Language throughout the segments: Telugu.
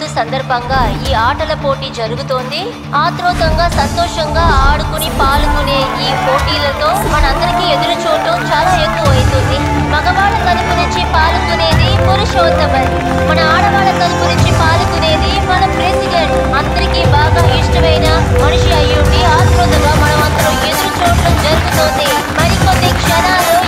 పంచాయత్ సందర్భంగా ఈ ఆటల పోటీ జరుగుతోంది. ఆత్రోతంగా సంతోషంగా ఆడుకుని పాల్గొనే ఈ పోటీలతో మనందరికీ ఎదురు చూడటం చాలా ఎక్కువ అవుతుంది మగవాళ్ళ తరపు నుంచి పాల్గొనేది పురుషోత్తమన్ మన ఆడవాళ్ళ తరపు నుంచి పాల్గొనేది మన ప్రెసిడెంట్ అందరికీ బాగా ఇష్టమైన మనిషి అయ్యుండి ఆత్రుతగా మనమందరం ఎదురు చూడటం జరుగుతోంది. మరికొన్ని క్షణాలు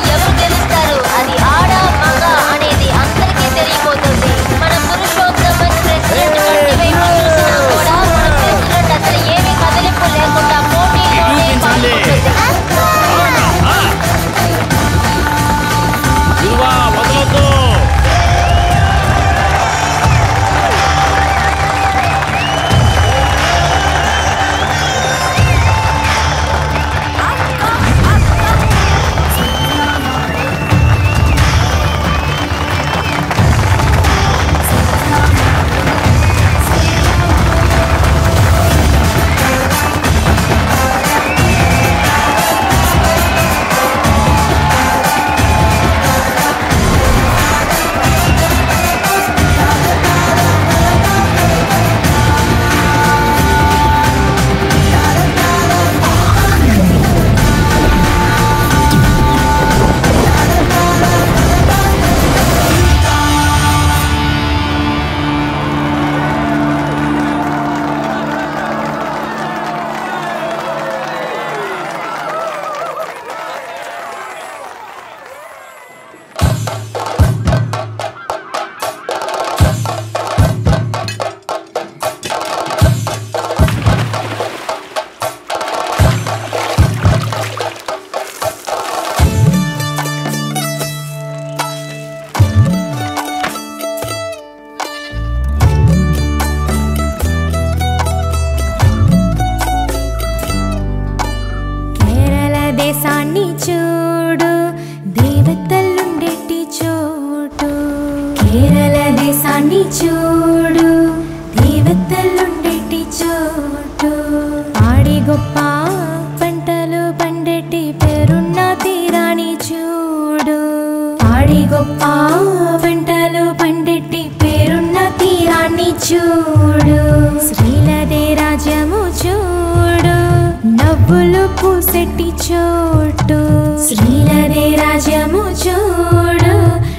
నవ్వులు పూసెట్టి చోటు స్త్రీలనే రాజ్యము చూడు.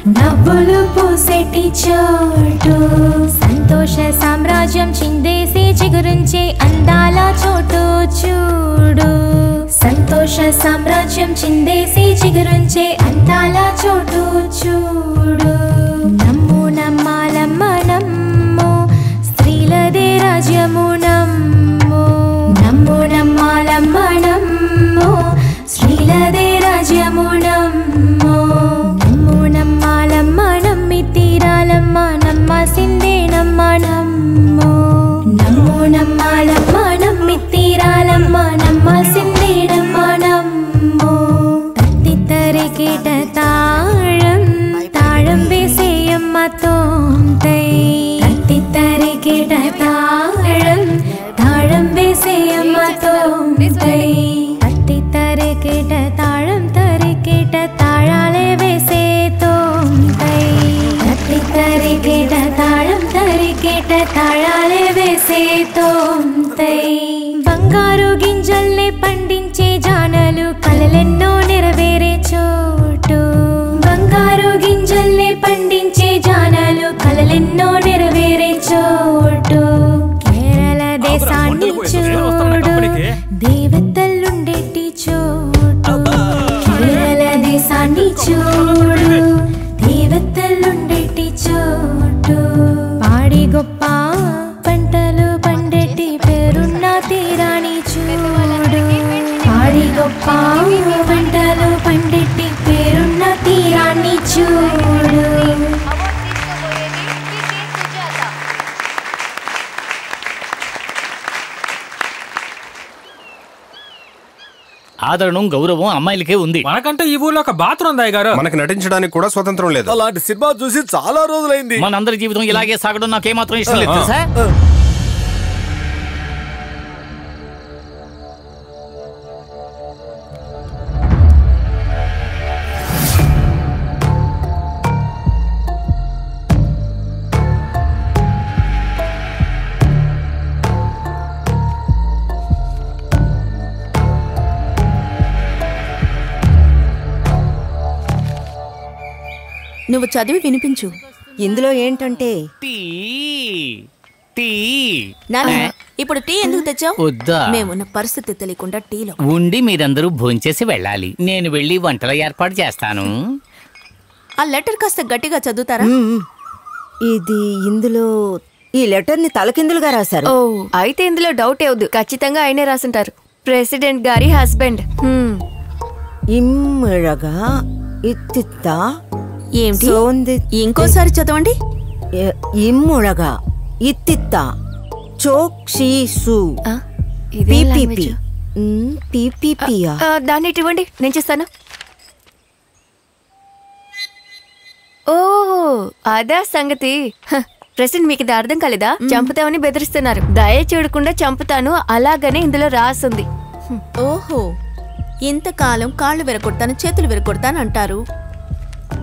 నవ్వులు పూసెట్టి చోటు సంతోష సామ్రాజ్యం చిందేసి చిగురించే అందాల చోటు చూడు. సంతోష సామ్రాజ్యం చిందేసి చిగురించే అందాల చోటు చూడు. తాళాలే వేసే తోంతై ఆదరణం గౌరవం అమ్మాయిలకే ఉంది. మనకంటే ఈ ఊర్లో ఒక బాత్రూమ్ ఉంది గారు మనకి నటించడానికి కూడా స్వతంత్రం లేదు. అలాంటి సినిమా చూసి చాలా రోజులైంది. మనందరి జీవితం ఇలాగే సాగడం నాకేమాత్రం ఇష్టం లేదు తెలుసా? నువ్వు చదివి వినిపించు. ఇందులో ఏంటంటే? T T. నాన్న ఏ? ఇప్పుడు టీ ఎందుకు తెచ్చావు? వద్దా? మేమున్న పరిస్థితి తెలియకుండా టీలో. ఉండి మీరందరూ భోంచేసి వెళ్ళాలి. నేను వెళ్ళి వంటల ఏర్పాటు చేస్తాను. ఆ లెటర్ కాస్త గట్టిగా చదువుతారా. ఇది ఇందులో ఈ లెటర్ని తలకిందులుగా రాశారు. ఓ అయితే ఇందులో డౌట్ ఏవద్దు ఖచ్చితంగా ఆయనే రాసుంటారు. ప్రెసిడెంట్ గారి హస్బెండ్. హ్మ్. ఇమ్మഴగా ఇత్తిత్త ఏంటి సోంది ఇంకోసారి చదవండి. ఇమ్ముഴగా ఇత్తిత్త పిపిపి. పిపిపియా? ఆ, దాన్ని ఇటు ఇవ్వండి. నేను చేస్తాను. ఓ అదా సంగతి. హ, ప్రెసిడెంట్ మీకు ఇది అర్థం కాలేదా? చంపుతామని బెదిరిస్తున్నారు. దయ చూడకుండా చంపుతాను. అలాగనే ఇందులో రాసుంది. ఓహో ఇంతకాలం కాళ్ళు విరగొడతాను చేతులు విరగొడతాను అంటారు.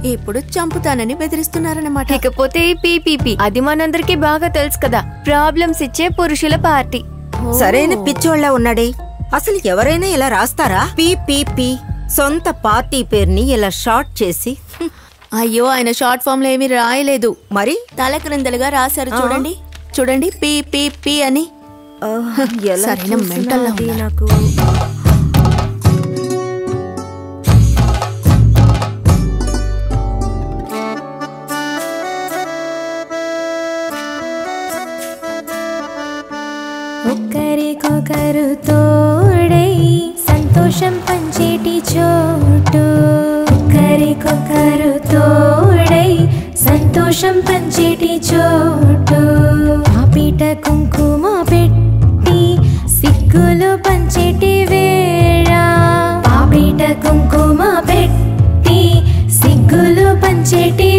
ఇప్పుడు చంపుతానని బెదిరిస్తున్నారన్నమాట. ఇకపోతే పీపీపీ అది మనందరికీ బాగా తెలుసు కదా ప్రాబ్లమ్స్ ఇచ్చే పురుషుల పార్టీ. సరైన పిచ్చోళ్ళ ఉన్నాడే. అసలు ఎవరైనా ఇలా రాస్తారా? పిపిపి సొంత పార్టీ పేరుని ఇలా షార్ట్ చేసి. అయ్యో ఆయన షార్ట్ ఫామ్లో ఏమీ రాయలేదు. మరి? తల క్రిందలుగా రాశారు చూడండి. చూడండి పి పి పి అని సరైన చూసినా mental లా అది ఉందా? నాకు? ఒక్కరికొకరు తోడై సంతోషం పంచేటి చోటు. ఒకరికొకరు తోడై సంతోషం పంచేటి చోటు. పాపిట కుంకుమ పెట్టి సిగ్గులు పంచేటి వేళ. పాపిట కుంకుమ పెట్టి సిగ్గులు పంచేటి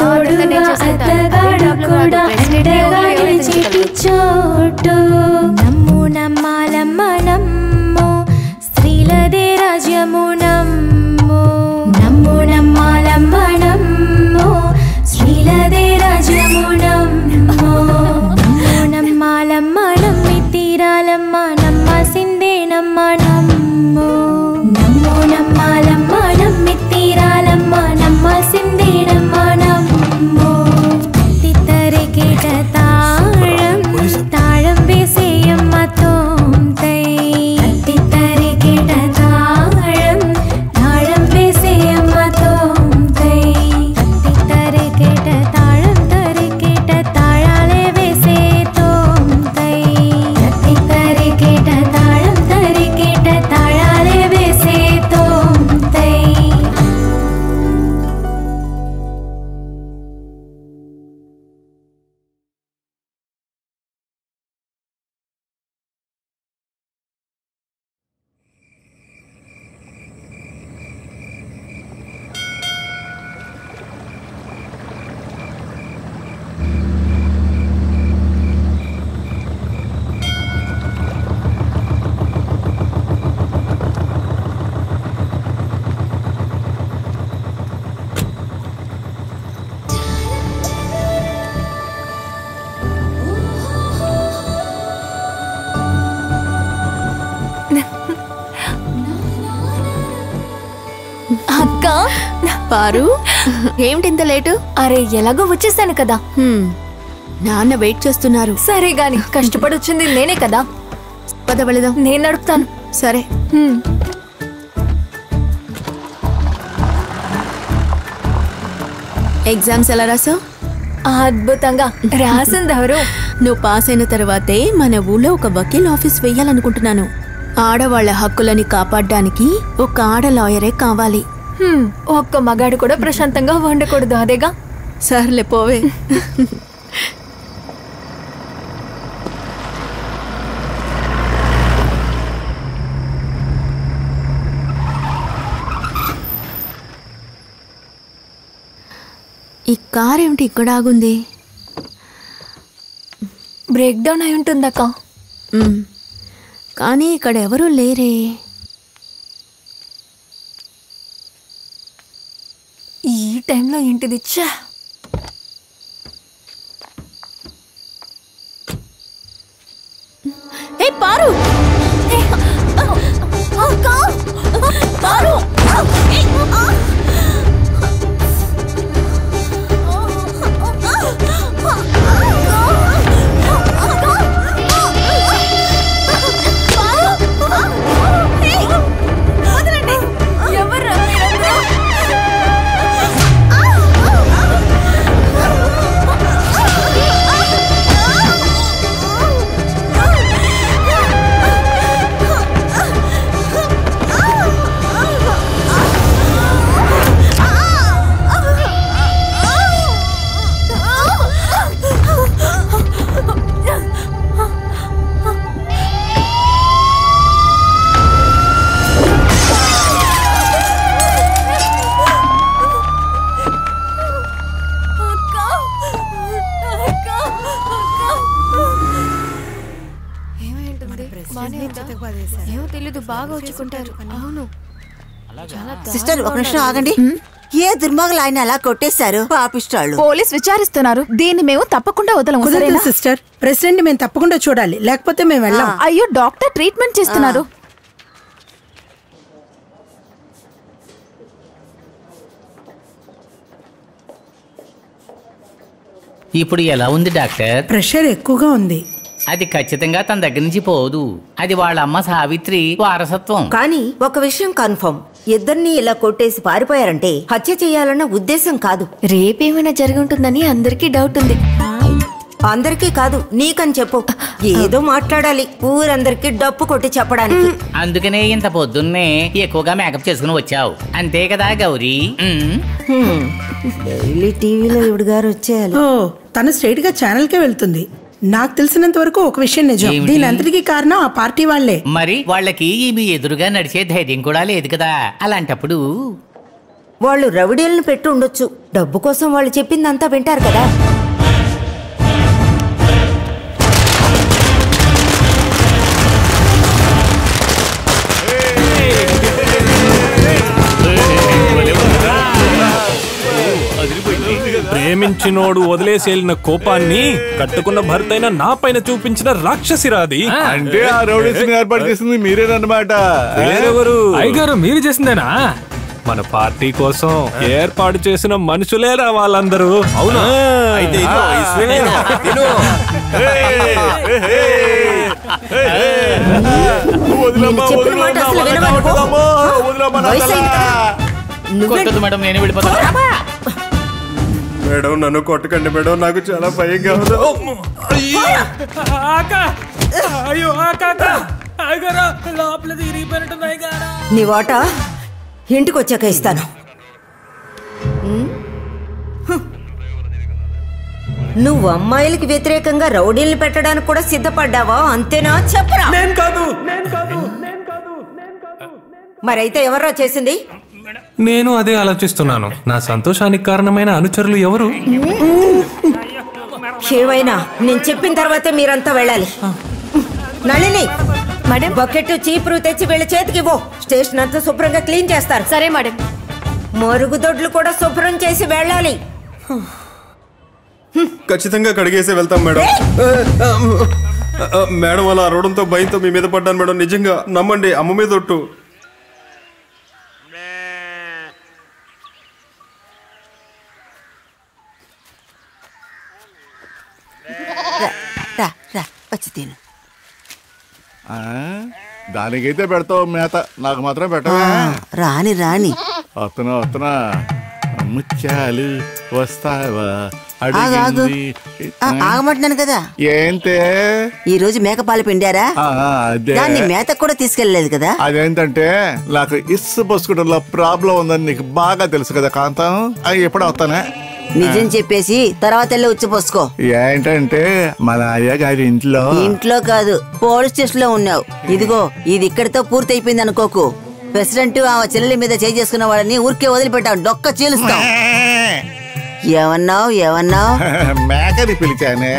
తోడుగా అదే కూడా అండగా నిలిచేటి చోటు నమ్ము నమ్మాలమ్మ నమ్ము స్త్రీలదే రాజ్యము నమ్ము. నమ్ము నమ్మాలమ్మ పారు? ఏమిటి ఇంత లేటు? అరే ఎలాగో వచ్చేసాను కదా. నాన్న వెయిట్ చేస్తున్నారు. సరే గాని కష్టపడి వచ్చింది నేనే కదా. పద వెళదాం. నేను నడుపుతాను. సరే. ఎగ్జామ్స్ ఎలా రాసావు? అద్భుతంగా. రాసింది ఎవరు? నువ్వు పాస్ అయిన తర్వాతే మన ఊళ్ళో ఒక వకీల్ ఆఫీస్ వెయ్యాలనుకుంటున్నాను ఆడవాళ్ళ హక్కులని కాపాడడానికి ఒక ఆడ లాయరే కావాలి. ఒక్క మగాడు కూడా ప్రశాంతంగా వండకూడదు అదేగా? సర్లే పోవే. ఈ కార్ ఏమిటి ఇక్కడ ఆగుంది? బ్రేక్ డౌన్ అయి ఉంటుందక్క. కానీ ఇక్కడ ఎవరూ లేరే ఈ టైంలో ఏంటిది ఛా! ఆగండి. ఏ దుర్మార్గులు ఆయన అలా కొట్టేశారు? పాపిష్టాళ్ళు. పోలీస్ విచారిస్తున్నారు. దీన్ని మేము తప్పకుండా వదలము సరేనా? సిస్టర్. ప్రెసిడెంట్ మేము తప్పకుండా చూడాలి. లేకపోతే మేము వెళ్ళాం. అయ్యో డాక్టర్ ట్రీట్మెంట్ చేస్తున్నారు. ఇప్పుడు ఎలా ఉంది డాక్టర్? ప్రెషర్ ఎక్కువగా ఉంది. అది ఖచ్చితంగా తన దగ్గర నుంచి పోదు. అది వాళ్ళ అమ్మ సావిత్రి వారసత్వం. కానీ ఒక విషయం కన్ఫర్మ్. ఇద్దరిని ఇలా కొట్టేసి పారిపోయారంటే హత్య చేయాలన్న ఉద్దేశం కాదు. రేపేమైనా జరిగి ఉంటుందని అందరికీ డౌట్ ఉంది. అందరికీ కాదు నీకని చెప్పు. ఏదో మాట్లాడాలి ఊరందరికీ డప్పు కొట్టి చెప్పడానికి. అందుకనే ఇంత పొద్దున్నే ఎక్కువగా మేకప్ చేసుకుని వచ్చావు. అంతే కదా గౌరీ. డైలీ టీవీలో ఇవిడు గారు వచ్చేయాలి. ఓ తను స్ట్రైట్గా ఛానల్ కే వెళ్తుంది. నాకు తెలిసినంత వరకు ఒక విషయం నిజం? దీని అంతటికీ కారణం ఆ పార్టీ వాళ్ళే మరి వాళ్ళకి మీ ఎదురుగా నడిచే ధైర్యం కూడా లేదు కదా. అలాంటప్పుడు వాళ్ళు రవిడీలను పెట్టి ఉండొచ్చు. డబ్బు కోసం వాళ్ళు చెప్పిందంతా వింటారు కదా. ప్రేమించినోడు వదిలేసి వెళ్ళిన కోపాన్ని కట్టుకున్న భర్తైన నా పైన చూపించిన రాక్షసిరాది. అంటే ఆ రౌడీస్ ఏర్పాటు చేసింది మీరేనమాట వేరెవరు? అయ్యగారు మీరు చేసిందేనా? మన పార్టీ కోసం ఏర్పాటు చేసిన మనుషులేరా వాళ్ళందరూ. అవునా? అయితే ఇదిగో, ఈ స్వీట్ తిను. నేను చెప్పిన మాట అసలు వినవనుకో. వయసైంది కదా. నువ్వే కొట్టదు మేడం నేను వెళ్ళిపోతాను మేడం నన్ను కొట్టకండి మేడం నాకు చాలా భయంగా ఉంది. అయ్యో! లోపల నీ వాటా? ఇంటికి వచ్చాక ఇస్తాను. నువ్వు అమ్మాయిలకి వ్యతిరేకంగా రౌడీల్ని పెట్టడానికి కూడా సిద్ధపడ్డావా? అంతేనా? చెప్పరా. నేను కాదు. మరైతే ఎవర్రా చేసింది? నేను అదే ఆలోచిస్తున్నాను. నా సంతోషానికి కారణమైన అనుచరులు ఎవరు? ఏవైనా నేను చెప్పిన తర్వాతే మీరంతా వెళ్ళాలి. నళిని మేడం. బకెట్ చీపురు తెచ్చి వీళ్ళ చేతికి ఇవ్వు. స్టేషన్ అంతా శుభ్రంగా క్లీన్ చేస్తారు. సరే మేడం. మరుగుదొడ్లు కూడా శుభ్రం చేసి వెళ్ళాలి. ఖచ్చితంగా కడిగేసి వెళ్తాం మేడం. మేడం అలా అరవడంతో భయంతో మీ మీద పడ్డాను మేడం. నిజంగా నమ్మండి అమ్మ మీద ఒట్టు. రా వచ్చి తిను. దానికైతే పెడతావు మేత. నాకు మాత్రం పెట్టవా. రాని రాని. వస్తున్నా వస్తున్నా. ముత్యాలు వస్తావా? ఆగమంటున్నాను కదా. ఏంటే? ఈ రోజు మేకపాలు పిండారా? దాన్ని మేతకు కూడా తీసుకెళ్ళలేదు కదా. అదేంటంటే నాకు ఇస్సు పోసుకోవడంలో ప్రాబ్లం ఉందని నీకు బాగా తెలుసు కదా కాంతం. ఎప్పుడు వస్తానే. నిజం చెప్పేసి తర్వాత వెళ్ళి వచ్చి పోసుకో. ఏంటంటే మన అయ్య గారి ఇంట్లో ఇంట్లో కాదు పోలీస్ స్టేషన్లో ఉన్నావు. ఇదిగో ఇది ఇక్కడితో పూర్తి అయిపోయింది అనుకోకు. ప్రెసిడెంట్ ఆమె చెల్లెలి మీద చేయి చేసుకున్న వాళ్ళని ఊరికే వదిలిపెట్టాం డొక్క చీలుస్తాం ఏమన్నావు ఏమన్నావు మేకని పిలిచానే?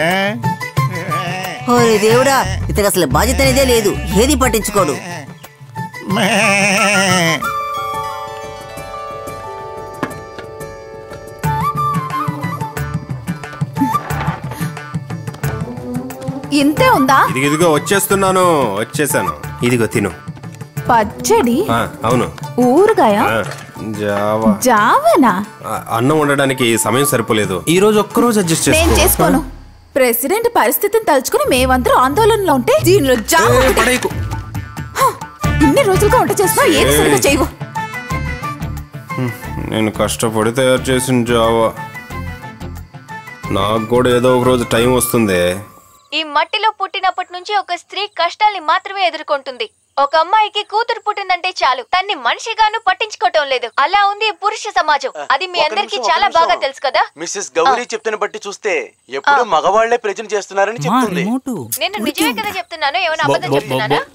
ఓరే దేవుడా ఇతనికి అసలు బాధ్యత అనేదే లేదు. ఏది పట్టించుకోడు. ఇంతే ఉందా? ఇది ఇదిగో వచ్చేస్తున్నాను. వచ్చేసాను. ఇదిగో తిను. పచ్చడి? ఆ, అవును. ఊరగాయ? ఆ, జావా. జావనా? ఆ, అన్నం ఉండడానికి సమయం సరిపోలేదు. ఈ రోజు ఒక్కరోజు అడ్జస్ట్ నేను చేసుకో. చేసుకోను. ప్రెసిడెంట్ పరిస్థితిని తలుచుకుని మేమందరూ ఆందోళనలో ఉంటే దీనిలో జావ ఏ, ఒకటి. పడేయకు. హ, ఇన్ని రోజులుగా వంట చేసినా ఏది ఏయ్. సరిగ్గా చేయవు. నేను కష్టపడి తయారు చేసిన జావా. నాకు కూడా ఏదో ఒక రోజు టైం వస్తుంది. ఈ మట్టిలో పుట్టినప్పటి నుంచి ఒక స్త్రీ కష్టాల్ని మాత్రమే ఎదుర్కొంటుంది. ఒక అమ్మాయికి కూతురు పుట్టిందంటే చాలు. తన్ని మనిషిగాను పట్టించుకోవటం లేదు. అలా ఉంది పురుష సమాజం. అది మీ అందరికీ చాలా బాగా. తెలుసు కదా? మిస్సెస్ గౌరీ చెప్తున్న బట్టి చూస్తే ఎప్పుడు మగవాళ్ళే ప్రజెంట్ చేస్తున్నారని చెప్తుంది. నేను నిజమే కదా చెప్తున్నాను. ఏమైనా అబద్ధం చెప్తున్నానా?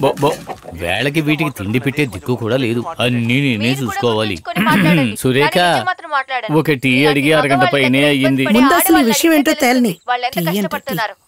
బొ- బొ- వేళకి వీటికి తిండి పెట్టే దిక్కు కూడా లేదు. అన్నీ నేనే చూసుకోవాలి. సురేఖ. ఒక టీ అడిగి అరగంట పైనే అయ్యింది. ముందు అసలు ఈ విషయం ఏంటో తేలని. వాళ్ళు ఎంత కష్టపడుతున్నారు.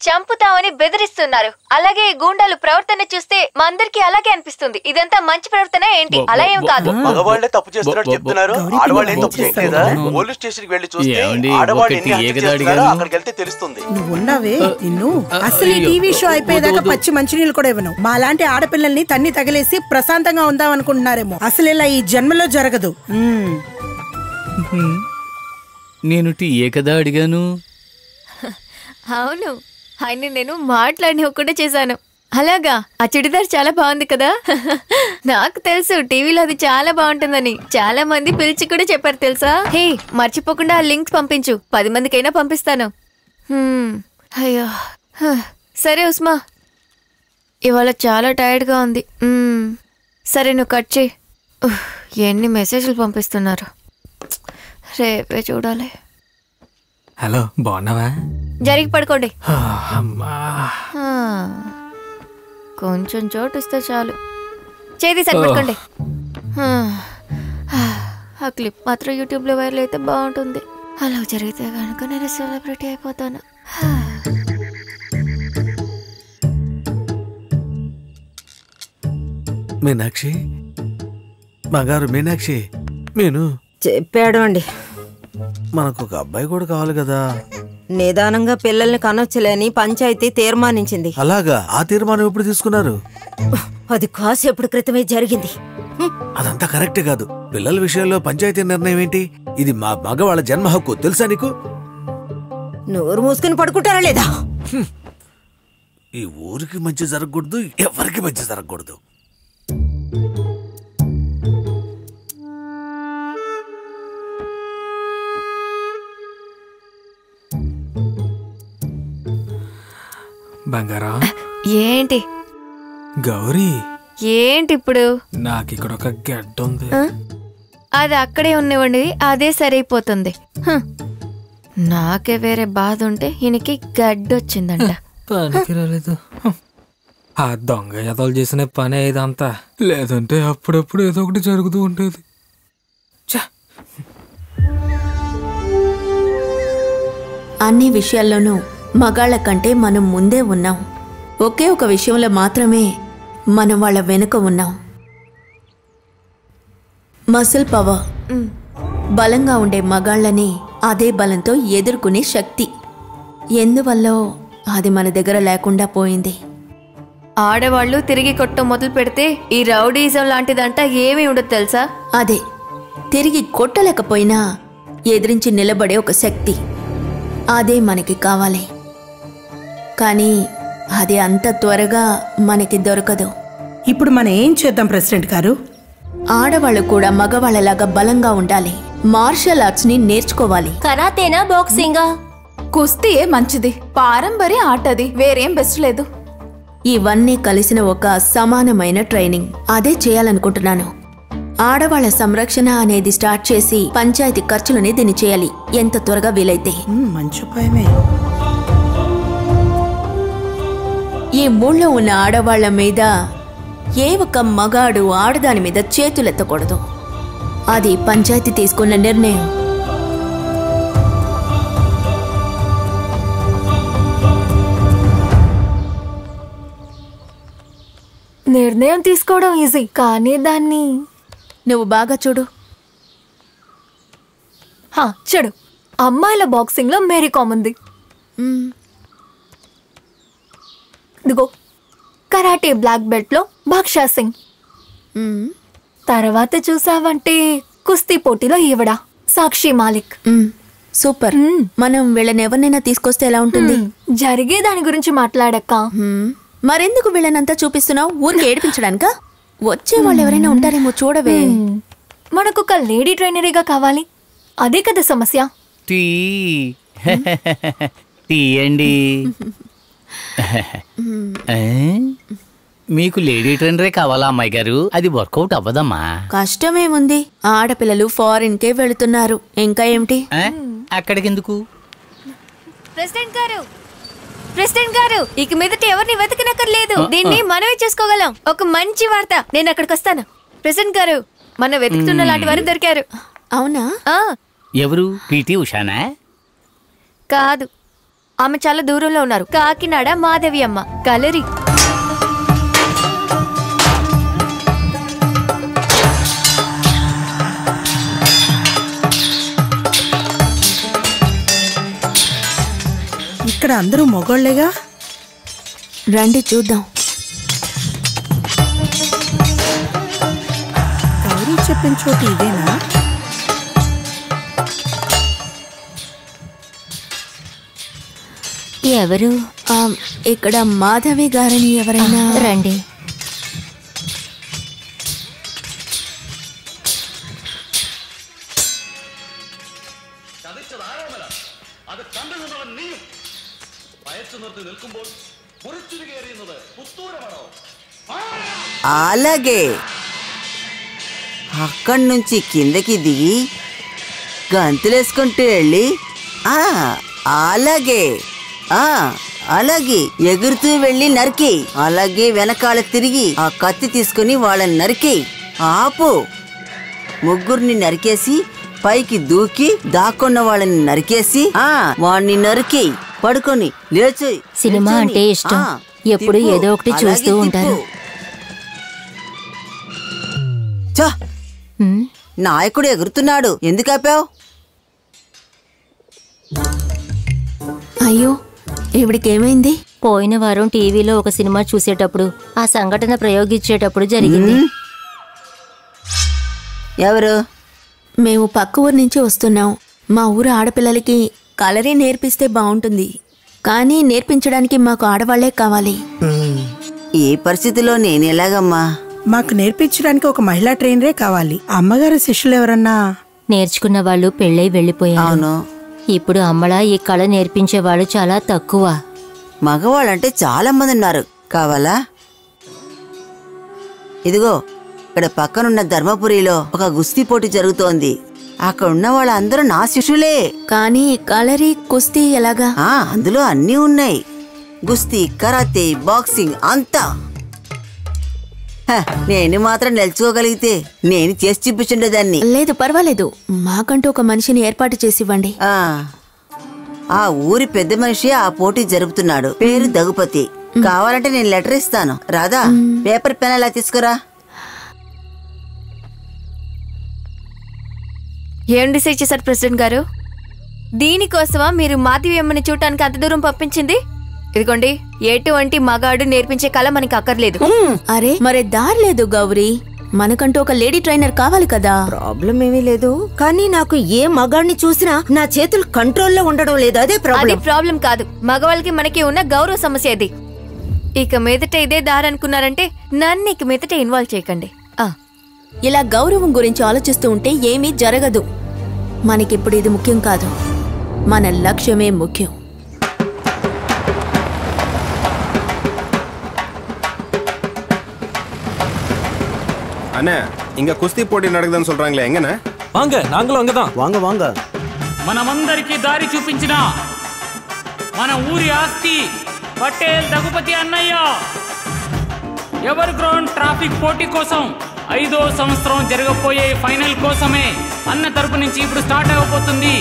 చంపుతామని బెదిరిస్తున్నారు. అలాగే ఈ గూండాలు ప్రవర్తన చూస్తే మా అందరికి అలాగే అనిపిస్తుంది. ఇదంతా మంచి ప్రవర్తన ఏంటి? అలా ఏం కాదు. మగవాళ్ళే తప్పు చేస్తున్నట్టు చెప్తున్నారు. ఆడవాళ్ళు తప్పు చేయట్లేదా అవును. పోలీస్ స్టేషన్కి వెళ్ళి చూస్తే ఆడవాళ్ళు ఎన్ని చేస్తున్నారో. అక్కడికి వెళ్తే తెలుస్తుంది. నువ్వు ఉన్నావే నిన్ను అసలు ఈ. టీవీ షో అయిపోయేదాకా. పచ్చి మంచినీళ్ళు కూడా ఇవ్వను. మా లాంటి ఆడపిల్లల్ని తన్ని తగిలేసి ప్రశాంతంగా ఉందాం అనుకుంటున్నారేమో. అసలు ఇలా ఈ జన్మలో జరగదు. నేను టీ ఏ కదా అడిగాను అవును. ఆయన నేను మాట్లాడిని ఒక్కటే చేశాను. అలాగా ఆ చుడిదార్ చాలా బాగుంది కదా? నాకు తెలుసు టీవీలో అది చాలా బాగుంటుందని. చాలా మంది పిలిచి కూడా చెప్పారు తెలుసా? హే మర్చిపోకుండా ఆ లింక్ పంపించు. పది మందికైనా పంపిస్తాను. అయ్యో. హ, సరే ఉస్మా. ఇవాళ చాలా టైర్డ్గా ఉంది. సరే నువ్వు కట్ చేయి. ఎన్ని మెసేజ్లు పంపిస్తున్నారు? రేపే చూడాలి. హలో బాగున్నావా? జరిగి పడుకోండి. అమ్మా. కొంచెం చోటు ఇస్తే చాలు. చేతి సరిపెట్టుకోండి ఆ, ఆ క్లిప్ మాత్రం యూట్యూబ్లో వైరల్ అయితే బాగుంటుంది. అలా జరిగితే కనుక నేను సెలబ్రిటీ అయిపోతాను. మీనాక్షి? బంగారు మీనాక్షి నేను చెప్పాడు అండి. మనకు ఒక అబ్బాయి కూడా కావాలి కదా. నిదానంగా పిల్లల్ని కనొచ్చలేని పంచాయతీ తీర్మానించింది. అలాగా? ఆ తీర్మానం ఎప్పుడు తీసుకున్నారు? అది కాసేపటి క్రితమే జరిగింది. అదంతా కరెక్ట్ కాదు. పిల్లల విషయంలో పంచాయతీ నిర్ణయం ఏంటి? ఇది మా మగవాళ్ళ జన్మ హక్కు. తెలుసా నీకు? నోరు మూసుకుని పడుకుంటారా లేదా? ఈ ఊరికి మంచి జరగకూడదు ఎవరికి మంచి జరగకూడదు. బంగారం. ఏంటి? గౌరీ. ఏంటి ఇప్పుడు నాకు ఇక్కడ ఒక గడ్డ ఉంది? అది అక్కడే ఉన్నవండి అదే సరైపోతుంది. నాకే వేరే బాధ ఉంటే ఈయనకి గడ్డొచ్చిందంట. పనికి రాలేదు. ఆ దొంగ ఎదలు చేసిన పనే ఇదంతా. లేదంటే అప్పుడప్పుడు ఏదో ఒకటి జరుగుతూ ఉండేది. అన్ని విషయాల్లోనూ మగాళ్ళ కంటే మనం ముందే ఉన్నాం. ఒకే ఒక విషయంలో మాత్రమే మనం వాళ్ళ వెనుక ఉన్నాం. Muscle power. బలంగా ఉండే మగాళ్ళని అదే బలంతో ఎదుర్కొనే శక్తి. ఎందువల్లో అది మన దగ్గర లేకుండా పోయింది? ఆడవాళ్ళు తిరిగి కొట్టం మొదలు పెడితే ఈ రౌడీజం లాంటిదంట ఏమీ ఉండదు తెలుసా? అదే. తిరిగి కొట్టలేకపోయినా ఎదిరించి నిలబడే ఒక శక్తి. అదే మనకి కావాలి. కానీ అది అంత త్వరగా మనకి దొరకదు. ఇప్పుడు మనం ఏం చేద్దాం ప్రెసిడెంట్ గారు? ఆడవాళ్ళు కూడా మగవాళ్ళలాగా బలంగా ఉండాలి. మార్షల్ ఆర్ట్స్ని నేర్చుకోవాలి. కరాతేనా బాక్సింగా? కుస్తీయే మంచిది. పారంపర్య ఆటది వేరేం బెస్ట్ లేదు. ఇవన్నీ కలిసిన ఒక సమానమైన ట్రైనింగ్. అదే చేయాలనుకుంటున్నాను. ఆడవాళ్ళ సంరక్షణ అనేది స్టార్ట్ చేసి పంచాయతీ ఖర్చులని దీన్ని చేయాలి. ఎంత త్వరగా వీలైతే. మంచి ఉపాయమే. ఈ ఊళ్ళో ఉన్న ఆడవాళ్ళ మీద ఏ ఒక్క మగాడు ఆడదాని మీద చేతులెత్తకూడదు. అది పంచాయతీ తీసుకున్న నిర్ణయం. నిర్ణయం తీసుకోవడం ఈజీ కానీ దాన్ని నువ్వు బాగా చూడు. హా, చూడు. అమ్మాయిల బాక్సింగ్లో మేరీ కామ్ ఉంది. ఇదిగో కరాటే బ్లాక్ బెల్ట్లో బాక్షా సింగ్. తర్వాత చూసావంటే కుస్తీ పోటీలో ఈవిడ సాక్షి మాలిక్. సూపర్. మనం వీళ్ళని ఎవరినైనా తీసుకొస్తే ఎలా ఉంటుంది? జరిగే దాని గురించి మాట్లాడక్క మరెందుకు వీళ్ళనంతా చూపిస్తున్నావు? ఊరికి ఏడిపించడానికా? వచ్చే వాళ్ళు ఎవరైనా ఉంటారేమో చూడవే. మనకు ఒక లేడీ ట్రైనరీగా కావాలి. అదే కదా సమస్య. టీ. తీయండి? మీకు లేడీ ట్రైనరే కావాలా అమ్మాయి గారు? అది వర్కౌట్ అవ్వదమ్మా. కష్టమేముంది? ఆడపిల్లలు ఫారిన్ కే వెళుతున్నారు. ఇంకా ఏమిటి? అక్కడికెందుకు? ప్రెసిడెంట్ గారు! ప్రెసిడెంట్ గారు! ఇక మీదట ఎవరిని వెతకనక్కర్లేదు. దీన్ని మనమే చేసుకోగలం. ఒక మంచి వార్త. నేను అక్కడికి వస్తాను ప్రెసిడెంట్ గారు మనం వెతుకుతున్న లాంటి వారు దొరికారు. అవునా? ఎవరు? పీటీ ఉషానా? కాదు. ఆమె చాలా దూరంలో ఉన్నారు. కాకినాడ మాధవి అమ్మ కలరి ఇక్కడ అందరూ మొగోళ్ళేగా? రండి చూద్దాం. గౌరీ చెప్పిన చోటు ఇదేనా? ఎవరు? ఇక్కడ మాధవి గారని ఎవరైనా? రండి. అలాగే. అక్కడి నుంచి కిందకి దిగి గంతులేసుకుంటూ వెళ్ళి ఆ అలాగే. ఆ అలాగే. ఎగురుతూ వెళ్ళి నరికి. అలాగే వెనకాల తిరిగి ఆ కత్తి తీసుకుని వాళ్ళని నరికి. ఆపు. ముగ్గురిని నరికేసి పైకి దూకి దాక్కున్న వాళ్ళని నరికేసి ఆ వాణ్ణి నరికి. పడుకొని లేచి సినిమా అంటే ఇష్టం. ఎప్పుడు ఏదో ఒకటి చూస్తూ. ఉంటారు. నాయకుడు ఎగురుతున్నాడు. ఎందుకు ఆపావు? అయ్యో ఈవిడికేమైంది? పోయిన వారం టీవీలో ఒక సినిమా చూసేటప్పుడు ఆ సంఘటన ప్రయోగించేటప్పుడు జరిగింది. ఎవరు? మేము పక్క ఊరు నుంచి వస్తున్నాం. మా ఊరు ఆడపిల్లలకి కలరీ నేర్పిస్తే బాగుంటుంది. కానీ నేర్పించడానికి మాకు ఆడవాళ్ళే కావాలి. ఏ పరిస్థితిలో నేను ఎలాగమ్మా? మాకు నేర్పించడానికి ఒక మహిళా ట్రైనరే కావాలి. అమ్మగారి శిష్యులు ఎవరన్నా? నేర్చుకున్న వాళ్ళు పెళ్ళై వెళ్ళిపోయారు. అవును. ఇప్పుడు అమ్మలా ఈ కళ నేర్పించే వాళ్ళు చాలా తక్కువ. మగవాళ్ళంటే చాలా మంది ఉన్నారు. కావాలా? ఇదిగో ఇక్కడ పక్కనున్న ధర్మపురిలో ఒక గుస్తీ పోటీ జరుగుతోంది. అక్కడ ఉన్న వాళ్ళందరూ నా శిష్యులే. కానీ కలరీ కుస్తీ ఎలాగా? అందులో అన్నీ ఉన్నాయి. గుస్తీ కరాతే బాక్సింగ్ అంతా. నేను మాత్రం నిల్చుకోగలిగితే నేను చేసి చూపించుండేదాన్ని లేదు పర్వాలేదు. మాకంటూ ఒక మనిషిని ఏర్పాటు చేసి ఇవ్వండి ఆ ఆ ఊరి పెద్ద మనిషి ఆ పోటీ జరుపుతున్నాడు. పేరు దగుపతి. కావాలంటే నేను లెటర్ ఇస్తాను. రాదా పేపర్ పెన్ అలా తీసుకురా? ఏం డిసైడ్ చేశారు ప్రెసిడెంట్ గారు? దీనికోసమా మీరు మాధవి అమ్మని చూడటానికి అంత దూరం పంపించింది? ఇదిగోండి ఎటువంటి మగాడు నేర్పించే కళ మనకి అక్కర్లేదు. అరే మరే దారి లేదు గౌరీ. మనకంటూ ఒక లేడీ ట్రైనర్ కావాలి కదా. ప్రాబ్లం ఏమీ లేదు. కానీ నాకు ఏ మగాడిని చూసినా నా చేతులు కంట్రోల్లో ఉండడం లేదు. అదే అది ప్రాబ్లం. ప్రాబ్లం కాదు. మగవాళ్ళకి మనకి ఉన్న గౌరవ సమస్య ఇది ఇక మీదట ఇదే దారి అనుకున్నారంటే నన్ను ఇక మీదట ఇన్వాల్వ్ చేయకండి. ఆ. ఇలా గౌరవం గురించి ఆలోచిస్తూ ఉంటే ఏమీ జరగదు. మనకిప్పుడు ఇది ముఖ్యం కాదు. మన లక్ష్యమే ముఖ్యం. அண்ணே இங்க குஸ்தி போட்டி நடக்குதுன்னு சொல்றாங்களே எங்கண்ணே வாங்க நாங்களும் அங்கதான் வாங்க வாங்க మనమందరికీ దారి చూపించిన మన ఊరి ఆస్తి పటేల్ దగుపతి అన్నయ్య ఎవర్ గ్రౌండ్ ట్రాఫిక్ పోటీ కోసం ఐదో సంవత్సరం జరగబోయే ఫైనల్ కోసమే అన్న తరపు నుంచి ఇప్పుడు స్టార్ట్ అవబోతుంది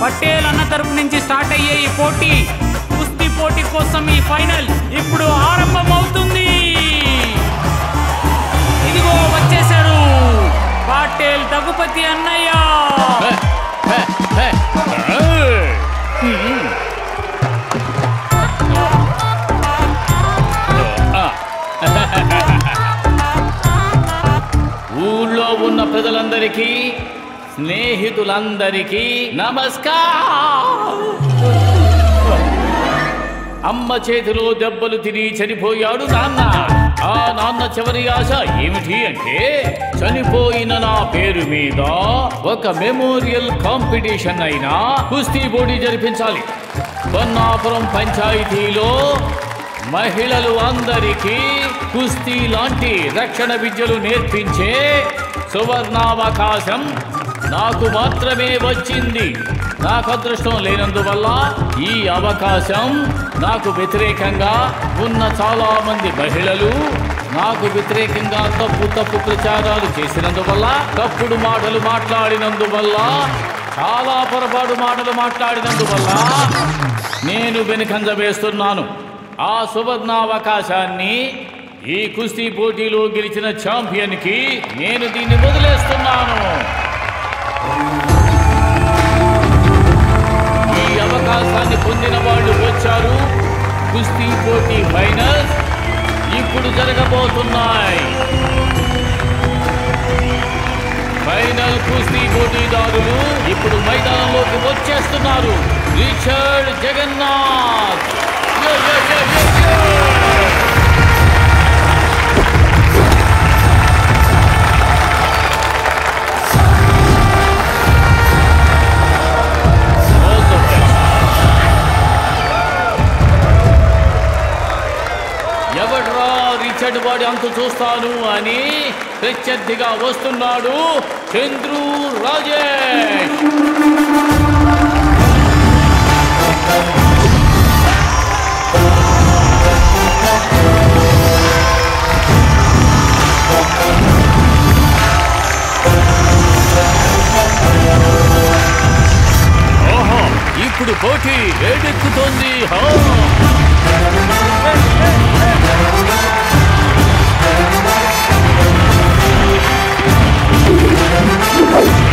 పటేల్ అన్న తరపు నుంచి స్టార్ట్ అయ్యే ఈ పోటీ కుస్తీ పోటీ కోసం ఈ ఫైనల్ ఇప్పుడు ఆరంభం అవుతుంది ఇదిగో వచ్చేశారు పాటేల్ తగుపతి అన్నయ్య. ఊళ్ళో ఉన్న ప్రజలందరికీ స్నేహితులందరికీ నమస్కారం. అమ్మ చేతిలో దెబ్బలు తిని చనిపోయాడు నాన్న. ఆ నాన్న చివరి ఆశ ఏమిటి అంటే చనిపోయిన నా పేరు మీద ఒక మెమోరియల్ కాంపిటీషన్ అయినా కుస్తీ పోటీ జరిపించాలి. పొన్నాపురం పంచాయతీలో మహిళలు అందరికీ కుస్తీ లాంటి రక్షణ విద్యలు నేర్పించే సువర్ణావకాశం నాకు మాత్రమే వచ్చింది. నాకు అదృష్టం లేనందువల్ల ఈ అవకాశం నాకు వ్యతిరేకంగా ఉన్న చాలా మంది మహిళలు నాకు వ్యతిరేకంగా తప్పు తప్పు ప్రచారాలు చేసినందువల్ల తప్పుడు మాటలు మాట్లాడినందువల్ల చాలా పొరపాటు మాటలు మాట్లాడినందువల్ల నేను వెనుకంజ వేస్తున్నాను. ఆ సువర్ణావకాశాన్ని ఈ కుస్తీ పోటీలో గెలిచిన ఛాంపియన్కి నేను దీన్ని వదిలేస్తున్నాను. అవకాశాన్ని పొందిన వాళ్ళు వచ్చారు. కుస్తీ పోటీ ఫైనల్స్ ఇప్పుడు జరగబోతున్నాయి. ఫైనల్ కుస్తీ పోటీదారులు ఇప్పుడు మైదానంలోకి వచ్చేస్తున్నారు. రిచర్డ్ జగన్నాథ్. యో, యో, అంత చూస్తాను అని ప్రత్యర్థిగా వస్తున్నాడు చంద్రు రాజేష్. ఓహో ఇప్పుడు పోటీ ఏడెక్కుతోంది. హా. Let's go.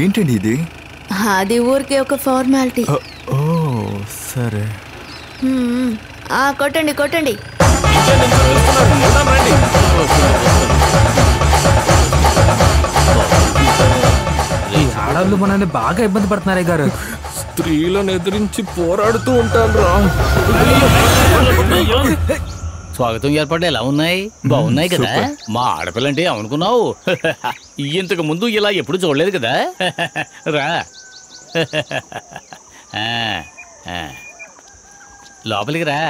ఏంటండి ఇది? అది ఊరికే ఒక ఫార్మాలిటీ. ఓ సరే. ఆ కొట్టండి కొట్టండి. ఈ ఆడవాళ్ళు మనల్ని బాగా ఇబ్బంది పడుతున్నారే గారు. స్త్రీలను ఎదిరించి పోరాడుతూ ఉంటాను రా స్వాగతం ఏర్పాట్లు ఎలా ఉన్నాయి? బాగున్నాయి కదా? మా ఆడపిల్లంటే ఏమనుకున్నావు? ఇంతకు ముందు ఇలా ఎప్పుడు చూడలేదు కదా? రా. లోపలికి రా.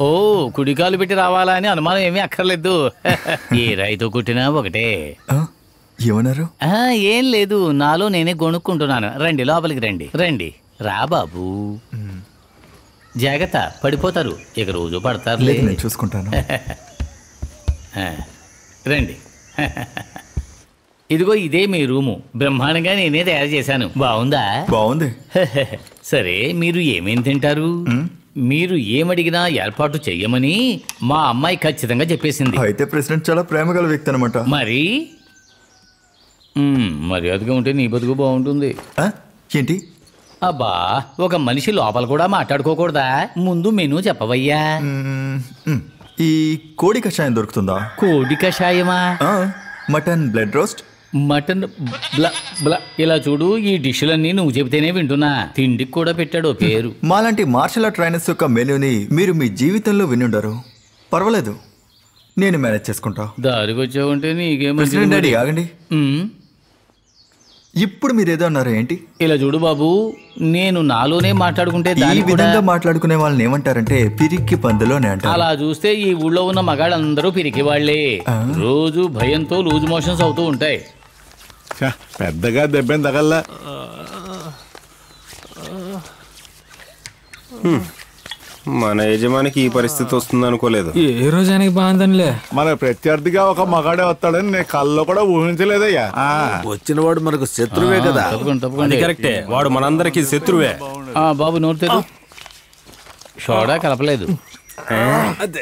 ఓ కుడికాలు పెట్టి రావాలా అని అనుమానం ఏమీ అక్కర్లేదు. ఏ రైతు కుట్టినా ఒకటే. ఏమన్నారు? ఏం లేదు నాలో నేనే గొనుక్కుంటున్నాను రండి లోపలికి రండి. రండి. రా బాబు. జాగ్రత్త పడిపోతారు. ఇక రోజు నేను చూసుకుంటాను. రండి. ఇదిగో ఇదే మీ రూము. బ్రహ్మాండంగా నేనే తయారు చేశాను. బాగుందా? బాగుంది. సరే మీరు ఏమేం తింటారు? మీరు ఏమడిగినా ఏర్పాటు చెయ్యమని మా అమ్మాయి ఖచ్చితంగా చెప్పేసింది. అయితే ప్రెసిడెంట్ చాలా ప్రేమ గల వ్యక్తి అనమాట మరి? మర్యాదగా ఉంటే నీ బతుకు బాగుంటుంది. ఏంటి? అబ్బా ఒక మనిషి లోపల కూడా మాట్లాడుకోకూడదా? ముందు మెనూ చెప్పవయ్యా. ఈ కోడి కషాయం దొరుకుతుందా? కోడి కషాయమా? మటన్ బ్లడ్ రోస్ట్ మటన్ బ్ల బ్ల ఇలా చూడు ఈ డిష్లన్నీ నువ్వు చెబితేనే వింటున్నా. తిండికి కూడా పెట్టాడు పేరు. మాలాంటి మార్షల్ ఆర్ట్ ట్రైనర్స్ యొక్క మెనూని మీరు మీ జీవితంలో వినుండరు. పర్వాలేదు. నేను మేనేజ్ చేసుకుంటా. దారికి వచ్చావంటే నీకేం డాడీ ఆగండి. ఇప్పుడు మీరు ఏదో అన్నారు ఏంటి? ఇలా చూడు బాబు నేను నాలోనే మాట్లాడుకుంటే ఈ విధంగా మాట్లాడుకునే వాళ్ళని ఏమంటారంటే పిరికి పందులో అని అంటారు. అలా చూస్తే ఈ ఊళ్ళో ఉన్న మగాళ్ళందరూ పిరికి వాళ్ళే రోజు భయంతో లూజ్ మోషన్స్ అవుతూ ఉంటాయి. పెద్దగా దెబ్బేం తగల్లా? మన యజమానికి ఈ పరిస్థితి వస్తుంది అనుకోలేదు ఏ రోజానికి బాగుందనిలే. మన ప్రత్యర్థిగా ఒక మగాడే వస్తాడని నేను కల్లో కూడా ఊహించలేదయ్యా. వచ్చిన వాడు మనకు శత్రువే కదా. తప్పకుండా తప్పకుండా. అది కరెక్టే. వాడు మనందరికీ శత్రువే. ఆ, బాబు నోరు తెరు. సోడా కలపలేదు.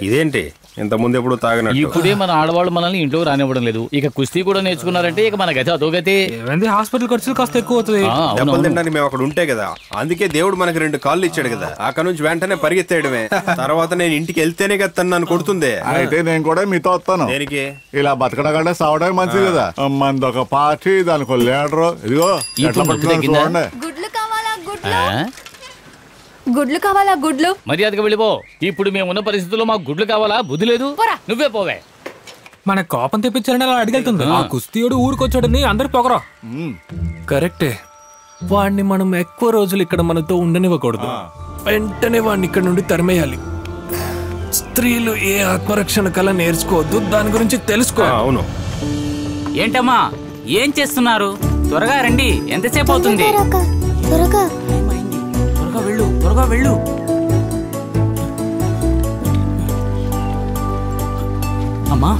ఇదేంటి? ఇంత ముందు ఎప్పుడు తాగినట్టు. ఇప్పుడే మన ఆడవాళ్ళు మనల్ని ఇంట్లో రానివ్వడం లేదు. ఇక కుస్తీ కూడా నేర్చుకున్నారంటే ఇక మన గతి అదోగతి. ఏమైంది హాస్పిటల్ ఖర్చులు కాస్త ఎక్కువ అవుతుంది. దెబ్బలు. తినడానికి మేము అక్కడ ఉంటే కదా అందుకే దేవుడు మనకి రెండు కాళ్ళు ఇచ్చాడు కదా. అక్కడ నుంచి వెంటనే పరిగెత్తేయడమే. తర్వాత నేను ఇంటికి వెళ్తేనే కదా తను నన్ను కొడుతుంది. అయితే నేను కూడా మీతో వస్తాను. దేనికి? ఇలా బతకడం కంటే సావడమే మంచిది కదా. మనది ఒక పార్టీ దానికి లీడరు. ఇదిగో ఎట్లా గుడ్లు కావాలా? గుడ్లు? గుడ్లు కావాలా గుడ్లు? మర్యాదగా వెళ్ళిపో. ఇప్పుడు మేమున్న పరిస్థితుల్లో మాకు గుడ్లు కావాలా? బుద్ధి లేదు. నువ్వే పోవే. మన కోపం తెప్పించారని అలా అడిగెళ్తుంది. ఆ. కుస్తీయుడు ఊరికొచ్చాడని అందరు పొగరా. కరెక్టే. వాడిని మనం ఎక్కువ రోజులు ఇక్కడ మనతో ఉండనివ్వకూడదు. వెంటనే వాడిని ఇక్కడ నుండి తరిమేయాలి. స్త్రీలు ఏ ఆత్మరక్షణ కళ నేర్చుకోవద్దు దాని గురించి తెలుసుకో అవును. ఏంటమ్మా? ఏం చేస్తున్నారు? త్వరగా రండి. ఎంతసేపు అవుతుంది? త్వరగా త్వరగా వెళ్ళు త్వరగా వెళ్ళు. అమ్మా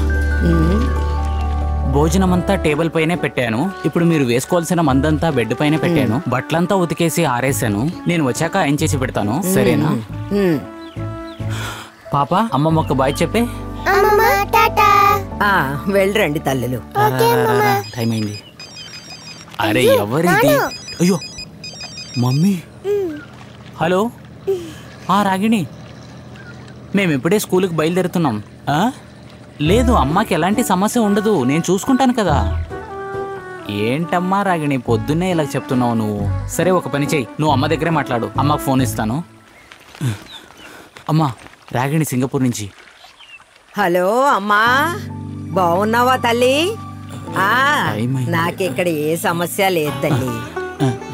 భోజనం అంతా టేబుల్ పైనే పెట్టాను. ఇప్పుడు మీరు వేసుకోవాల్సిన మందంతా బెడ్ పైన పెట్టాను. బట్టలంతా ఉతికేసి ఆరేసాను. నేను వచ్చాక ఆయన చేసి పెడతాను? సరేనా? పాప అమ్మమ్మ ఒక బాయ్ చెప్పే? వెళ్ళరండి తల్లులు. టైం అయింది అరే ఎవరిది? అయ్యో మమ్మీ. హలో? ఆ రాగిణి. మేము ఇప్పుడే స్కూల్కి బయలుదేరుతున్నాం? లేదు అమ్మకి ఎలాంటి సమస్య ఉండదు. నేను చూసుకుంటాను కదా. ఏంటమ్మా రాగిణి పొద్దున్నే ఇలా చెప్తున్నావు నువ్వు. సరే ఒక పని చెయ్యి నువ్వు అమ్మ దగ్గరే మాట్లాడు. అమ్మకు ఫోన్ ఇస్తాను. అమ్మా రాగిణి సింగపూర్ నుంచి. హలో అమ్మా. బాగున్నావా తల్లి? నాకిక్కడ ఏ సమస్య లేదు తల్లి.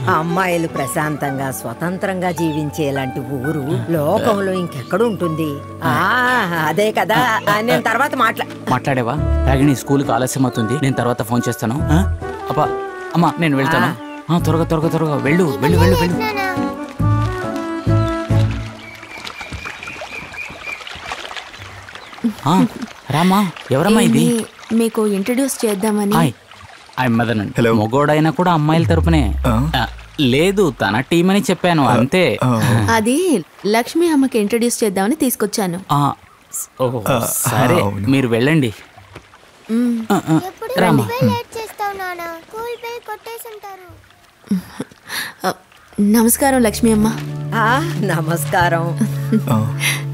అమ్మాయిలు ప్రశాంతంగా స్వతంత్రంగా జీవించేలాంటి ఊరు లోకంలో ఇంకెక్కడ ఉంటుంది. ఆ అదే కదా. ఆ, నేను తర్వాత మాట్లా మాట్లాడేవా? రాగిణి స్కూల్కి ఆలస్యం అవుతుంది. నేను తర్వాత ఫోన్ చేస్తాను? అబ్బా అమ్మా నేను వెళ్తాను. ఆ, త్వరగా త్వరగా త్వరగా వెళ్ళు వెళ్ళు వెళ్ళు వెళ్ళు. ఆ, రామా ఎవరమ్మా ఇది? మీకు ఇంట్రడ్యూస్ చేద్దామని. Hi I Madan. మొగోడైనా కూడా అమ్మాయిల తరపునే. ఆ, లేదు తన టీం అని చెప్పాను అంతే. అది లక్ష్మి అమ్మకి ఇంట్రడ్యూస్ చేద్దామని తీసుకొచ్చాను. ఆ, ఓహో, సరే మీరు వెళ్ళండి. నమస్కారం లక్ష్మి అమ్మ. నమస్కారం.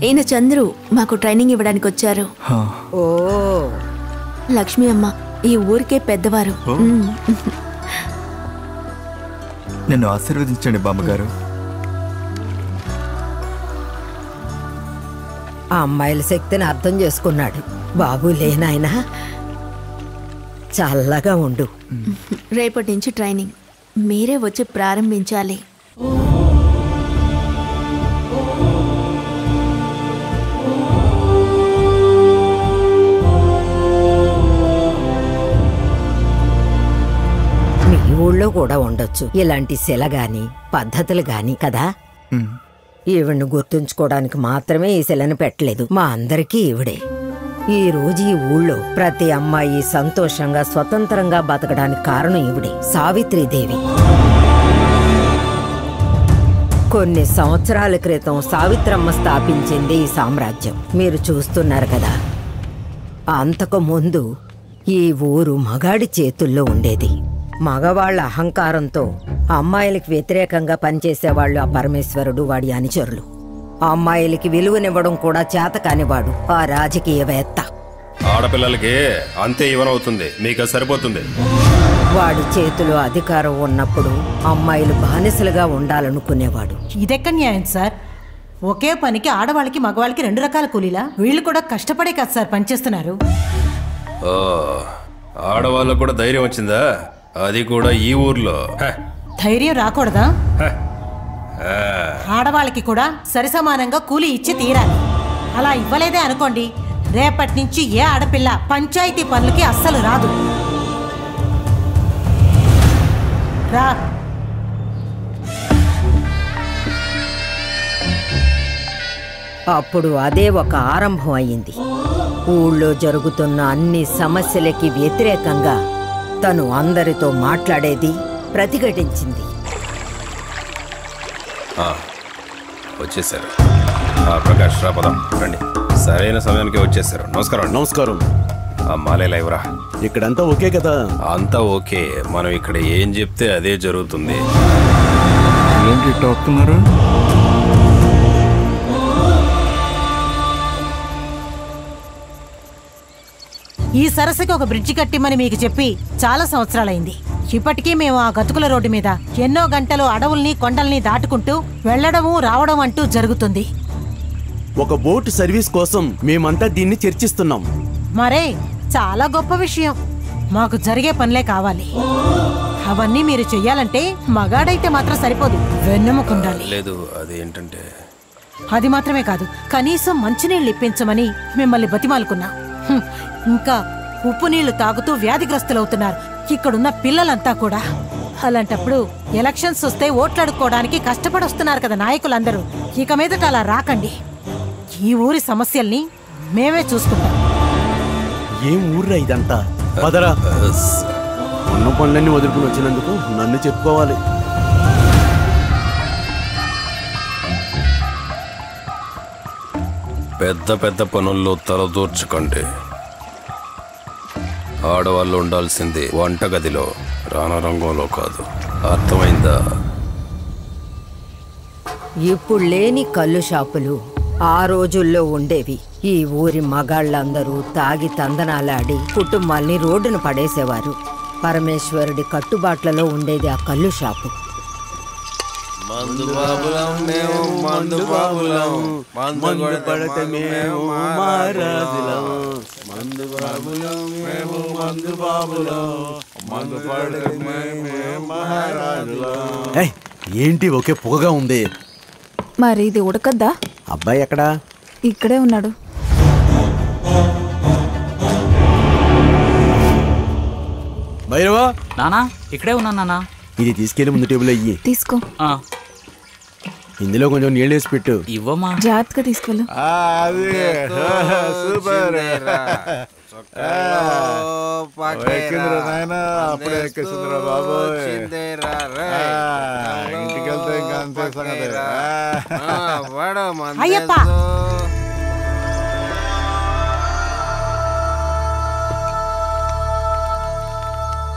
ఈయన చంద్రు మాకు ట్రైనింగ్ ఇవ్వడానికి వచ్చారు. ఓ. లక్ష్మి అమ్మ ఈ ఊరికే పెద్దవారు. నన్ను ఆశీర్వదించండి బామ్మగారు. ఆ అమ్మాయిల శక్తిని అర్థం చేసుకున్నాడు. బాబు లేనాయనా చల్లగా ఉండు. రేపటి నుంచి ట్రైనింగ్. మీరే వచ్చి ప్రారంభించాలి. ఊళ్ళో కూడా ఉండొచ్చు. ఇలాంటి శిల గాని పద్ధతులు గాని కదా? ఈవిడ్ని గుర్తుంచుకోవడానికి మాత్రమే ఈ శిలను పెట్టలేదు. మా అందరికీ ఈవిడే. ఈ రోజు ఈ ఊళ్ళో ప్రతి అమ్మాయి సంతోషంగా స్వతంత్రంగా బతకడానికి కారణం ఈవిడే. సావిత్రీదేవి. కొన్ని సంవత్సరాల క్రితం సావిత్రమ్మ స్థాపించింది ఈ సామ్రాజ్యం. మీరు చూస్తున్నారు కదా? అంతకు ముందు ఈ ఊరు మగాడి చేతుల్లో ఉండేది. మగవాళ్ళ అహంకారంతో అమ్మాయిలకి వ్యతిరేకంగా పనిచేసేవాళ్ళు ఆ పరమేశ్వరుడు వాడి అనుచరులు. ఆ అమ్మాయిలకి విలువనివ్వడం కూడా చేత కానివాడు ఆ రాజకీయవేత్త. ఆడపిల్లలకి అంతే ఇవ్వనవుతుంది. మీకు సరిపోతుంది. వాడి చేతిలో అధికారం ఉన్నప్పుడు అమ్మాయిలు బానిసలుగా ఉండాలనుకునేవాడు. ఇదెక్కడ న్యాయం సార్? ఒకే పనికి ఆడవాళ్ళకి మగవాళ్ళకి రెండు రకాల కూలీలా? వీళ్ళు కూడా కష్టపడే కదా సార్ పనిచేస్తున్నారు. ఓ ఆడవాళ్ళకు కూడా ధైర్యం వచ్చిందా? అది కూడా ఈ ఊర్లో. ధైర్యం రాకూడదా? ఆడవాళ్ళకి కూడా సరిసమానంగా కూలీ ఇచ్చి తీరాలి. అలా ఇవ్వలేదే అనుకోండి రేపటి నుంచి ఏ ఆడపిల్ల పంచాయతీ పనులకి అస్సలు రాదు. రా. అప్పుడు అదే ఒక ఆరంభం అయింది ఊళ్ళో జరుగుతున్న అన్ని సమస్యలకి వ్యతిరేకంగా తను అందరితో మాట్లాడేది ప్రతిఘటించింది. ఆ, వచ్చేసారు ఆ, ప్రకాష్ రా పదం. రండి. సరైన సమయానికి వచ్చేసారు నమస్కారం. నమస్కారం. మాలే లైవ్రా ఇక్కడంతా ఓకే కదా? అంతా ఓకే. మనం ఇక్కడ ఏం చెప్తే అదే జరుగుతుంది. ఏంటి ఇట్లా ఈ సరస్సుకి ఒక బ్రిడ్జి కట్టిమని మీకు చెప్పి చాలా సంవత్సరాలైంది. ఇప్పటికీ మేము ఆ గతుకుల రోడ్డు మీద ఎన్నో గంటలు అడవుల్ని కొండల్ని దాటుకుంటూ వెళ్ళడము రావడం అంటూ జరుగుతుంది. ఒక బోట్ సర్వీస్ కోసం మేమంతా దీన్ని చర్చిస్తున్నాం. మరే చాలా గొప్ప విషయం. మాకు జరిగే పనులే కావాలి. అవన్నీ మీరు చెయ్యాలంటే మగాడైతే మాత్రం సరిపోదు. వెన్నెముకుండాలి. లేదు అదేంటంటే అది మాత్రమే కాదు కనీసం మంచినీళ్ళు ఇప్పించమని మిమ్మల్ని బతిమాలుకున్నా. ఇంకా ఉప్పు నీళ్ళు తాగుతూ వ్యాధిగ్రస్తులవుతున్నారు. ఇక్కడున్న పిల్లలంతా కూడా. అలాంటప్పుడు ఎలక్షన్స్ వస్తే ఓట్లాడుకోవడానికి కష్టపడొస్తున్నారు కదా నాయకులందరూ. ఇక మీదట అలా రాకండి. ఈ ఊరి సమస్యల్ని మేమే చూసుకుంటాం. ఏం ఊర్రా ఇదంతా? పదరా. ఉన్న పనులన్నీ వదులుకుని వచ్చినందుకు నన్ను చెప్పుకోవాలి. పెద్ద పెద్ద పనుల్లో తలదూర్చకండి ఆడవాళ్ళు ఉండాల్సింది వంటగదిలో రణరంగంలో కాదు. అర్థమైందా? ఇప్పుడు లేని కళ్ళు షాపులు ఆ రోజుల్లో ఉండేవి. ఈ ఊరి మగాళ్ళందరూ తాగి తందనాలాడి కుటుంబాల్ని రోడ్డున పడేసేవారు. పరమేశ్వరుడి కట్టుబాట్లలో ఉండేది ఆ కళ్ళు షాపు. మందు బాబులం మేము మందు బాబులం. మందు పడక మేము మహారాజులం మందు బాబులం మేము మందు బాబులం. మందు పడక మేము మహారాజులం ఏంటి ఒకే పొగగా ఉంది? మరి ఇది ఉడకద్దా? అబ్బాయి ఎక్కడా? ఇక్కడే ఉన్నాడు. భైరవా? నానా ఇక్కడే ఉన్నా నానా. ఇది తీసుకెళ్ళి ముందు టేబుల్ అయ్యి తీసుకో. ఇందులో కొంచెం నీళ్ళు వేసి పెట్టు. ఇవ్వమా జాగ్రత్తగా తీసుకెళ్ళు. సూపర్ ఎక్కిందిరా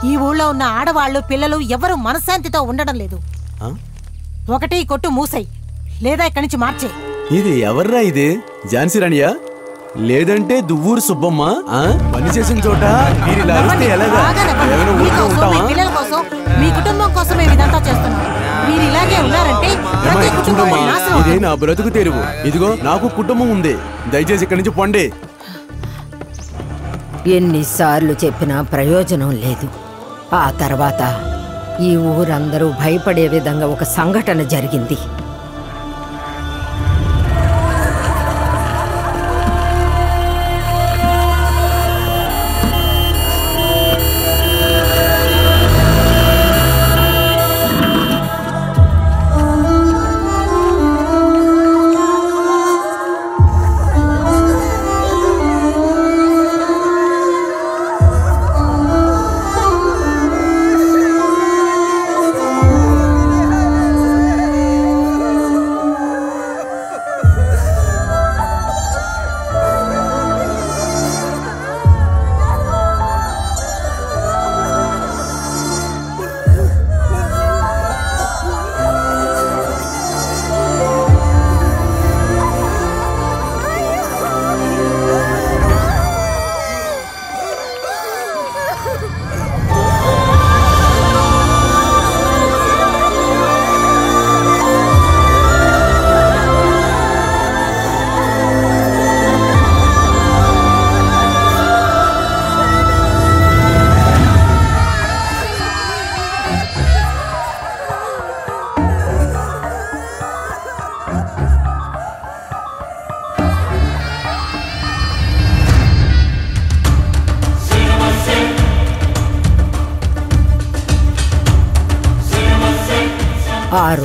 ఈ ఊళ్ళో ఉన్న ఆడవాళ్ళు పిల్లలు ఎవరు మనశ్శాంతితో ఉండడం లేదు? ఒకటి కొట్టు మూసై లేదా ఇక్కడి నుంచి మార్చే. ఇది ఎవర్రా ఇది? ఝాన్సీ రాణియా? లేదంటే దువ్వూరు సుబ్బమ్మ? ఆ? పని చేసిన చోట మీరు పిల్లల కోసం మీ కుటుంబం కోసం మేము ఇదంతా చేస్తున్నాం. మీరు ఇలాగే ఉన్నారంటే ఇదే. నా బ్రతుకు తెరువు. ఇదిగో నాకు కుటుంబం ఉంది. దయచేసి ఇక్కడి నుంచి పొండి. ఎన్నిసార్లు చెప్పినా ప్రయోజనం లేదు. ఆ తర్వాత ఈ ఊరందరూ భయపడే విధంగా ఒక సంఘటన జరిగింది.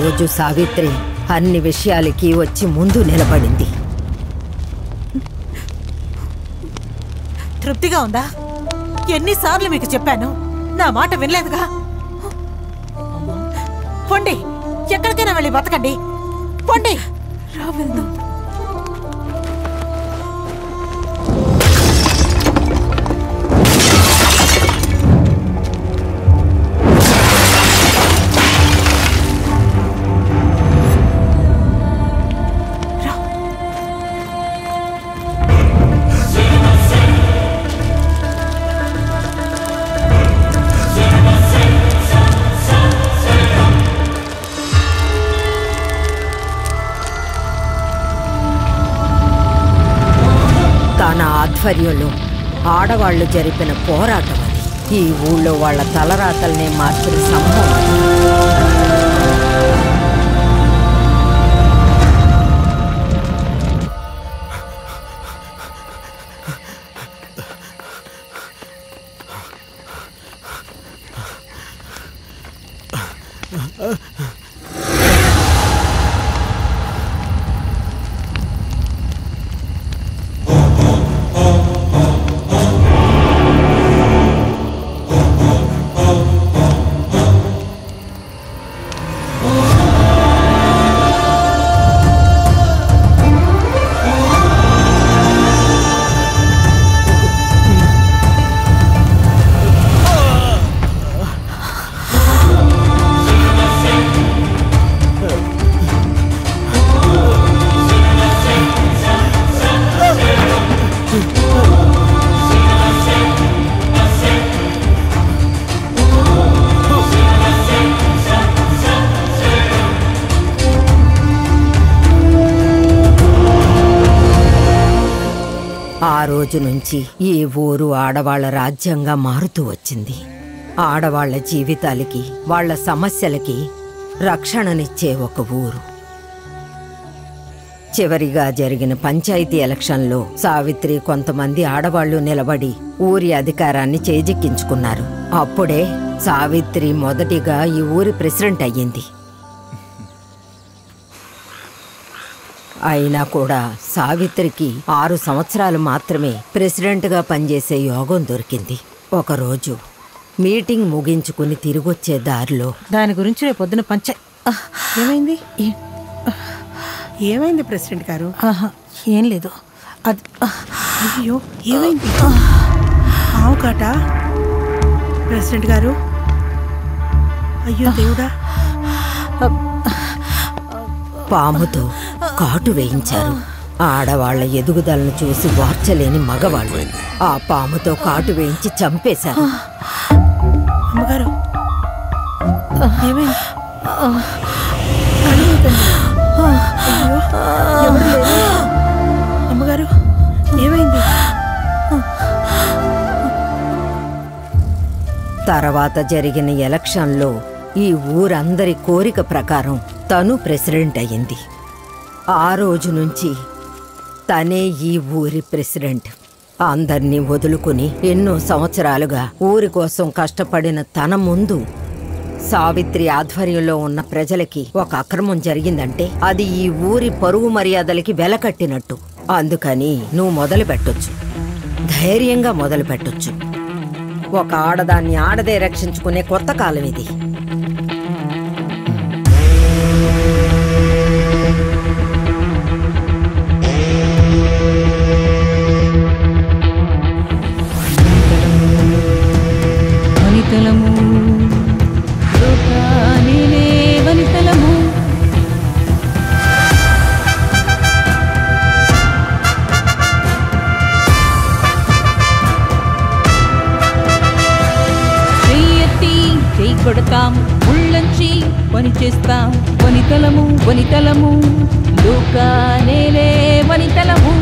రోజు సావిత్రి అన్ని విషయాలకి వచ్చి ముందు నిలబడింది. తృప్తిగా ఉందా? ఎన్నిసార్లు మీకు చెప్పాను? నా మాట వినలేదుగా? పొండి ఎక్కడికైనా వెళ్ళి బతకండి. పొండి. రా వెళ్దాం. ఆడవాళ్ళు జరిపిన పోరాటం అది. ఈ ఊళ్ళో వాళ్ళ తలరాతల్నే మార్చిన సంభవం నుంచి ఈ ఊరు ఆడవాళ్ళ రాజ్యంగా మారుతూ వచ్చింది. ఆడవాళ్ళ జీవితాలకి వాళ్ళ సమస్యలకి రక్షణనిచ్చే ఒక ఊరు. చివరిగా జరిగిన పంచాయతీ ఎలక్షన్లో సావిత్రి కొంతమంది ఆడవాళ్ళు నిలబడి ఊరి అధికారాన్ని చేజిక్కించుకున్నారు. అప్పుడే సావిత్రి మొదటిగా ఈ ఊరి ప్రెసిడెంట్ అయ్యింది. అయినా కూడా సావిత్రికి ఆరు సంవత్సరాలు మాత్రమే ప్రెసిడెంట్గా పనిచేసే యోగం దొరికింది. ఒకరోజు మీటింగ్ ముగించుకుని తిరిగొచ్చే దారిలో దాని గురించి రేపు పొద్దున పంచ ఏమైంది? ఏమైంది ప్రెసిడెంట్ గారు? ఏం లేదు. అది అయ్యో ఏమైంది? ఆవు కాట? ప్రెసిడెంట్ గారు? అయ్యో దేవుడా. పాముతో కాటు వేయించారు. ఆడవాళ్ళ ఎదుగుదలను చూసి వార్చలేని మగవాళ్ళు. ఆ పాముతో కాటు వేయించి చంపేశారు. అమ్మగారు? అమ్మగారు ఏమైంది? తర్వాత జరిగిన ఎలక్షన్లో ఈ ఊరందరి కోరిక ప్రకారం తను ప్రెసిడెంట్ అయ్యింది. ఆ రోజు నుంచి తనే ఈ ఊరి ప్రెసిడెంట్. అందర్నీ వదులుకుని ఎన్నో సంవత్సరాలుగా ఊరి కోసం కష్టపడిన తన ముందు సావిత్రి ఆధ్వర్యంలో ఉన్న ప్రజలకి ఒక అక్రమం జరిగిందంటే అది ఈ ఊరి పరువు మర్యాదలకి వెలకట్టినట్టు. అందుకని నువ్వు మొదలు పెట్టొచ్చు. ధైర్యంగా మొదలు పెట్టొచ్చు. ఒక ఆడదాన్ని ఆడదే రక్షించుకునే కొత్త కాలం ఇది వనితలము లోకానిలే వనితలము కొడతాం ముళ్ళంచి పని చేస్తాం. వనితలము వనితలము లోకానేలే వనితలము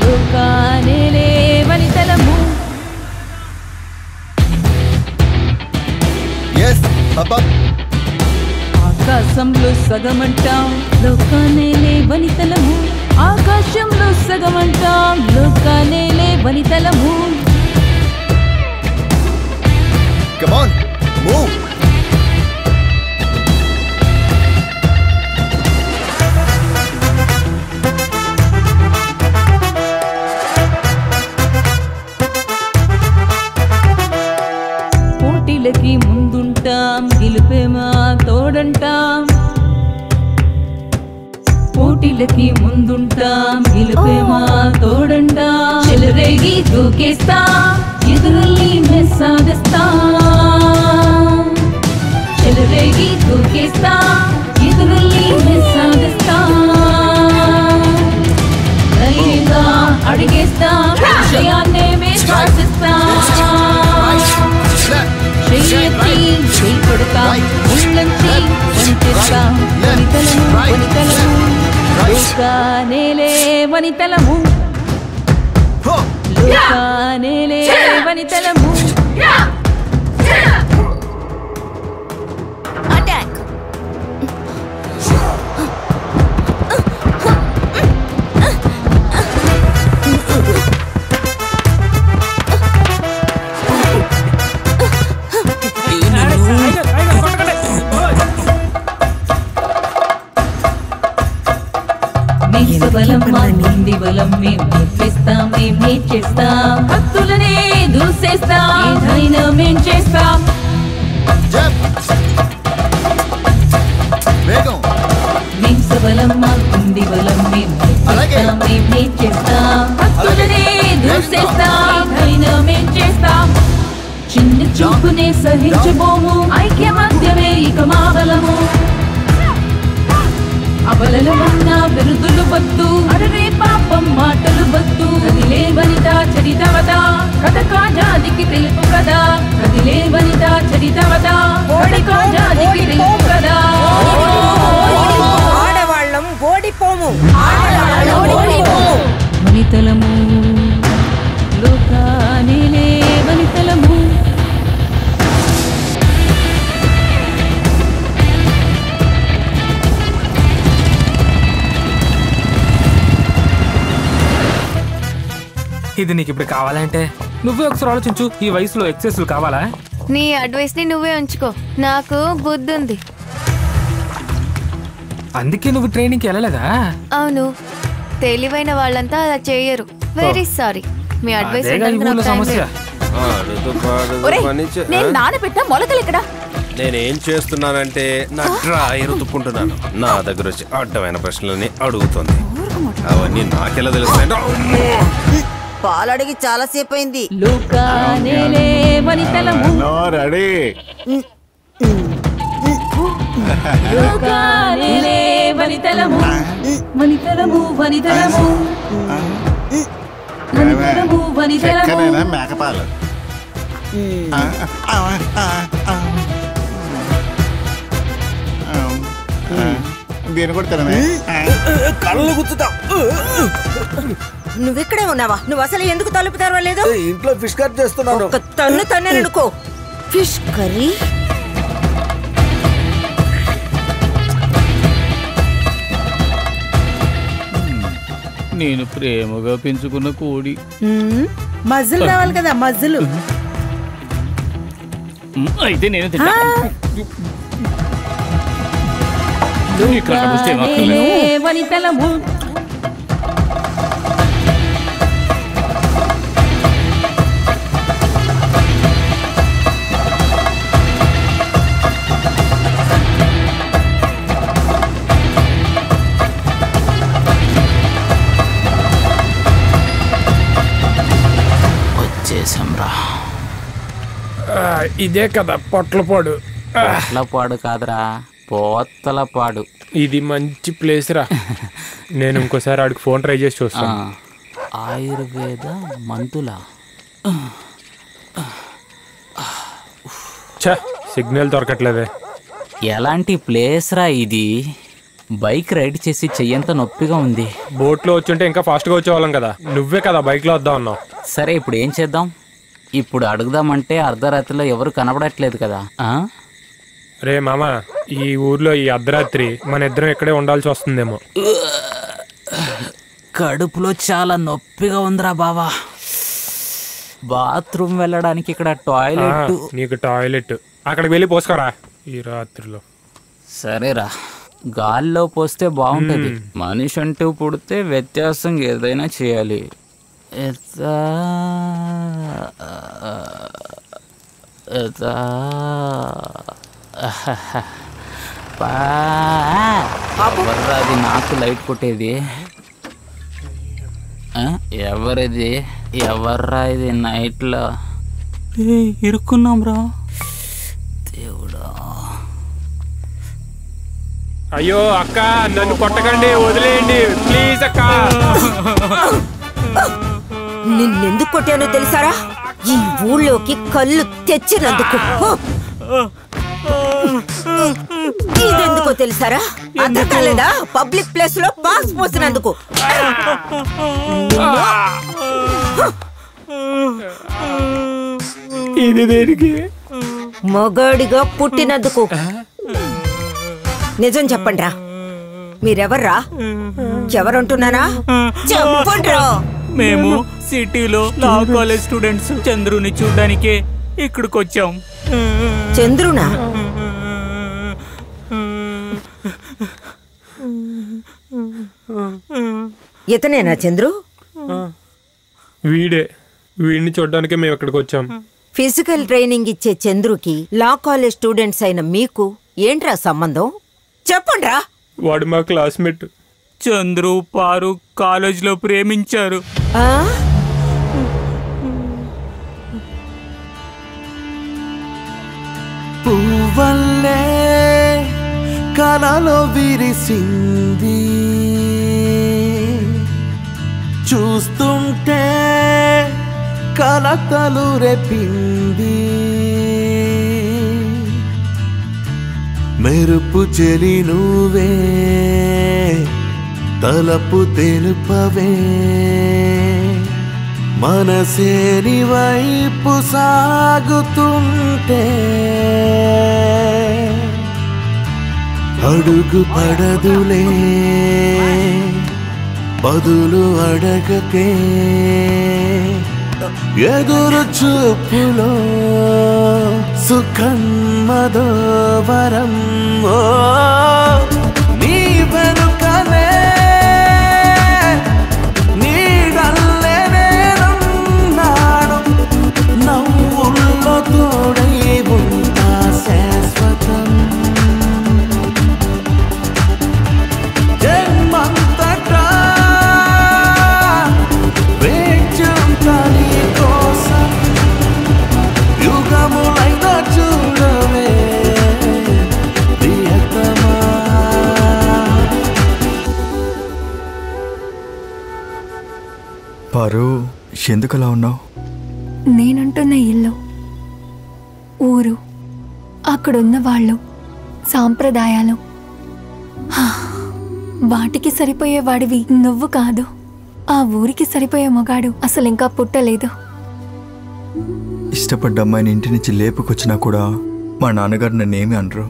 లోకానేలే వనితలము ఆకాశంలో సగమంటాం లోకానేలే వనితలము ఆకాశంలో సగమంటాం లోకానేలే వనితలము Come on, move. వనితలము. లోకానేలే వనితలము అటాక్ చిన్న సహించబోము. ఐక్య మధ్యమే ఇక మా బలము అబలలు ఉన్న బిరుదులు వద్దు. అడరే పాపం మాటలు వద్దు. కదిలే వనిత చరితవత కథ కాజాదికి తెలుపు కదా? కదిలే వనిత చరితవద? ఇది నీకు ఇప్పుడు కావాలంటే నువ్వే ఒకసారి ఆలోచించు ఈ వయసులో ఎక్సెస్లు కావాలా? నీ అడ్వైస్ని నువ్వే ఉంచుకో. నాకు బుద్ధి ఉంది అందుకే నువ్వు ట్రైనింగ్కి వెళ్ళలేదా? అవును. తెలివైన వాళ్ళంతా అలా చేయరు. వెరీ సారీ మీ అడ్వైస్ ఈ సమస్య. నేను నానబెట్టిన మొలకలు ఇక్కడ నేనేం చేస్తున్నానంటే నా డ్రాయర్ నా దగ్గర వచ్చి అడ్డమైన ప్రశ్నలని అడుగుతుంది. అవన్నీ నాకెలా తెలుస్తాయి? పాలడిగి చాలా సేపు అయింది రెడీ మేకపాలు. ఆ, ఆ, ఆ, ఆ. ఆ, దీన్ని కూడా తినమే. కళ్ళు గుచ్చుతా. నువ్విక్కడే ఉన్నావా? నువ్వు అసలు ఎందుకు తలుపు తెరవలేదు? ఇంట్లో ఫిష్ కట్ చేస్తున్నాను. ఒక తన్ను తన్నాననుకో ఫిష్ కర్రీ? నేను ప్రేమగా పెంచుకున్న కోడి. మజ్జులు రావాలి కదా మజ్జులు. అయితే నేను తింటా. ఇదే కదా పొట్లపాడు. పాడు కాదురా పోత్తల పాడు ఇది మంచి ప్లేస్ రా. నేను ఇంకోసారి ఆడికి ఫోన్ ట్రై చేసి చూస్తాను. ఆయుర్వేద మందుల? ఛ సిగ్నల్ దొరకట్లేదే. ఎలాంటి ప్లేస్ రా ఇది? బైక్ రైడ్ చేసి చెయ్యంత నొప్పిగా ఉంది. బోట్లో వచ్చుంటే ఇంకా ఫాస్ట్గా వచ్చేవాళ్ళం కదా. నువ్వే కదా బైక్లో వద్దాం అన్నావు. సరే ఇప్పుడు ఏం చేద్దాం? ఇప్పుడు అడుగుదామంటే అర్ధరాత్రిలో ఎవరు కనబడట్లేదు కదా. ఆ? రే మామ ఈ ఊర్లో ఈ అర్ధరాత్రి మన ఇద్దరం ఇక్కడే ఉండాల్సి వస్తుందేమో. కడుపులో చాలా నొప్పిగా ఉందిరా బావా. బాత్రూమ్ వెళ్ళడానికి ఇక్కడ టాయిలెట్ నీకు టాయిలెట్ అక్కడికి వెళ్ళి పోసుకోరా ఈ రాత్రిలో. సరేరా. గాల్లో పోస్తే బాగుంటది. మనిషి అంటూ పుడితే వ్యత్యాసం ఏదైనా చేయాలి. పా ఎవర్రా అది నాకు లైట్ కొట్టేది? ఆ? ఎవరిది? ఎవర్రా ఇది నైట్లో ఇరుక్కున్నాం రా. దేవుడా. అయ్యో అక్క నన్ను కొట్టకండి వదిలేయండి. ప్లీజ్ అక్క. నిన్నెందుకు కొట్టానో తెలుసారా? ఈ ఊళ్ళోకి కళ్ళు తెచ్చినందుకు. ఇదెందుకో తెలుసారా? అర్థం కాలేదా? పబ్లిక్ ప్లేస్లో పాస్ పోసినందుకు. ఇది దేనికి? మగాడిగా పుట్టినందుకు. నిజం చెప్పండి రా మీరెవర్రా? ఎవరంటున్నానా? చెప్పండ్రా. మేము సిటీలో లా కాలేజ్ స్టూడెంట్స్ చంద్రుని చూడడానికే ఇక్కడికి వచ్చాం చంద్రునా? ఇతనేనా చంద్రు? వీడే. వీడిని చూడడానికే మేము ఇక్కడికి వచ్చాం ఫిజికల్ ట్రైనింగ్ ఇచ్చే చంద్రుకి లా కాలేజ్ స్టూడెంట్స్ అయిన మీకు ఏంట్రా సంబంధం? చెప్పండ్రా. వాడు మా క్లాస్మేట్ చంద్రు పారు కాలేజీలో ప్రేమించారు? పువ్వల్లే కలలో విరిసింది. చూస్తుంటే కలతలు రేపింది మెరుపు చెలి నువ్వే తలపు తెలుపవే. మనసేని వైపు సాగుతుంటే. అడుగు పడదులే. బదులు అడగకే. ఎదురు చూపులో సుఖం మదోవరం ఓ கூட పారు ఎందుకలా ఉన్నావు? నేనుంటున్న ఇల్లు ఊరు అక్కడున్న వాళ్ళు సాంప్రదాయాలు. వాటికి సరిపోయే వాడివి నువ్వు కాదు. ఆ ఊరికి సరిపోయే మగాడు అసలు ఇంకా పుట్టలేదు. ఇష్టపడ్డ అమ్మాయిని ఇంటి నుంచి లేపుకొచ్చినా కూడా మా నాన్నగారు నన్నేమి అనరు.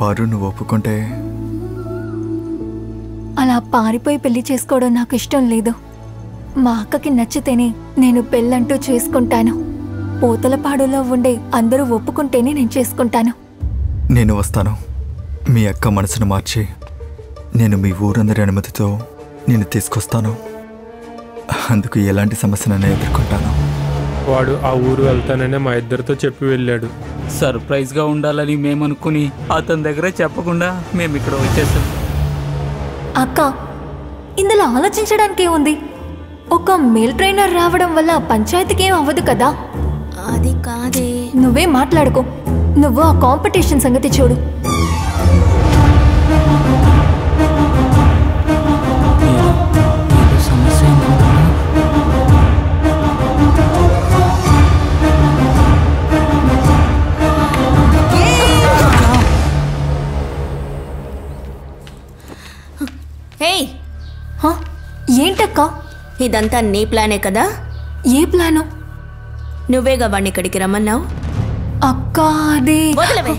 పారు నువ్వు ఒప్పుకుంటే అలా పారిపోయి పెళ్ళి చేసుకోవడం నాకు ఇష్టం లేదు. మా అక్కకి నచ్చితేనే నేను పెళ్ళంటూ చేసుకుంటాను. పూతలపాడులో ఉండే అందరూ ఒప్పుకుంటేనే నేను చేసుకుంటాను. నేను వస్తాను. మీ అక్క మనసును మార్చి నేను మీ ఊరందరి అనుమతితో నేను తీసుకొస్తాను. అందుకు ఎలాంటి సమస్యనైనా ఎదుర్కొంటాను. వాడు ఆ ఊరు వెళ్తాననే మా ఇద్దరితో చెప్పి వెళ్ళాడు. సర్ప్రైజ్గా ఉండాలని మేమనుకుని అతని దగ్గర చెప్పకుండా మేము ఇక్కడ వచ్చేసాం. అక్క ఇందులో ఆలోచించడానికి ఉంది ఒక మేల్ ట్రైనర్ రావడం వల్ల పంచాయతీకి ఏం అవ్వదు కదా? అది కాదే. నువ్వే మాట్లాడుకో. నువ్వు ఆ కాంపిటీషన్ సంగతి చూడు. హ? ఏంటక్క? ఇదంతా నీ ప్లానే కదా? ఏ ప్లాను? నువ్వేగా వాడిని ఇక్కడికి రమ్మన్నావు? అక్క అది. వదలవే.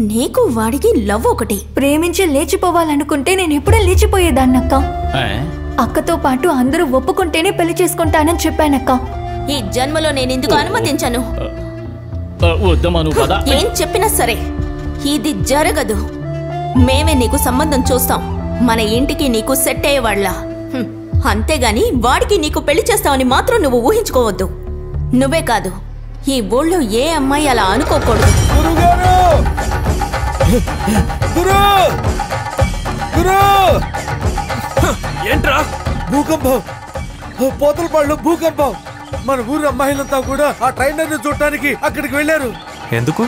నీకు వాడికి లవ్ ఒకటి. ప్రేమించి లేచిపోవాలనుకుంటే నేను ఎప్పుడూ లేచిపోయేదాన్నక్క. అక్కతో పాటు అందరూ ఒప్పుకుంటేనే పెళ్ళి చేసుకుంటానని చెప్పానక్క. ఈ జన్మలో నేను ఎందుకు అనుమతించను. ఏం చెప్పినా సరే ఇది జరగదు. మేమే నీకు సంబంధం చూస్తాం. మన ఇంటికి నీకు సెట్ అయ్యేవాళ్ళ. అంతేగాని వాడికి నీకు పెళ్ళి చేస్తావని మాత్రం నువ్వు ఊహించుకోవద్దు. నువ్వే కాదు ఈ ఊళ్ళో ఏ అమ్మాయి అలా అనుకోకూడదు. గురు! గురు! ఏంట్రా? భూకంపం. మన ఊరు అమ్మాయిలంతా కూడా ఆ ట్రైనర్ని చూడటానికి అక్కడికి వెళ్ళారు. ఎందుకు?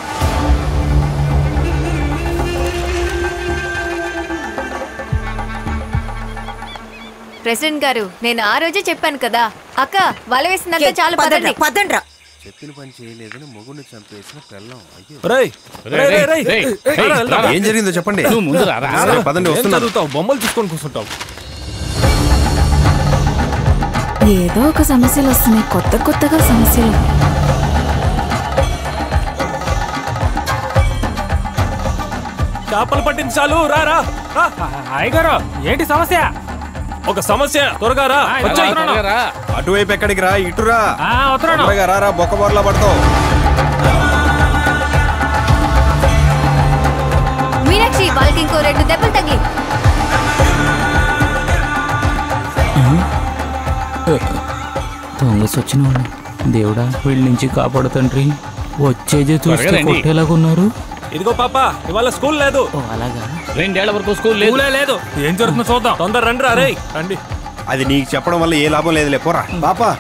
ప్రెసిడెంట్ గారు నేను ఆ రోజే చెప్పాను కదా అక్క వల వేసిందంటే చాలు పదండి పదండ్రా చెప్పిన పని చేయలేదని మొగుడిని చంపేసిన పెళ్ళం. ఏం జరిగిందో చెప్పండి పదండి చదువుతావు బొమ్మలు చూసుకొని కూర్చుంటావు ఏదో ఒక సమస్యలు వస్తున్నాయి కొత్త కొత్తగా సమస్యలు చేపలు పట్టింది చాలు రా రా రా. అయ్యగారు ఏంటి సమస్య ఒక సమస్య. త్వరగా రా. రా. అటువైపు ఎక్కడికి రా? ఇటురా రారా బొక్క బొరలా పడతావు. మీనాక్షి వాళ్ళకి ఇంకో రెండు దెబ్బలు తగిలి. దొంగ దేవుడా వీళ్ళ నుంచి కాపాడు తండ్రి. వచ్చేదే చూస్తే. కొట్టేలాగున్నారు ఇదిగో పాప ఇవాళ స్కూల్ లేదు. అలాగా? రెండేళ్ళ వరకు స్కూల్ లేదు. స్కూలే లేదు. ఏం జరుగుతుందో చూద్దాం. తొందర రండి రా రండి. అది నీకు చెప్పడం వల్ల ఏ లాభం లేదులే. పోరా. పాపా.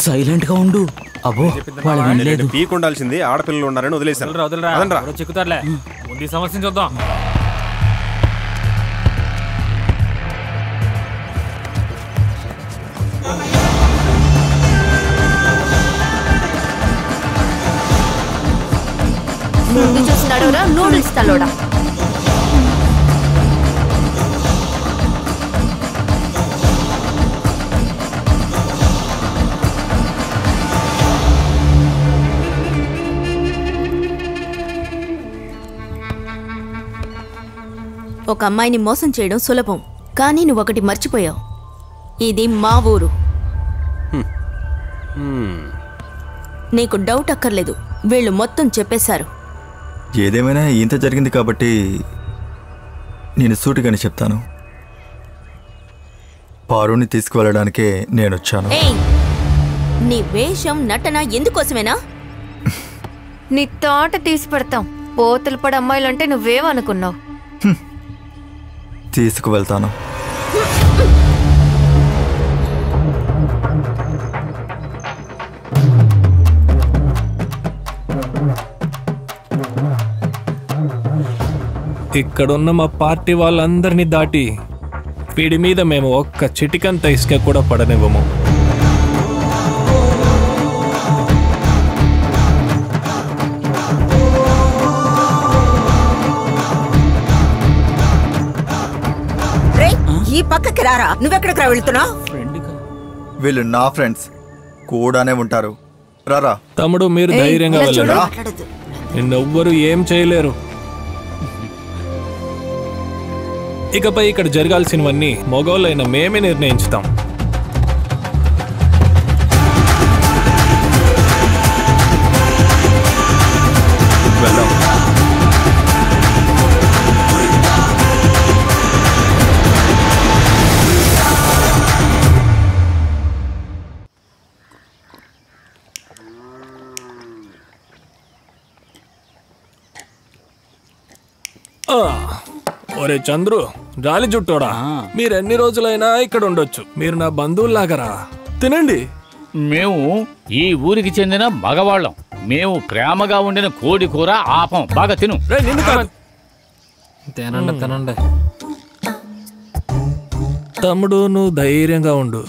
సైలెంట్గా ఉండు. అబ్బో వాళ్ళు వినలేదు పీక్ ఉండాల్సింది ఆడపిల్లలు ఉన్నారని వదలరా వదలరా. ఎవరో చిక్కుతారులే. ముందు ఈ సమస్యను చూద్దాం. ముందు చూసినాడోరా నూడిల్స్ తలోడా? ఒక అమ్మాయిని మోసం చేయడం సులభం కానీ నువ్వు ఒకటి మర్చిపోయావు. ఇది మా ఊరు. నీకు డౌట్ అక్కర్లేదు వీళ్ళు మొత్తం చెప్పేశారు. ఏదేమైనా ఇంత జరిగింది కాబట్టి నేను సూటిగానే చెప్తాను. పారుని తీసుకువెళ్ళడానికే నేను వచ్చాను ఏయ్! నీ వేషం నటన ఎందుకోసమేనా? నీ తోట తీసి పెడతాం. పోతులు పడి అమ్మాయిలంటే నువ్వేమనుకున్నావు? తీసుకువెళ్తాను. ఇక్కడున్న మా పార్టీ వాళ్ళందరినీ దాటి వీడి మీద మేము ఒక్క చిటికంత ఇసుక కూడా పడనివ్వము. పక్కకి రారా? నువ్వెక్కడికి రా వెళ్తున్నావు? వీళ్ళు నా ఫ్రెండ్స్. కూడానే ఉంటారు. రారా. తమ్ముడు మీరు ధైర్యంగా మాట్లాడొద్దు. నిన్నెవ్వరు ఏం చేయలేరు. ఇకపై ఇక్కడ జరగాల్సినవన్నీ మగవాళ్ళైన మేమే నిర్ణయించుతాం. ఒరే చంద్రు జాలి జుట్టోడా? మీరు ఎన్ని రోజులైనా ఇక్కడ ఉండొచ్చు. మీరు నా బంధువుల్లాగరా? తినండి. మేము ఈ ఊరికి చెందిన మగవాళ్ళం. మేము ప్రేమగా ఉండిన కోడి కూర ఆపం బాగా తిను. తినండి తినండి. తమ్ముడు నువ్వు ధైర్యంగా ఉండు.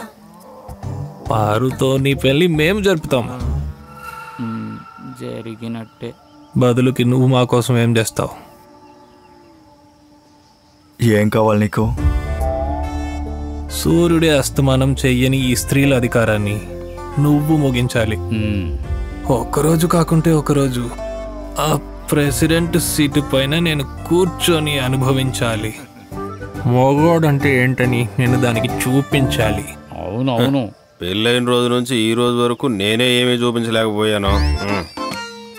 పారుతో నీ పెళ్ళి మేము జరుపుతాం. జరిగినట్టే. బదులుకి నువ్వు మా కోసం ఏం చేస్తావు? ఏం కావాలి నీకు? సూర్యుడి అస్తమానం చెయ్యని ఈ స్త్రీల అధికారాన్ని నువ్వు ముగించాలి. ఒక్కరోజు కాకుంటే ఒకరోజు ఆ ప్రెసిడెంట్ సీటు పైన నేను కూర్చొని అనుభవించాలి. మగోడంటే ఏంటని నేను దానికి చూపించాలి. అవును అవును పెళ్ళైన రోజు నుంచి ఈ రోజు వరకు నేనే ఏమీ చూపించలేకపోయాను.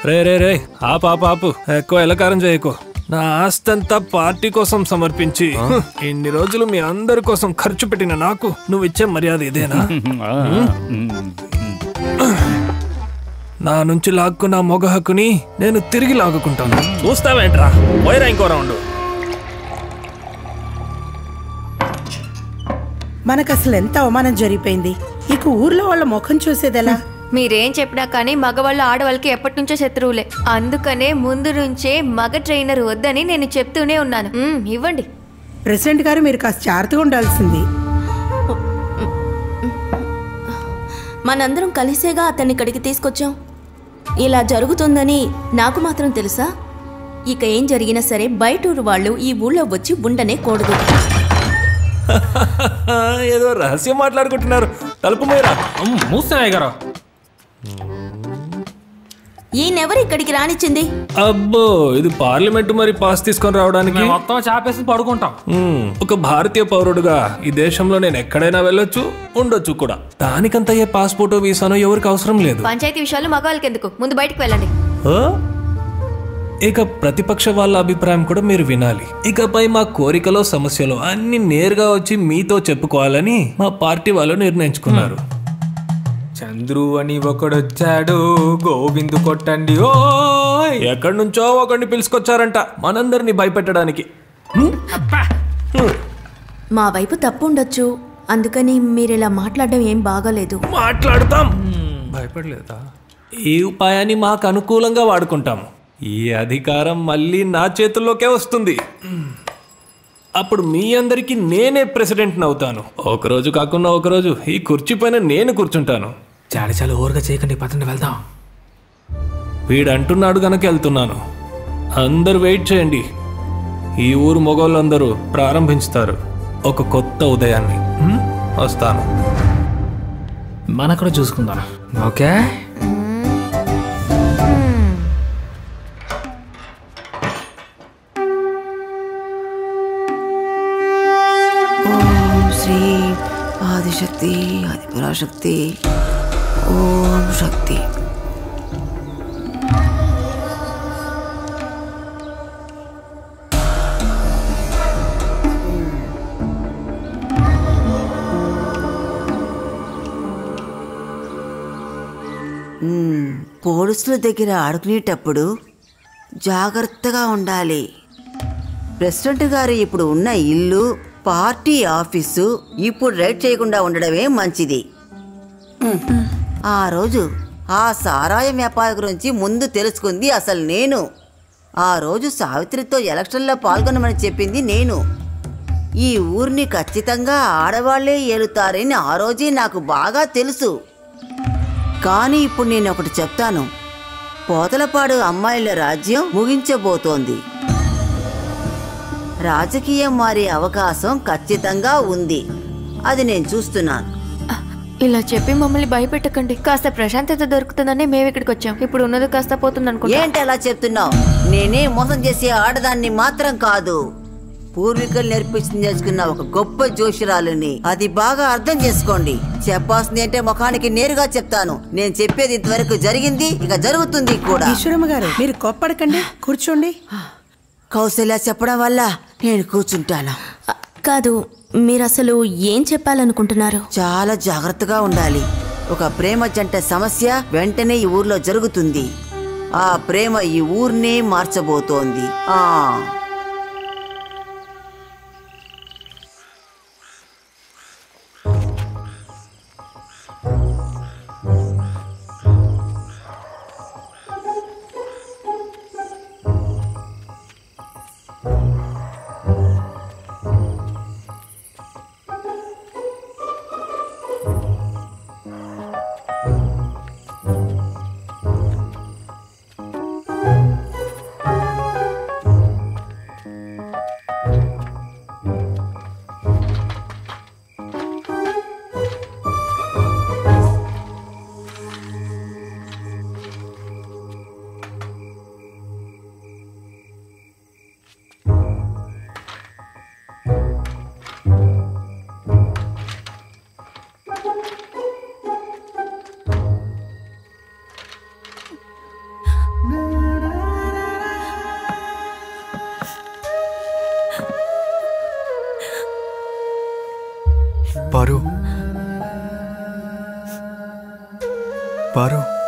రే రే రే ఆపు ఆపు ఆపు. ఎక్కువ ఎలకారం చేయకు. నా ఆస్తంతా పార్టీ కోసం సమర్పించి ఇన్ని రోజులు మీ అందరి కోసం ఖర్చు పెట్టిన నాకు నువ్వు ఇచ్చే మర్యాద ఇదేనా? నా నుంచి లాక్కున్న మొగ హక్కుని నేను తిరిగి లాగుకుంటాను. చూస్తావేంట్రా? పోయిరా ఇంకో రౌండ్. మనకు అసలు ఎంత అవమానం జరిగిపోయింది? ఇక ఊర్లో వాళ్ళ ముఖం చూసేదెలా? మీరేం చెప్పినా కానీ మగవాళ్ళు ఆడవాళ్ళకి ఎప్పటి నుంచో శత్రువులే. అందుకనే ముందు నుంచే మగ ట్రైనర్ వద్దని నేను చెప్తూనే ఉన్నాను. మ్మ్, ఇవ్వండి. ప్రెసిడెంట్ గారు మీరు కాస్త జాగ్రత్తగా ఉండాల్సింది. మనందరం కలిసేగా అతన్ని ఇక్కడికి తీసుకొచ్చాం. ఇలా జరుగుతుందని నాకు మాత్రం తెలుసా? ఇక ఏం జరిగినా సరే బయటూరు వాళ్ళు ఈ ఊళ్ళో వచ్చి ఉండనే కూడదు. ఏదో రహస్యం మాట్లాడుకుంటున్నారు. తలుపు మీరా. మూస్తున్నాయి గారా ఈయనెవరు ఇక్కడికి రానిచ్చింది? అబ్బో ఇది పార్లమెంట్ మరి పాస్ తీసుకొని రావడానికి? మొత్తం చాపేసి పడుకుంటాం. ఒక భారతీయ పౌరుడుగా ఈ దేశంలో నేను ఎక్కడైనా వెళ్ళొచ్చు ఉండొచ్చు కూడా. దానికంత ఏ పాస్పోర్ట్ వీసానో ఎవరికి అవసరం లేదు. పంచాయతీ విషయాలు మగవాళ్ళకి ఎందుకు ముందు బయటికి వెళ్ళండి? ఇక ప్రతిపక్ష వాళ్ళ అభిప్రాయం కూడా మీరు వినాలి. ఇకపై మా కోరికలో సమస్యలు అన్ని నేరుగా వచ్చి మీతో చెప్పుకోవాలని మా పార్టీ వాళ్ళు నిర్ణయించుకున్నారు. చంద్రు అని ఒకడొచ్చాడు. గోవిందు కొట్టండి ఓ ఎక్కడి నుంచో ఒకరిని పిలుచుకొచ్చారంట మనందరినీ భయపెట్టడానికి. మా వైపు తప్పు ఉండొచ్చు అందుకని మీరు ఇలా మాట్లాడడం ఏం బాగాలేదు. మాట్లాడతాం. భయపడలేదా? ఈ ఉపాయాన్ని మాకు అనుకూలంగా వాడుకుంటాం. ఈ అధికారం మళ్ళీ నా చేతుల్లోకే వస్తుంది. అప్పుడు మీ అందరికీ నేనే ప్రెసిడెంట్ అవుతాను ఒకరోజు కాకుండా ఒకరోజు ఈ కుర్చీ పైన నేను కూర్చుంటాను. చాలా చాలా ఓరగా చేయకండి పదండి వెళ్దాం. వీడు అంటున్నాడు గనక వెళ్తున్నాను. అందరూ వెయిట్ చేయండి. ఈ ఊరు మొగోళ్ళందరూ ప్రారంభించుతారు. ఒక కొత్త ఉదయాన్ని? వస్తాను. మన కూడా చూసుకుందాం. ఓకే. ఓం శ్రీ ఆదిశక్తి ఆదిపరాశక్తి. ఓం శక్తి. పోలీసుల దగ్గర ఆడుకునేటప్పుడు జాగ్రత్తగా ఉండాలి ప్రెసిడెంట్ గారు ఇప్పుడు ఉన్న ఇల్లు పార్టీ ఆఫీసు ఇప్పుడు రైడ్ చేయకుండా ఉండడమే మంచిది. ఆ రోజు ఆ సారాయం వ్యాపారం గురించి ముందు తెలుసుకుంది అసలు నేను. ఆ రోజు సావిత్రితో ఎలక్షన్లో పాల్గొనమని చెప్పింది నేను. ఈ ఊరిని ఖచ్చితంగా ఆడవాళ్ళే ఏలుతారని ఆ రోజే నాకు బాగా తెలుసు. కానీ ఇప్పుడు నేను ఒకటి చెప్తాను. పోతలపాడు అమ్మాయిల రాజ్యం ముగించబోతోంది. రాజకీయం మారే అవకాశం ఖచ్చితంగా ఉంది. అది నేను చూస్తున్నాను. ఇలా చెప్పి మమ్మల్ని భయపెట్టకండి. కాస్త ప్రశాంతత దొరుకుతుందని మేము ఇక్కడికి వచ్చాం. ఇప్పుడు ఉన్నది కాస్త పోతుంది అనుకుంటా ఏంటి అలా చెప్తున్నావు? నేనే మోసం చేసే ఆడదాన్ని మాత్రం కాదు. పూర్వీకులు నేర్పించి నేర్చుకున్న ఒక గొప్ప జోషిరాలని. అది బాగా అర్థం చేసుకోండి. చెప్పాల్సింది అంటే ముఖానికి నేరుగా చెప్తాను. నేను చెప్పేది ఇంతవరకు జరిగింది ఇక జరుగుతుంది కూడా. ఈశ్వరమ్మ గారు మీరు కోప్పడకండి కూర్చోండి. కౌశల్య చెప్పడం వల్ల నేను కూర్చుంటాను. కాదు మీరు అసలు ఏం చెప్పాలనుకుంటున్నారు? చాలా జాగ్రత్తగా ఉండాలి. ఒక ప్రేమ జంట సమస్య వెంటనే ఈ ఊర్లో జరుగుతుంది. ఆ ప్రేమ ఈ ఊర్నే మార్చబోతోంది. ఆ. పారు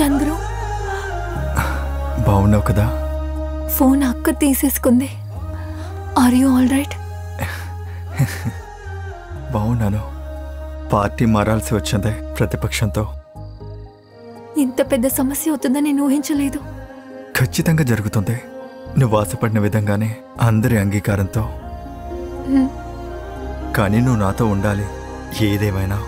చంద్రు. బాగున్నావు కదా? ఫోన్ అక్క తీసేసుకుంది. ఆర్ యూ ఆల్ రైట్ బాగున్నాను. పార్టీ మారాల్సి వచ్చింది ప్రతిపక్షంతో. పెద్ద సమస్య అవుతుందని నేను ఊహించలేదు. ఖచ్చితంగా జరుగుతుంది. నువ్వు ఆశపడిన విధంగానే అందరి అంగీకారంతో. కానీ నువ్వు నాతో ఉండాలి. ఏదేమైనా.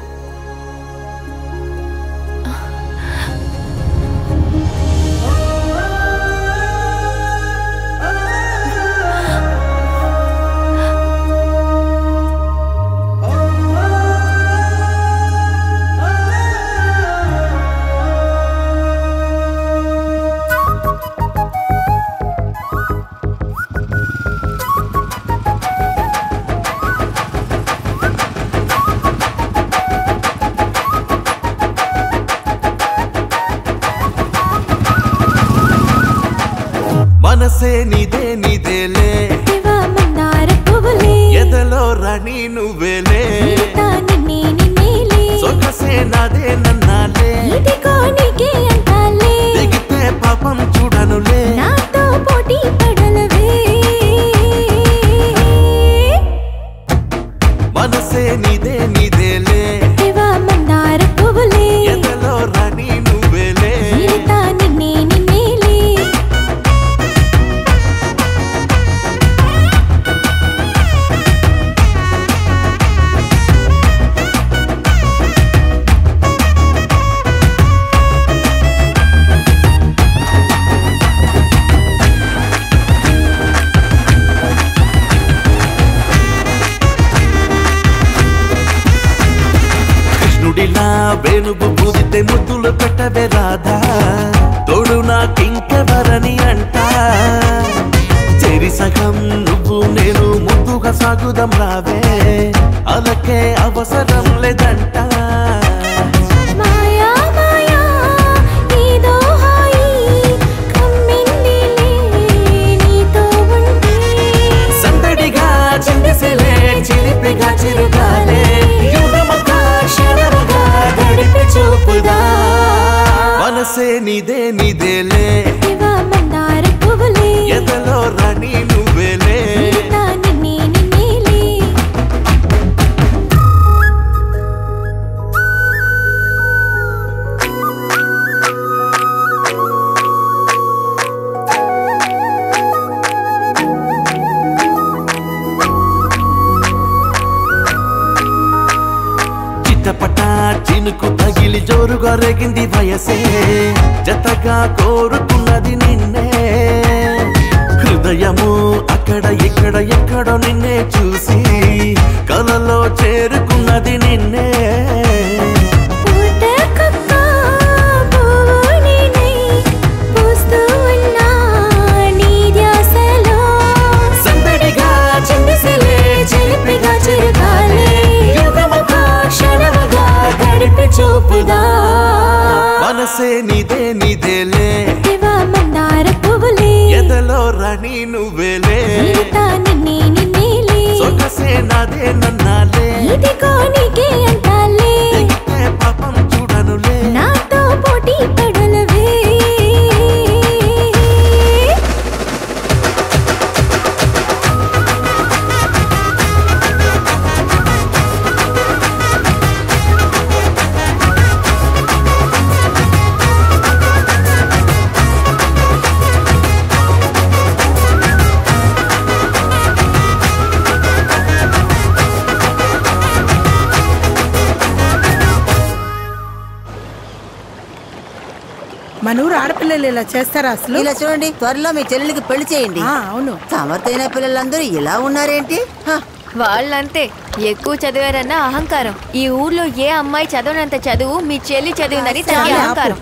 మన ఊరు ఆడపిల్లలు ఇలా చేస్తారా అసలు? ఇలా చూడండి త్వరలో మీ చెల్లెలికి పెళ్ళి చేయండి. అవును. సమర్థైన పిల్లలందరూ ఇలా ఉన్నారేంటి? హ, వాళ్ళంతే ఎక్కువ చదివారన్న అహంకారం. ఈ ఊర్లో ఏ అమ్మాయి చదవనంత చదువు మీ చెల్లి చదివిందని. అహంకారం.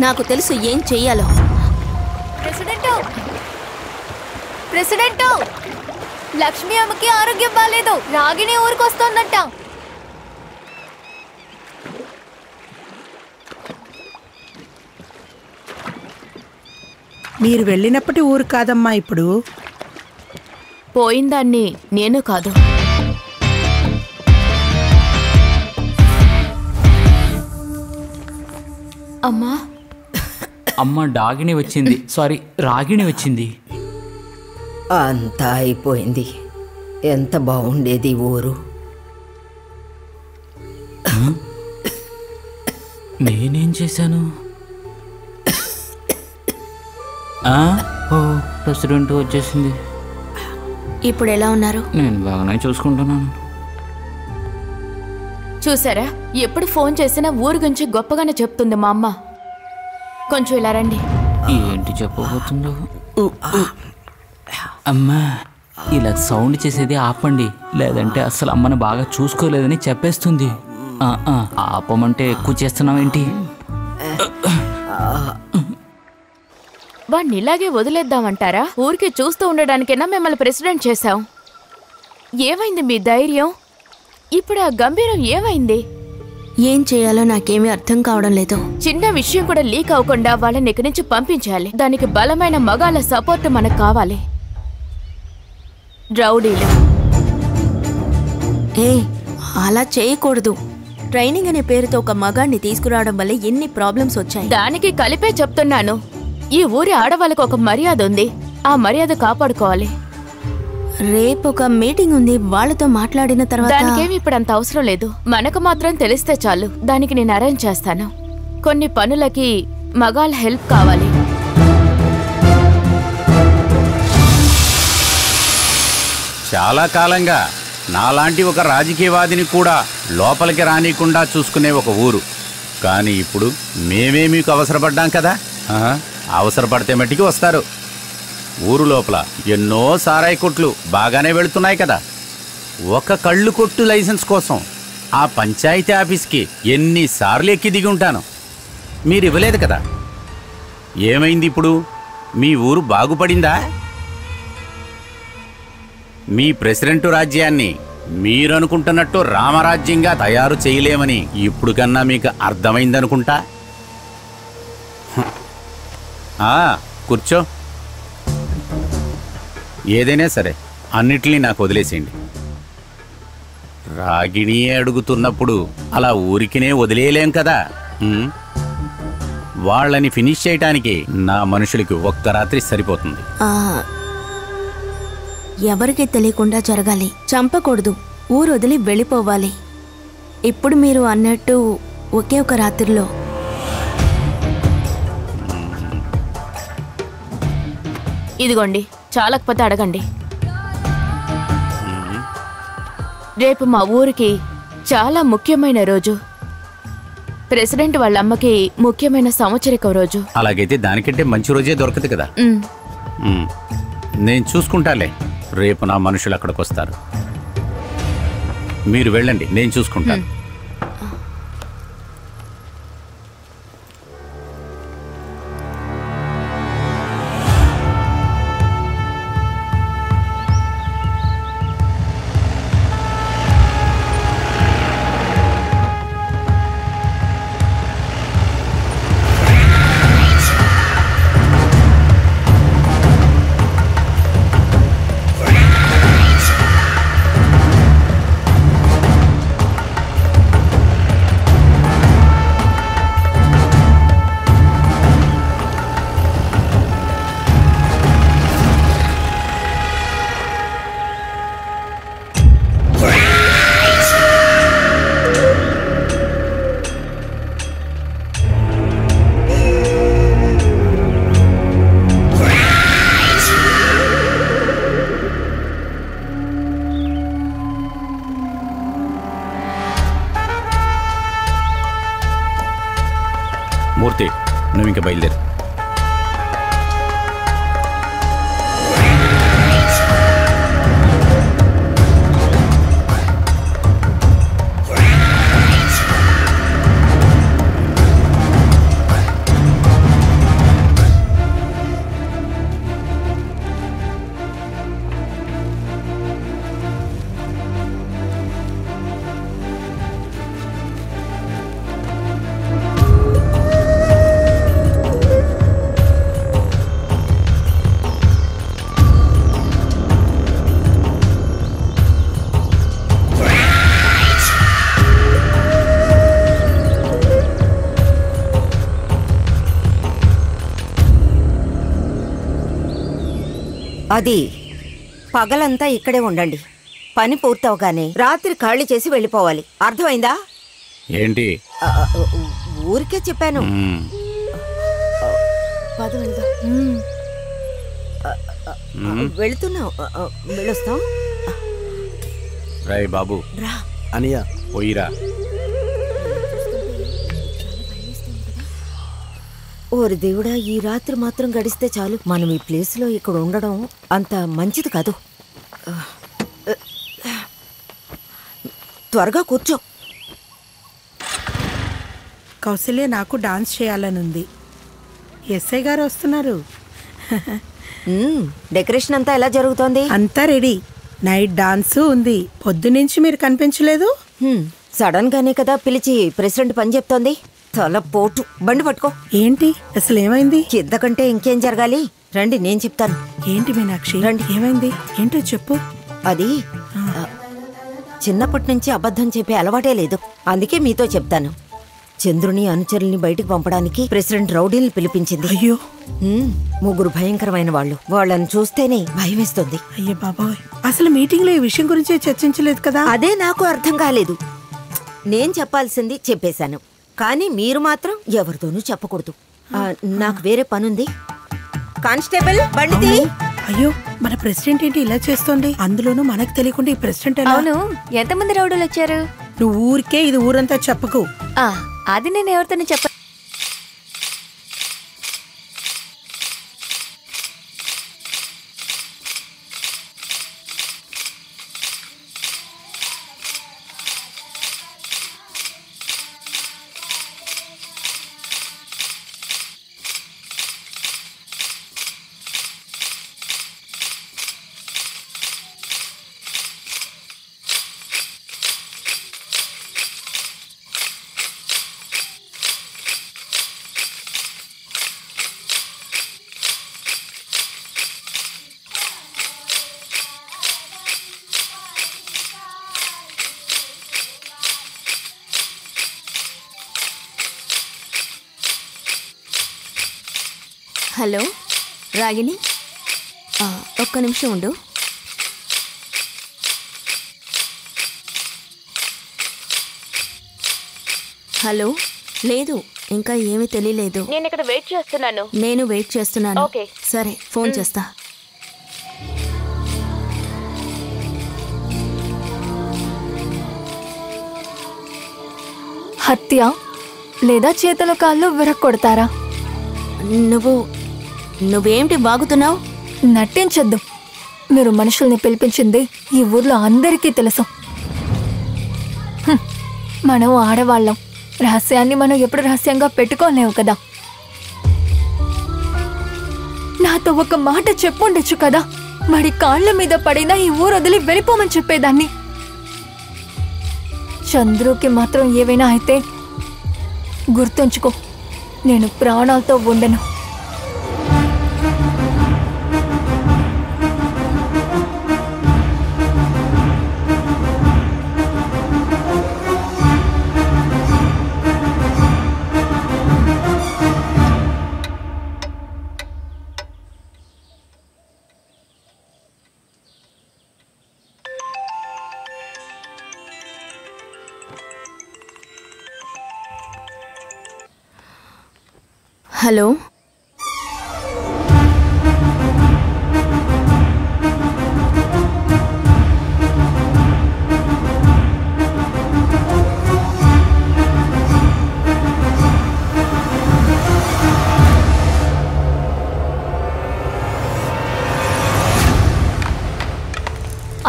నాకు తెలుసు ఏం చెయ్యాలో. ప్రెసిడెంట్! ప్రెసిడెంట్! లక్ష్మి అమ్మకి ఆరోగ్యం బాగాలేదు రాగిణి ఊరికి మీరు వెళ్ళినప్పటి ఊరు కాదమ్మా ఇప్పుడు. పోయిందాన్ని నేను కాదు. అమ్మా. అమ్మ డాగిని వచ్చింది. సారీ రాగిణి వచ్చింది. అంతా అయిపోయింది. ఎంత బాగుండేది ఈ ఊరు. నేనేం చేశాను? ఓ ప్రెసిడెంట్ వచ్చేసింది. ఇప్పుడు ఎలా ఉన్నారు? నేను బాగానే చూసుకుంటున్నాను. చూసారా? ఎప్పుడు ఫోన్ చేసినా ఊరి గురించి గొప్పగానే చెప్తుంది మా అమ్మ. కొంచెం ఇలా రండి. ఏంటి చెప్పబోతుందో? అమ్మా ఇలా సౌండ్ చేసేది ఆపండి. లేదంటే అసలు అమ్మని బాగా చూసుకోలేదని చెప్పేస్తుంది. ఆ, ఆ, ఆపమంటే ఎక్కువ చేస్తున్నావేంటి? వాడిని ఇలాగే వదిలేద్దామంటారా? ఊరికి చూస్తూ ఉండడానికైనా మిమ్మల్ని ప్రెసిడెంట్ చేశాం ఏమైంది మీ ధైర్యం? ఇప్పుడు ఆ గంభీరం ఏమైంది? ఏం చేయాలో నాకేమీ అర్థం కావడం లేదు. చిన్న విషయం కూడా లీక్ అవ్వకుండా వాళ్ళని ఇక్కడి నుంచి పంపించాలి. దానికి బలమైన మగాళ్ళ సపోర్ట్ మనకు కావాలి. రౌడీలు. ఏ అలా చేయకూడదు. ట్రైనింగ్ అనే పేరుతో ఒక మగాడిని తీసుకురావడం వల్ల ఎన్ని ప్రాబ్లమ్స్ వచ్చాయి? దానికి కలిపే చెప్తున్నాను. ఈ ఊరి ఆడవాళ్ళకు ఒక మర్యాద ఉంది. ఆ మర్యాద కాపాడుకోవాలి. రేపు ఒక మీటింగ్ ఉంది. వాళ్ళతో మాట్లాడిన తర్వాత దానికేమి ఇప్పుడు అంత అవసరం లేదు. మనకు మాత్రం తెలిస్తే చాలు. దానికి నేను అరేంజ్ చేస్తాను. కొన్ని పనులకి మగాళ్ళ హెల్ప్ కావాలి. చాలా కాలంగా నాలాంటి ఒక రాజకీయవాదిని కూడా లోపలికి రానికుండా చూసుకునే ఒక ఊరు. కానీ ఇప్పుడు మేమే మీకు అవసరపడ్డాం కదా? అవసరపడితే మట్టికి వస్తారు. ఊరు లోపల ఎన్నో సారాయి కొట్లు బాగానే వెళుతున్నాయి కదా. ఒక కళ్ళు కొట్టు లైసెన్స్ కోసం ఆ పంచాయతీ ఆఫీస్కి ఎన్నిసార్లు ఎక్కి దిగి ఉంటాను. మీరు ఇవ్వలేదు కదా. ఏమైంది ఇప్పుడు? మీ ఊరు బాగుపడిందా? మీ ప్రెసిడెంటు రాజ్యాన్ని మీరనుకుంటున్నట్టు రామరాజ్యంగా తయారు చేయలేమని ఇప్పుడు కన్నా మీకు అర్థమైందనుకుంటా? కూర్చో. ఏదైనా సరే అన్నిటినీ నాకు వదిలేసేయండి. రాగిణి అడుగుతున్నప్పుడు అలా ఊరికినే వదిలేయలేం కదా? వాళ్ళని ఫినిష్ చేయటానికి నా మనుషులకి ఒక్క రాత్రి సరిపోతుంది. ఎవరికి తెలియకుండా జరగాలి. చంపకూడదు. ఊరు వదిలి వెళ్ళిపోవాలి. ఇప్పుడు మీరు అన్నట్టు ఒకే ఒక రాత్రిలో ఇదిగోండి చాలకపోతే అడగండి. రేపు మా ఊరికి చాలా ముఖ్యమైన రోజు. ప్రెసిడెంట్ వాళ్ళ అమ్మకి ముఖ్యమైన సంవత్సరిక రోజు. అలాగైతే దానికంటే మంచి రోజే దొరకదు కదా. నేను చూసుకుంటాలే. రేపు నా మనుషులు అక్కడికి వస్తారు. మీరు వెళ్ళండి నేను చూసుకుంటాను. పగలంతా ఇక్కడే ఉండండి. పని పూర్తవగానే రాత్రి ఖాళీ చేసి వెళ్ళిపోవాలి. అర్థమైందా? ఏంటి? ఊరికే చెప్పాను. మ్మ్. పద వెళ్దాం. ఆ, ఆ, ఆ, మ్మ్. వెళ్తున్నాం ఆ, ఆ, వెళ్ళొస్తాం. రాయ్ బాబు. రా. అనియా. పోయిరా. ఓరి దేవుడా ఈ రాత్రి మాత్రం గడిస్తే చాలు. మనం ఈ ప్లేస్లో ఇక్కడ ఉండడం అంత మంచిది కాదు. త్వరగా కూర్చో. కౌశల్య నాకు డాన్స్ చేయాలనుంది. ఎస్ఐ గారు వస్తున్నారు. డెకరేషన్ అంతా ఎలా జరుగుతోంది? అంతా రెడీ. నైట్ డాన్స్ ఉంది. పొద్దునుంచి మీరు కనిపించలేదు? సడన్ గానే కదా పిలిచి ప్రెసిడెంట్ పని చెప్తోంది. తల పోటు. బండి పట్టుకో. ఏంటి? అసలు ఏమైంది? ఇంతకంటే ఇంకేం జరగాలి? రండి నేను చెప్తాను. ఏంటి మీనాక్షి? రండి. ఏమైంది? ఏంటో చెప్పు. అది చిన్నప్పటి నుంచి అబద్ధం చెప్పే అలవాటే లేదు. అందుకే మీతో చెప్తాను. చంద్రుని అనుచరుల్ని బయటికి పంపడానికి ప్రెసిడెంట్ రౌడీల్ని పిలిపించింది. అయ్యో! ముగ్గురు భయంకరమైన వాళ్ళు. వాళ్ళని చూస్తేనే భయమేస్తుంది. అయ్యో బాబాయ్! అసలు మీటింగ్లో ఈ విషయం గురించే చర్చించలేదు కదా? అదే నాకు అర్థం కాలేదు. నేను చెప్పాల్సింది చెప్పేశాను. కానీ మీరు మాత్రం ఎవరితోనూ చెప్పకూడదు. నాకు వేరే పనుంది. కానిస్టేబుల్ బండి. అయ్యో మన ప్రెసిడెంట్ ఏంటి ఇలా చేస్తోంది? అందులోనూ మనకు తెలియకుండా ఈ ప్రెసిడెంట్ అవును ఎంతమంది రౌడీలు వచ్చారు? నువ్వు ఊరికే ఇది ఊరంతా చెప్పకు. ఆ, అది నేను ఎవరితోనూ చెప్ప హలో రాగిణి. ఒక్క నిమిషం ఉండు. హలో లేదు ఇంకా ఏమీ తెలియలేదు. నేను ఇక్కడ వెయిట్ చేస్తున్నాను. నేను వెయిట్ చేస్తున్నాను. ఓకే. సరే ఫోన్. చేస్తా. హత్య లేదా చేతుల కాళ్ళు విరక్కొడతారా నువ్వు నువ్వేమిటి బాగుతున్నావు నటించొద్దు. మీరు మనుషుల్ని పిలిపించింది ఈ ఊర్లో అందరికీ తెలుసు. మనం ఆడవాళ్ళం. రహస్యాన్ని మనం ఎప్పుడు రహస్యంగా పెట్టుకోలేవు కదా. నాతో ఒక మాట చెప్పుండొచ్చు కదా. మరి కాళ్ళ మీద పడినా ఈ ఊరు వదిలి వెళ్ళిపోమని చెప్పేదాన్ని. చంద్రుకి మాత్రం ఏవైనా అయితే గుర్తుంచుకో. నేను ప్రాణాలతో ఉండను. హలో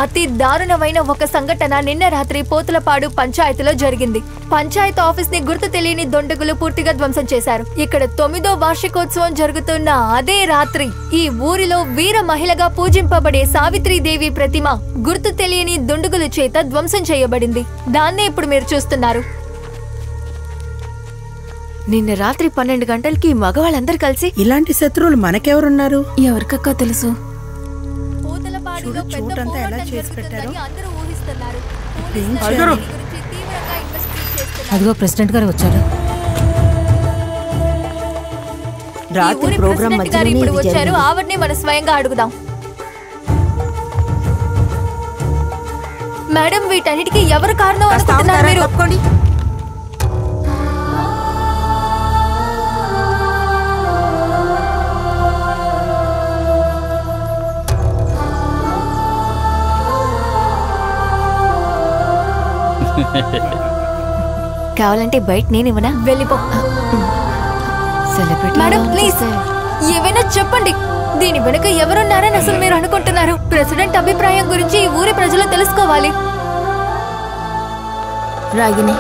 అతి దారుణమైన ఒక సంఘటన నిన్న రాత్రి పోతులపాడు పంచాయతీలో జరిగింది. పంచాయతీ ఆఫీస్ని గుర్తు తెలియని దొండగులు పూర్తిగా ధ్వంసం చేశారు. ఇక్కడ తొమ్మిదో వార్షికోత్సవం జరుగుతున్న అదే రాత్రి ఈ ఊరిలో వీర మహిళగా పూజింపబడే సావిత్రీదేవి ప్రతిమ గుర్తు తెలియని దుండుగుల చేత ధ్వంసం చేయబడింది. దాన్నే ఇప్పుడు మీరు చూస్తున్నారు. నిన్న రాత్రి పన్నెండు గంటలకి మగవాళ్ళందరూ కలిసి ఇలాంటి శత్రువులు మనకెవరున్నారు? ఎవరికక్క తెలుసు. చూడు చోటంతా ఎలా చేసి పెట్టారో? అదిగో ప్రెసిడెంట్ గారు వచ్చారు. రాత్రి ఊరి ప్రోగ్రాం ప్రెసిడెంట్ గారు మధ్యలోనే ఇప్పుడు వచ్చారు. ఆవిడని మనం స్వయంగా అడుగుదాం. మేడం వీటన్నిటికీ ఎవరు కారణం అనుకుంటున్నారు మీరు? కావాలంటే బయట నేను ఇవ్వనా? వెళ్ళిపో. మేడం ప్లీజ్ ఏమైనా చెప్పండి. దీని వెనుక ఎవరున్నారని అసలు మీరు అనుకుంటున్నారు. ప్రెసిడెంట్ అభిప్రాయం గురించి ఈ ఊరి ప్రజలు తెలుసుకోవాలి. రాగిని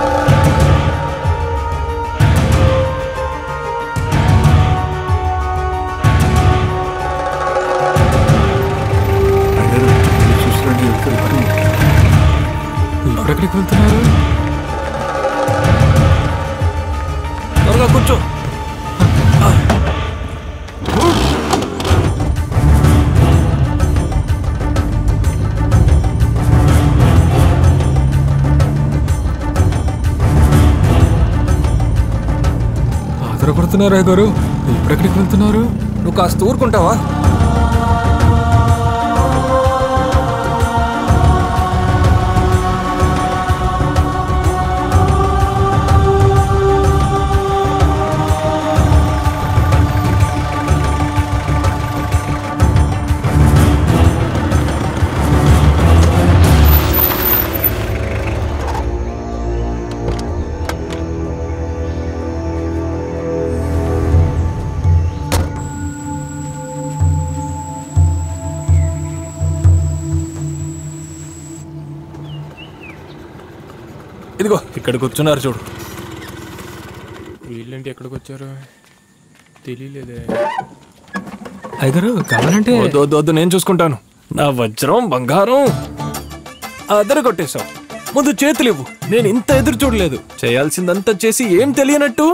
ఎక్కడికి వెళ్తున్నారు. త్వరగా కూర్చో. ఆధారపడుతున్నారా గారు ఎక్కడికి వెళ్తున్నారు. నువ్వు కాస్త ఊరుకుంటావా? ఇక్కడ కూర్చున్నారు చూడు. వీళ్ళేంటి ఎక్కడికి వచ్చారు? తెలియలేదే అయ్యగారు కావాలంటే వద్దు వద్దు వద్దు నేను చూసుకుంటాను. నా వజ్రం బంగారం. అదర కొట్టేశావు. ముందు చేతులు ఇవ్వు. నేను ఇంత ఎదురు చూడలేదు. చేయాల్సిందంతా చేసి ఏం తెలియనట్టు?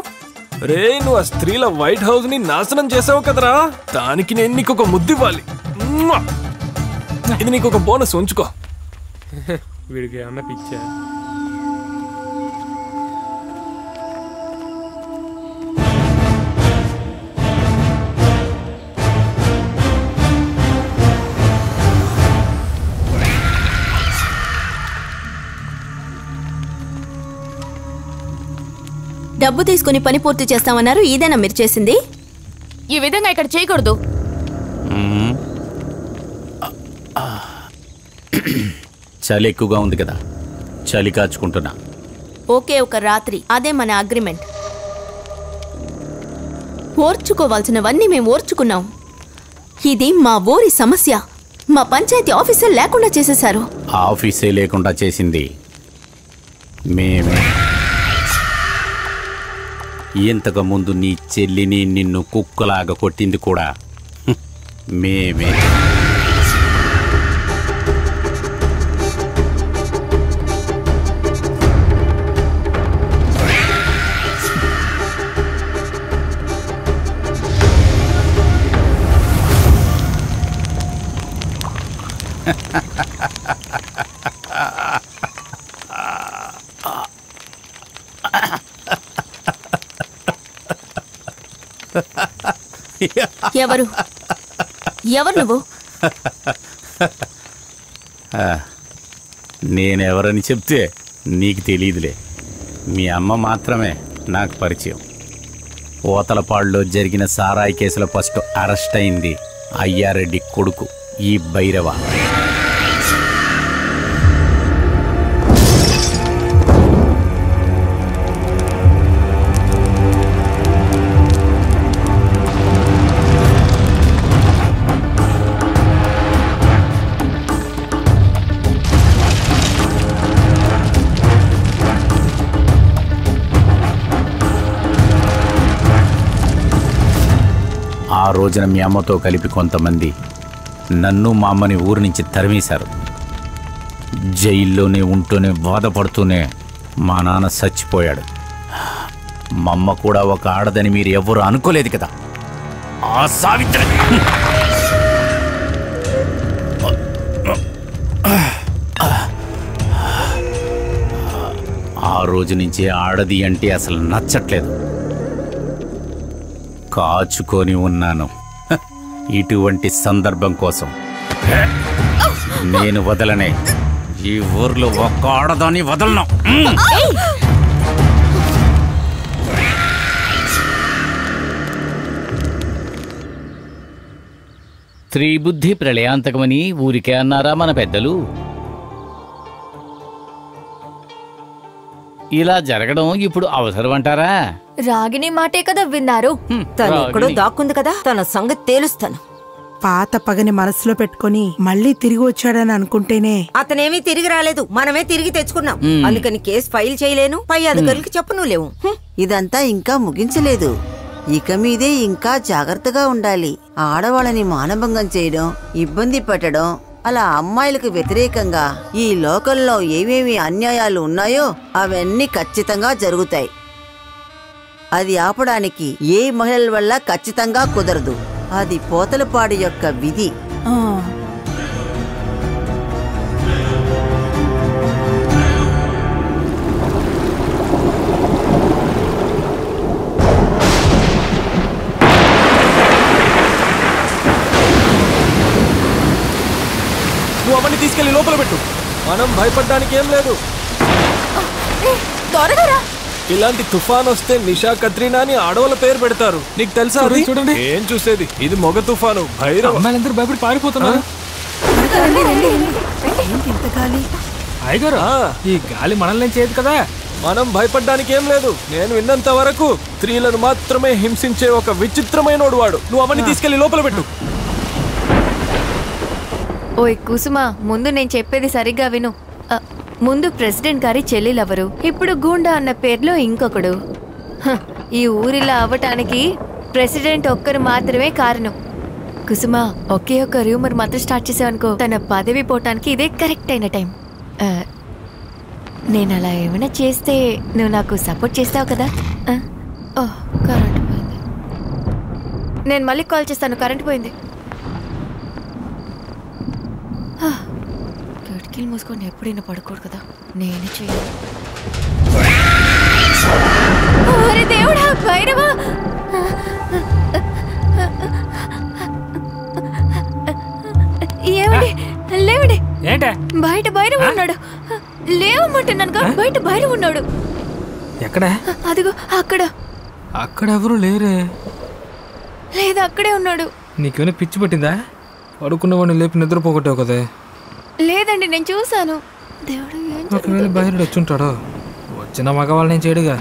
రే నువ్వు ఆ స్త్రీల వైట్ హౌస్ని నాశనం చేసావు కదరా? దానికి నేను నీకు ఒక ముద్దు ఇవ్వాలి! ఇది నీకు ఒక బోనస్ ఉంచుకో. వీడికి అన్న పిచ్చా? డబ్బు తీసుకుని పని పూర్తి చేస్తామన్నారు. ఇదేనా మీరు చేసింది? ఈ విధంగా ఇక్కడ చేయకూడదు. చలి ఎక్కువగా ఉంది కదా. చలి కాచుకుంటున్నా. ఒకే ఒక రాత్రి అదే మన అగ్రిమెంట్. ఓర్చుకోవాల్సినవన్నీ మేము ఓర్చుకున్నాం. ఇది మా ఊరి సమస్య. మా పంచాయతీ ఆఫీసర్ లేకుండా చేసేశారు. ఆఫీసే లేకుండా చేసింది. మేమే. ఇంతకుముందు నీ చెల్లిని నిన్ను కుక్కలాగా కొట్టింది కూడా. మేమే. ఎవరు? ఎవరు నువ్వు? నేనెవరని చెప్తే నీకు తెలియదులే మీ అమ్మ మాత్రమే నాకు పరిచయం. ఓతలపాడులో జరిగిన సారాయి కేసులో ఫస్ట్ అరెస్ట్ అయింది అయ్యారెడ్డి కొడుకు ఈ భైరవ. ఆ రోజున మీ అమ్మతో కలిపి కొంతమంది నన్ను మా అమ్మని ఊరి నుంచి తరిమేశారు. జైల్లోనే ఉంటూనే బాధపడుతూనే మా నాన్న చచ్చిపోయాడు. మా అమ్మ కూడా ఒక ఆడదని మీరు ఎవ్వరూ అనుకోలేదు కదా? ఆ సావిత్రి! ఆ రోజు నుంచే ఆడది అంటే అసలు నచ్చట్లేదు. కాచుకొని ఉన్నాను. ఇటువంటి సందర్భం కోసం. నేను వదలనే. ఈ ఊర్లో ఒక్క ఆడదాన్ని వదలను. స్త్రీ బుద్ధి ప్రళయాంతకమని ఊరికే అన్నారా మన పెద్దలు? ఇలా జరగడం ఇప్పుడు అవసరం అంటారా? రాగిని మాటే కదా విన్నారు. తను ఎక్కడో దాక్కుంది కదా తన సంగతి తేలుస్తాను. పాత పగని మనసులో పెట్టుకొని మళ్ళీ తిరిగి వచ్చాడని అనుకుంటేనే అతనేమీ తిరిగి రాలేదు మనమే తిరిగి తెచ్చుకున్నాం. అందుకని కేసు ఫైల్ చేయలేను పై అధికారులకి చెప్పను లేవు. ఇదంతా ఇంకా ముగించలేదు. ఇక మీదే ఇంకా జాగ్రత్తగా ఉండాలి. ఆడవాళ్ళని మానభంగం చేయడం ఇబ్బంది పెట్టడం అలా అమ్మాయిలకు వ్యతిరేకంగా ఈ లోకంలో ఏమేమి అన్యాయాలు ఉన్నాయో అవన్నీ ఖచ్చితంగా జరుగుతాయి. అది ఆపడానికి ఏ మహిళల వల్ల ఖచ్చితంగా కుదరదు. అది పోతలపాడు యొక్క విధి. తీసుకెళ్ళి లోపల పెట్టు. మనం భయపడడానికి ఏం లేదు. ఇలాంటి తుఫాన్ వస్తే నిషా కత్రీనా అని ఆడవాళ్ళ పేరు పెడతారు. నీకు తెలుసా? చూడండి. ఏం చూసేది? ఇది మొగ తుఫాను భైరవ. అమ్మాయిలందరూ భయపడి పారిపోతున్నారు. ఏంటి ఇంత గాలి? అయ్యగారు ఈ గాలి మనల్ని చేయదు కదా? మనం భయపడడానికి ఏం లేదు. నేను విన్నంత వరకు స్త్రీలను మాత్రమే హింసించే ఒక విచిత్రమైన వాడు నువ్వు అవన్నీ తీసుకెళ్ళి లోపల పెట్టు. ఓయ్ కుసుమ ముందు నేను చెప్పేది సరిగ్గా విను. ముందు ప్రెసిడెంట్ గారి చెల్లెలెవరు? ఇప్పుడు గూండా అన్న పేర్లో ఇంకొకడు. హ, ఈ ఊరిలా అవ్వటానికి ప్రెసిడెంట్ ఒక్కరు మాత్రమే కారణం. కుసుమ ఒకే ఒక రూమర్ మాత్రం స్టార్ట్ చేసావనుకో తన పదవి పోవటానికి ఇదే కరెక్ట్ అయిన టైం. నేను అలా ఏమైనా చేస్తే నువ్వు నాకు సపోర్ట్ చేస్తావు కదా? ఓ కరెంట్ పోయింది. నేను మళ్ళీ కాల్ చేస్తాను కరెంట్ పోయింది. కిటికీలు మూసుకొని ఎప్పుడైనా పడుకోడు కదా. నేను ఓరి దేవుడా భైరవా! ఏమండి? లేవండి. ఏంటే? బయట భైరవ ఉన్నాడు. లేవమంటున్నాను బయట భైరవ ఉన్నాడు. ఎక్కడ? అదిగో అక్కడ. అక్కడ ఎవరు లేరే. లేదు అక్కడే ఉన్నాడు. నీకేమైనా పిచ్చి పట్టిందా? పడుకున్న వాడిని లేపి నిద్రపోగొట్టావు కదే లేదండి నేను చూశాను. దేవుడు ఒకవేళ బయట వచ్చుంటాడో? వచ్చిన మగవాళ్ళని చేయడుగా.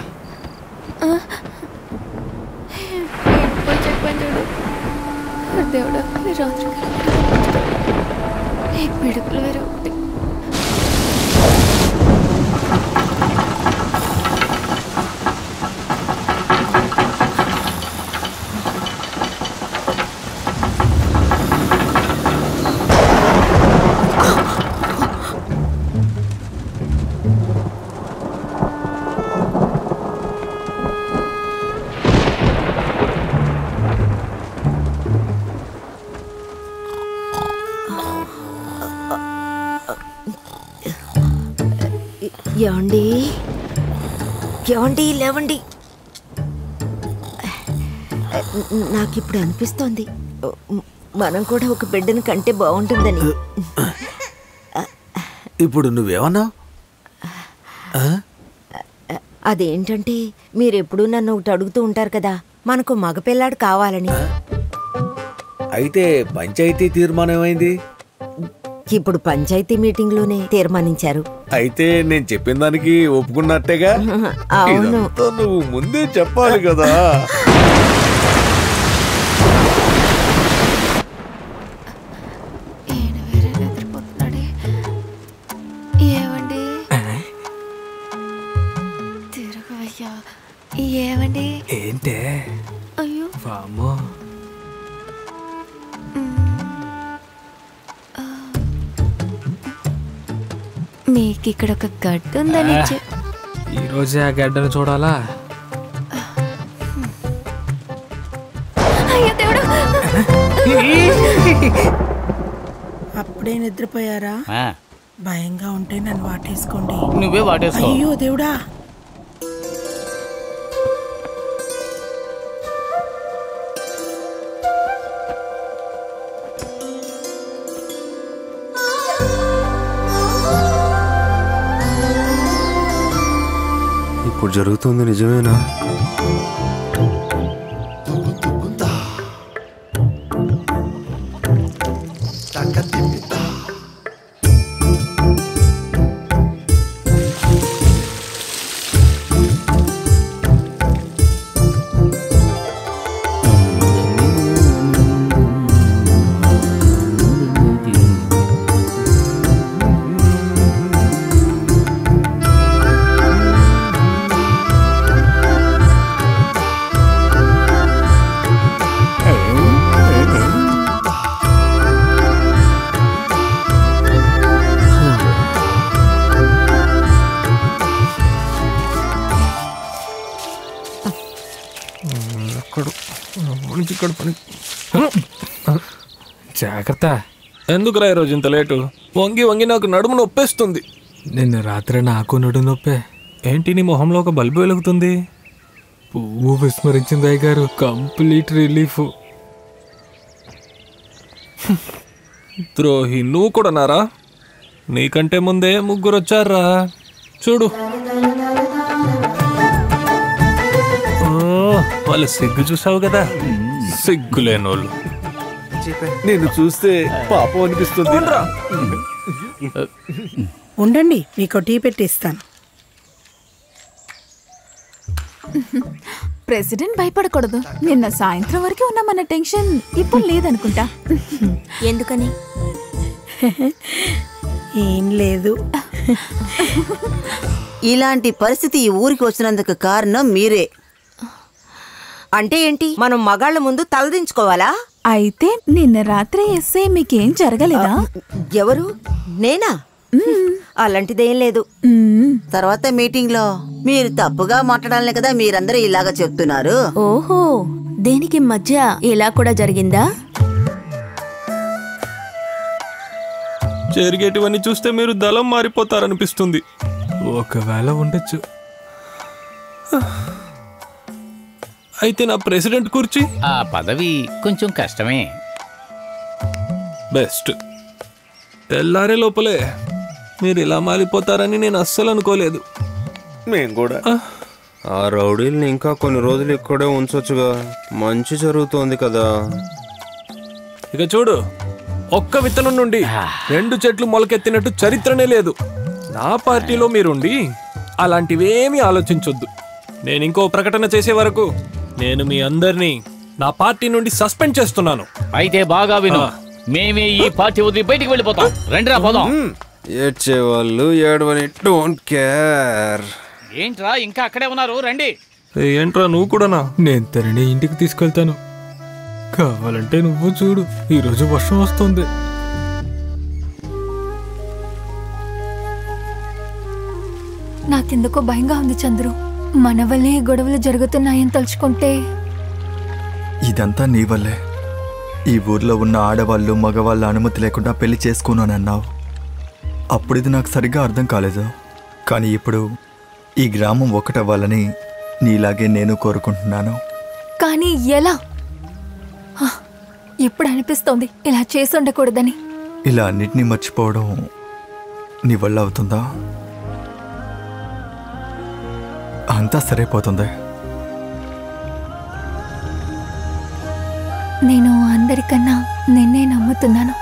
దేవుడా రాత్రి పిడుపులు వేరే. ఏమండి లేవండి. నాకు ఇప్పుడు అనిపిస్తోంది. మనం కూడా ఒక బిడ్డను కంటే బాగుంటుందని. ఇప్పుడు నువ్వేమన్నావు అదేంటంటే మీరెప్పుడూ నన్ను ఒకటి అడుగుతూ ఉంటారు కదా మనకు మగపిల్లాడు కావాలని. అయితే పంచాయతీ తీర్మానం ఏమైంది? ఇప్పుడు పంచాయతీ మీటింగ్లోనే తీర్మానించారు. అయితే నేను చెప్పిన దానికి ఒప్పుకున్నట్టేగా? అవును. నువ్వు ముందే చెప్పాలి కదా. ఇక్కడ ఒక గడ్డ ఉందని ఈ రోజే ఆ గడ్డను చూడాలా? అప్పుడే నిద్రపోయారా? ఆ, భయంగా ఉంటే నన్ను వాటేసుకోండి. నువ్వే వాటేసుకో. అయ్యో దేవుడా! జరుగుతుంది నిజమేనా? ఎందుకురా ఈరోజు ఇంత లేటు? వంగి వంగి నాకు నడుము నొప్పేస్తుంది. నిన్న రాత్రి నాకు నడుము నొప్పే. ఏంటి నీ మొహంలో ఒక బల్బు వెలుగుతుంది? పువ్వు విస్మరించింది అయ్య గారు కంప్లీట్ రిలీఫ్. ద్రోహి నువ్వు కూడా నారా? నీకంటే ముందే ముగ్గురు వచ్చారా? చూడు. వాళ్ళ సిగ్గు చూసావు కదా? సిగ్గులేనోళ్ళు. నేను చూస్తే పాపం అనిపిస్తుంది. ఉండండి మీకు టీ పెట్టిస్తాను. ప్రెసిడెంట్ భయపడకూడదు. నిన్న సాయంత్రం వరకు ఉన్న మన టెన్షన్ ఇప్పుడు లేదనుకుంటా. ఎందుకని? ఏం లేదు. ఇలాంటి పరిస్థితి ఈ ఊరికి వచ్చినందుకు కారణం మీరే. అంటే ఏంటి? మనం మగాళ్ళ ముందు తలదించుకోవాలా అయితే నిన్న రాత్రి ఎస్ఐ మీకేం జరగలేదా? ఎవరు? నేనా? అలాంటిదేం లేదు. తర్వాత మీటింగ్లో మీరు తప్పుగా మాట్లాడాలనే కదా మీరందరూ ఇలాగా చెప్తున్నారు. ఓహో దేనికి మధ్య ఇలా కూడా జరిగిందా? జరిగేటివన్నీ చూస్తే మీరు దళం మారిపోతారనిపిస్తుంది. ఒకవేళ ఉండొచ్చు. అయితే నా ప్రెసిడెంట్ కుర్చీ? ఆ పదవి కొంచెం కష్టమే. బెస్ట్. తెల్లారే లోపలే మీరు ఇలా మారిపోతారని నేను అస్సలు అనుకోలేదు. మేము కూడా. ఆ? రౌడీల్ని ఇంకా కొన్ని రోజులు ఇక్కడే ఉంచొచ్చుగా. మంచి జరుగుతోంది కదా. ఇక చూడు ఒక్క విత్తనం నుండి రెండు చెట్లు మొలకెత్తినట్టు చరిత్రనే లేదు. నా పార్టీలో మీరుండి అలాంటివేమీ ఆలోచించొద్దు. నేను ఇంకో ప్రకటన చేసే వరకు నేను మీ అందరినీ నా పార్టీ నుండి సస్పెండ్ చేస్తున్నాను. అయితే బాగా విను. మేమే ఈ పార్టీ వదిలి బయటికి వెళ్ళిపోతాం. రండిరా పోదాం. ఏడ్చేవాళ్ళు ఏడవని డోంట్ కేర్ ఏంట్రా ఇంకా అక్కడే ఉన్నారు? రండి. ఏంట్రా నువ్వు కూడానా? నేను తనని ఇంటికి తీసుకెళ్తాను. కావాలంటే నువ్వు చూడు. ఈరోజు వర్షం వస్తుంది. నాకెందుకో భయంగా ఉంది చంద్రు. మన వల్లే గొడవలు జరుగుతున్నాయని తలుచుకుంటే? ఇదంతా నీ వల్లే. ఈ ఊర్లో ఉన్న ఆడవాళ్ళు మగవాళ్ళ అనుమతి లేకుండా పెళ్ళి చేసుకోనన్నావు అప్పుడు ఇది నాకు సరిగ్గా అర్థం కాలేదు. కానీ ఇప్పుడు ఈ గ్రామం ఒకటవ్వాలని నీలాగే నేను కోరుకుంటున్నాను. కానీ ఎలా? ఇప్పుడు అనిపిస్తోంది ఇలా చేసి ఉండకూడదని. ఇలా అన్నిటినీ మర్చిపోవడం నీ వల్ల అవుతుందా? అంతా సరిపోతుంది. నేను అందరికన్నా నిన్నే నమ్ముతున్నాను.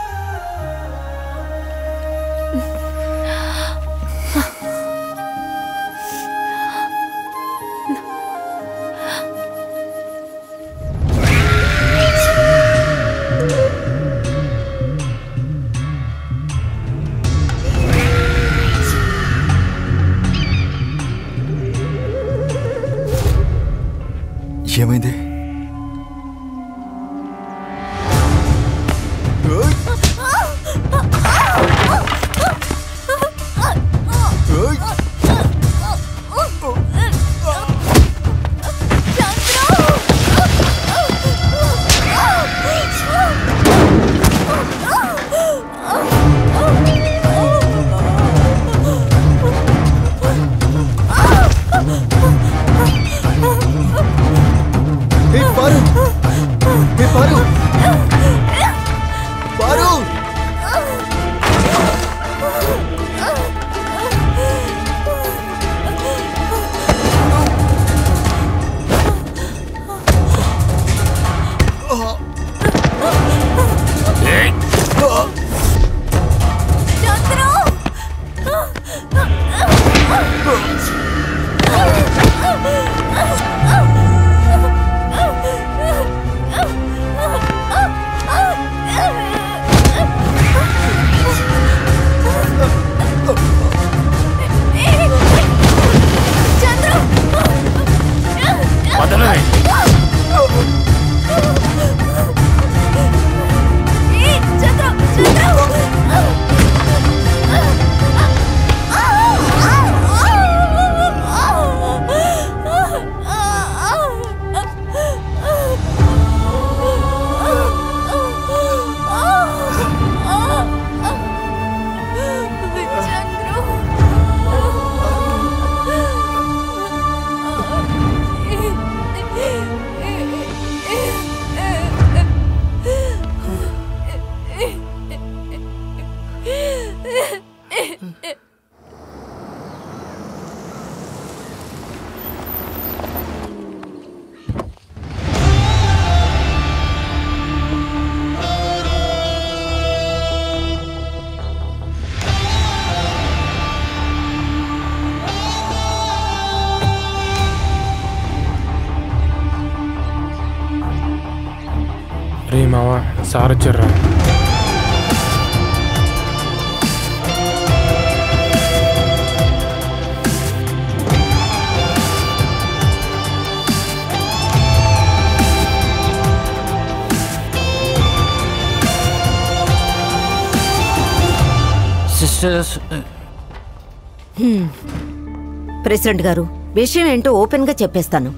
ప్రెసిడెంట్ గారు విషయం ఏంటో ఓపెన్గా చెప్పేస్తాను.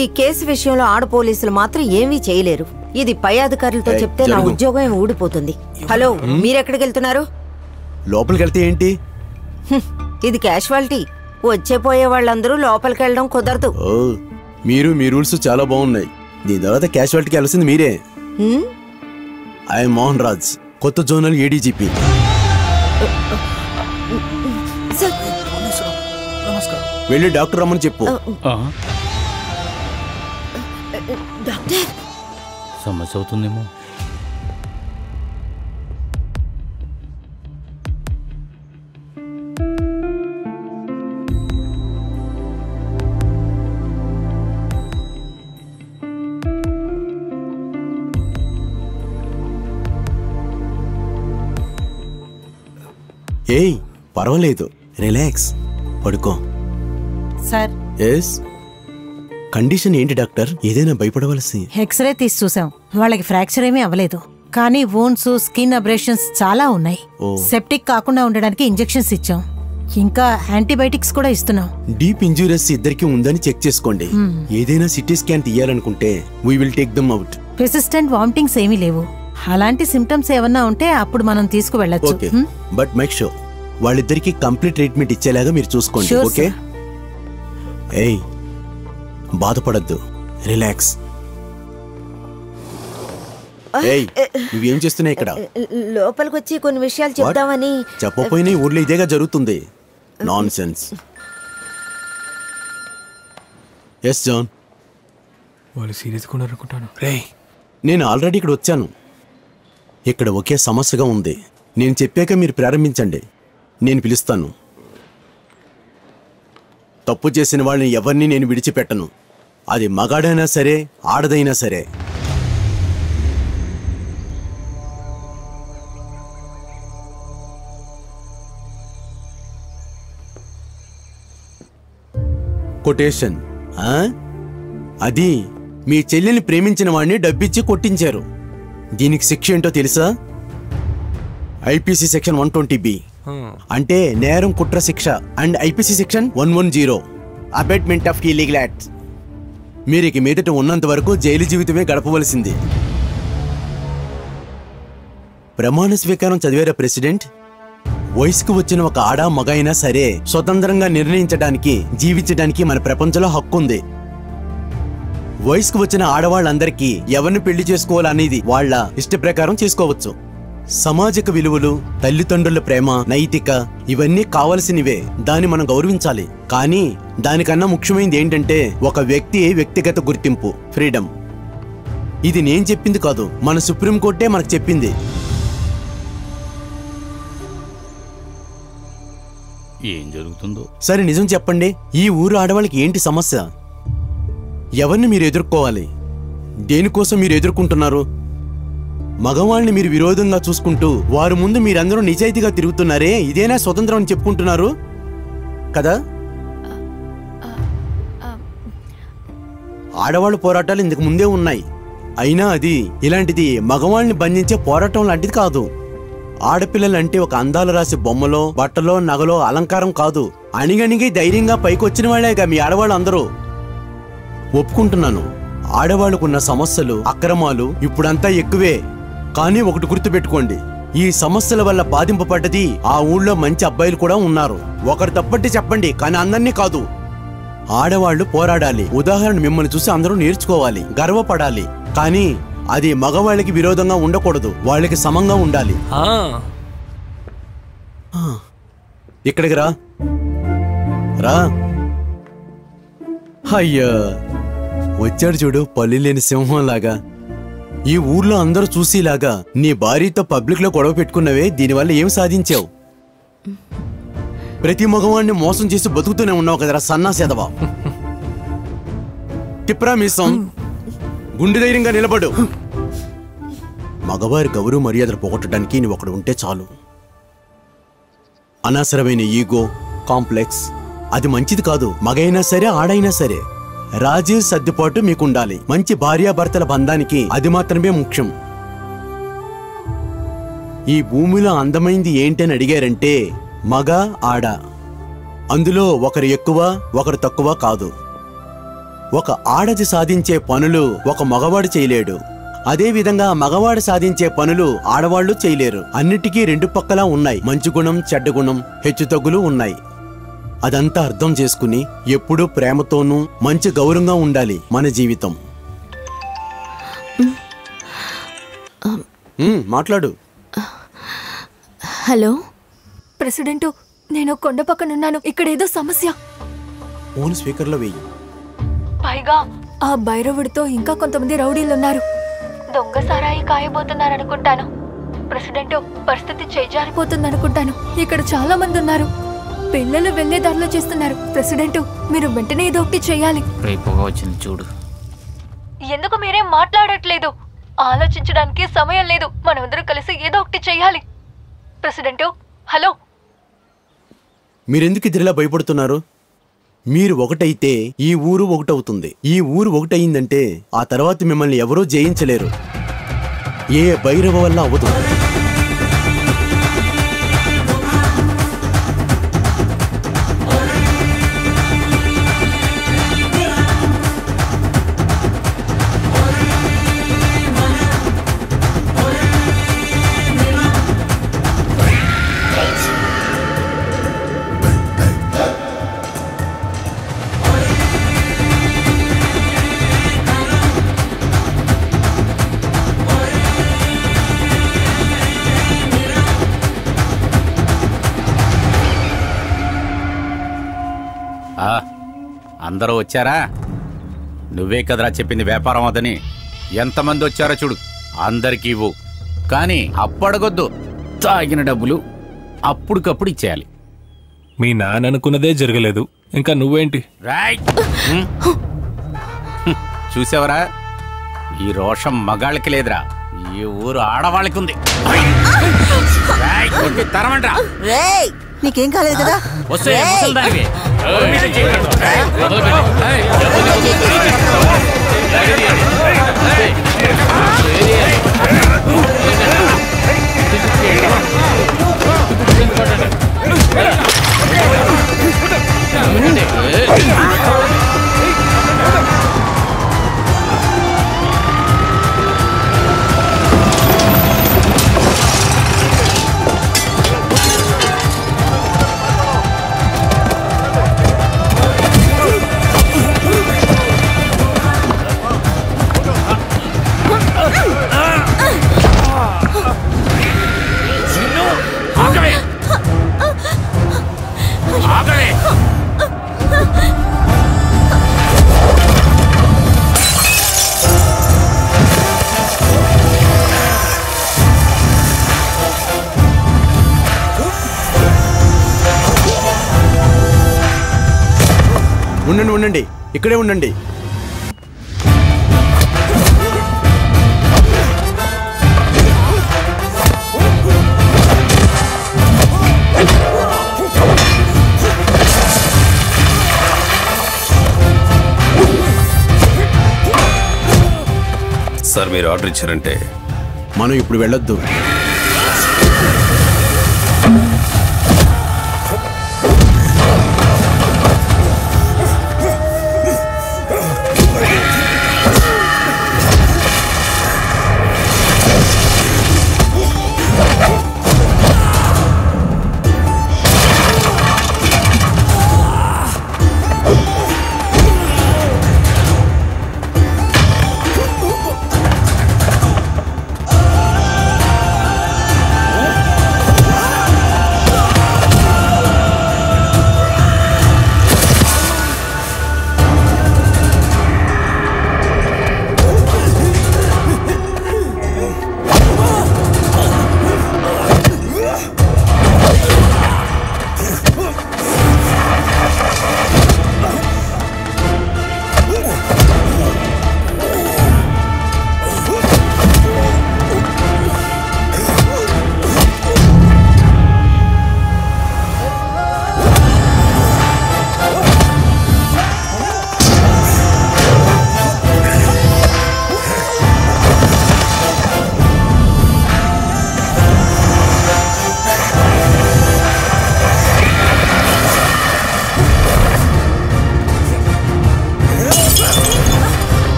ఈ కేసు విషయంలో ఆడ పోలీసులు మాత్రం ఏమీ చేయలేరు. ఇది పై అధికారులతో చెప్తే నా. ఉద్యోగం ఊడిపోతుంది. హలో మీరెక్కడికి వెళ్తున్నారు లోపలికి వెళ్తే ఏంటి. ఇది క్యాషువాలిటీ. వచ్చే పోయే వాళ్ళందరూ లోపలికి వెళ్ళడం కుదరదు. ఓ మీరు మీ రూల్స్ చాలా బాగున్నాయి. దీని తర్వాత క్యాషువాలిటీకి వెళ్ళాల్సింది మీరే? ఐఎమ్ మోహన్ రాజ్ కొత్త జోనల్ ఏడీజీపీ. వెళ్ళి డాక్టర్ రమ్మని చెప్పు. సమస్య అవుతుందేమో. ఏయ్ పర్వాలేదు. రిలాక్స్. పడుకో. సార్. ఎస్ కండిషన్ ఏంటి డాక్టర్? ఏదైనా భయపడవలసి ఎక్స్రే తీసి చూసాం. వాళ్ళకి ఫ్రాక్చర్ ఏమీ అవ్వలేదు. కానీ వోన్స్ స్కిన్ అబ్రేషన్స్ చాలా ఉన్నాయి. సెప్టిక్ కాకుండా ఉండడానికి ఇంజెక్షన్స్ ఇచ్చాం. ఇంకా యాంటీబయాటిక్స్ కూడా ఇస్తున్నాం. డీప్ ఇంజూరియస్ ఇద్దరికి ఉందని చెక్ చేసుకోండి. Hmm. ఏదైనా CT scan తీయాలనుకుంటే we will take them out resistant vomitings ఏమీ లేవు. అలాంటి సిమ్టమ్స్ ఏమన్నా ఉంటే అప్పుడు మనం తీసుకువెళ్ళచ్చు. బట్ మేక్ షో వాళ్ళిద్దరికి కంప్లీట్ ట్రీట్మెంట్ ఇచ్చేలాగా మీరు చూసుకోండి. ఓకే ఏయ్ బాధపడద్దు. రిలాక్స్ ఏయ్ నువ్వేం చేస్తున్నావు ఇక్కడ? లోపలికి వచ్చి కొన్ని విషయాలు? చెప్దామని. చెప్పపోయినా ఊర్లో ఇదేగా జరుగుతుంది. నాన్ సెన్స్ ఎస్ జాన్ వాళ్ళు సీరియస్గా ఉన్నారనుకుంటాను. రే నేను ఆల్రెడీ ఇక్కడ వచ్చాను. ఇక్కడ ఒకే సమస్యగా ఉంది. నేను చెప్పాక మీరు ప్రారంభించండి. నేను పిలుస్తాను. తప్పు చేసిన వాళ్ళని ఎవరిని నేను విడిచిపెట్టను. అది మగాడైనా సరే ఆడదైనా సరే. కొటేషన్ అది మీ చెల్లిని ప్రేమించిన వాడిని డబ్బిచ్చి కొట్టించారు. దీనికి శిక్ష ఏంటో తెలుసా? IPC section one twenty B. Hmm. అంటే నేరం కుట్ర శిక్ష and IPC section one one zero. Abetment of illegal acts మీరు ఇక మీదట ఉన్నంత వరకు జైలు జీవితమే గడపవలసింది. ప్రమాణ స్వీకారం చదివేర ప్రెసిడెంట్ వయసుకు వచ్చిన ఒక ఆడ మగ అయినా సరే స్వతంత్రంగా నిర్ణయించడానికి జీవించడానికి మన ప్రపంచంలో హక్కు ఉంది వయసుకు వచ్చిన ఆడవాళ్ళందరికీ ఎవరిని పెళ్ళి చేసుకోవాలనేది వాళ్ళ ఇష్ట ప్రకారం చేసుకోవచ్చు. సామాజిక విలువలు తల్లిదండ్రుల ప్రేమ నైతిక ఇవన్నీ కావలసినవే. దాన్ని మనం గౌరవించాలి. కానీ దానికన్నా ముఖ్యమైనది ఏంటంటే ఒక వ్యక్తి వ్యక్తిగత గుర్తింపు ఫ్రీడమ్. ఇది నేను చెప్పింది కాదు మన సుప్రీంకోర్టే మనకు చెప్పింది. ఏం జరుగుతుందో? సరే నిజం చెప్పండి. ఈ ఊరు ఆడవాళ్ళకి ఏంటి సమస్య? ఎవరిని మీరు ఎదుర్కోవాలి? దేనికోసం మీరు ఎదుర్కొంటున్నారు? మగవాళ్ళని మీరు విరోధంగా చూసుకుంటూ వారి ముందు మీరందరూ నిజాయితీగా తిరుగుతున్నారే? ఇదేనా స్వతంత్రం అని చెప్పుకుంటున్నారు? కదా? ఆడవాళ్ళ పోరాటాలు ఇంతకు ముందే ఉన్నాయి. అయినా అది ఇలాంటిది మగవాళ్ళని బంధించే పోరాటం లాంటిది కాదు. ఆడపిల్లలంటే ఒక అందాలు రాసి బొమ్మలో బట్టలో నగలో అలంకారం కాదు. అణిగణిగి ధైర్యంగా పైకొచ్చిన వాళ్ళేగా మీ ఆడవాళ్ళు అందరూ. ఒప్పుకుంటున్నాను. ఆడవాళ్ళకున్న సమస్యలు అక్రమాలు ఇప్పుడంతా ఎక్కువే. కానీ ఒకటి గుర్తుపెట్టుకోండి ఈ సమస్యల వల్ల బాధింపబడ్డది ఆ ఊళ్ళో మంచి అబ్బాయిలు కూడా ఉన్నారు. ఒకరు తప్పట్టి చెప్పండి కానీ అందరినీ కాదు. ఆడవాళ్ళు పోరాడాలి. ఉదాహరణ మిమ్మల్ని చూసి అందరూ నేర్చుకోవాలి గర్వపడాలి. కానీ అది మగవాళ్ళకి విరోధంగా ఉండకూడదు వాళ్ళకి సమంగా ఉండాలి. ఇక్కడికి రా. రా. అయ్యా. వచ్చాడు చూడు పల్లి లేని సింహం లాగా ఈ ఊర్లో అందరూ చూసేలాగా నీ భార్యతో పబ్లిక్లో గొడవ పెట్టుకున్నవే దీనివల్ల ఏం సాధించావు? ప్రతి మగవాడిని మోసం చేసి బతుకుతూనే ఉన్నావు కదరా సన్నా సెదవా తిప్రా మీసం. గుండె ధైర్యంగా నిలబడు. మగవారి గౌరవ మర్యాదలు పోగొట్టడానికి నువ్వు ఒకడు ఉంటే చాలు. అనవసరమైన ఈగో కాంప్లెక్స్ అది మంచిది కాదు. మగైనా సరే ఆడైనా సరే. రాజీ సర్దుబాటు మీకుండాలి. మంచి భార్యాభర్తల బంధానికి అది మాత్రమే ముఖ్యం. ఈ భూమిలో అందమైంది ఏంటని అడిగారంటే మగ ఆడ. అందులో ఒకరు ఎక్కువ ఒకరు తక్కువ కాదు. ఒక ఆడది సాధించే పనులు ఒక మగవాడు చేయలేడు. అదేవిధంగా మగవాడు సాధించే పనులు ఆడవాళ్ళు చేయలేరు. అన్నిటికీ రెండు పక్కలా ఉన్నాయి. మంచి గుణం చెడ్డ గుణం హెచ్చుతగ్గులు ఉన్నాయి. అదంతా అర్థం చేసుకుని ఎప్పుడూ ప్రేమతోనూ మంచి గౌరవంగా ఉండాలి మన జీవితం. ఉమ్, మాట్లాడు. హలో ప్రెసిడెంట్ నేను కొండ పక్కనున్నాను. ఇక్కడ ఏదో సమస్య. ఫోన్ స్పీకర్లో వెయ్యి పైగా ఆ భైరవుడితో ఇంకా కొంతమంది రౌడీలున్నారు. దొంగ సారాయి కాయబోతున్నారు అనుకుంటాను ప్రెసిడెంట్ పరిస్థితి చేజారిపోతుంది అనుకుంటాను ఇక్కడ చాలా మంది ఉన్నారు. పిల్లలు వెళ్ళే దారిలో చేస్తున్నారు. ప్రెసిడెంట్ మీరు వెంటనే ఏదో ఒకటి చేయాలి. రేపు వచ్చింది చూడు. ఎందుకు మీరేం మాట్లాడట్లేదు? ఆలోచించడానికి సమయం లేదు. మనమందరం కలిసి ఏదో ఒకటి చేయాలి. President hello. మీరెందుకు ఇదిలా భయపడుతున్నారు? మీరు ఒకటైతే ఈ ఊరు ఒకటవుతుంది. ఈ ఊరు ఒకటయిందంటే ఆ తర్వాత మిమ్మల్ని ఎవరూ జయించలేరు. ఏ భైరవ వల్ల అవ్వదు. అందరూ వచ్చారా? నువ్వే కదరా చెప్పింది వ్యాపారం అదని. ఎంతమంది వచ్చారో చూడు అందరికీ ఇవ్వు. కానీ అప్పడగొద్దు తాగిన డబ్బులు అప్పుడుకప్పుడు ఇచ్చేయాలి. మీ నాన్న అనుకున్నదే జరగలేదు ఇంకా నువ్వేంటి. చూసావరా? ఈ రోషం మగాళ్ళకి లేదురా. ఈ ఊరు ఆడవాళ్ళకి ఉంది తరమంట్రా రేయ్! నీకేం కాలేదు కదా? వస్తే రేయ్! ఉండండి. ఇక్కడే ఉండండి. సార్ మీరు ఆర్డర్ ఇచ్చారంటే మనం ఇప్పుడు వెళ్ళొద్దు.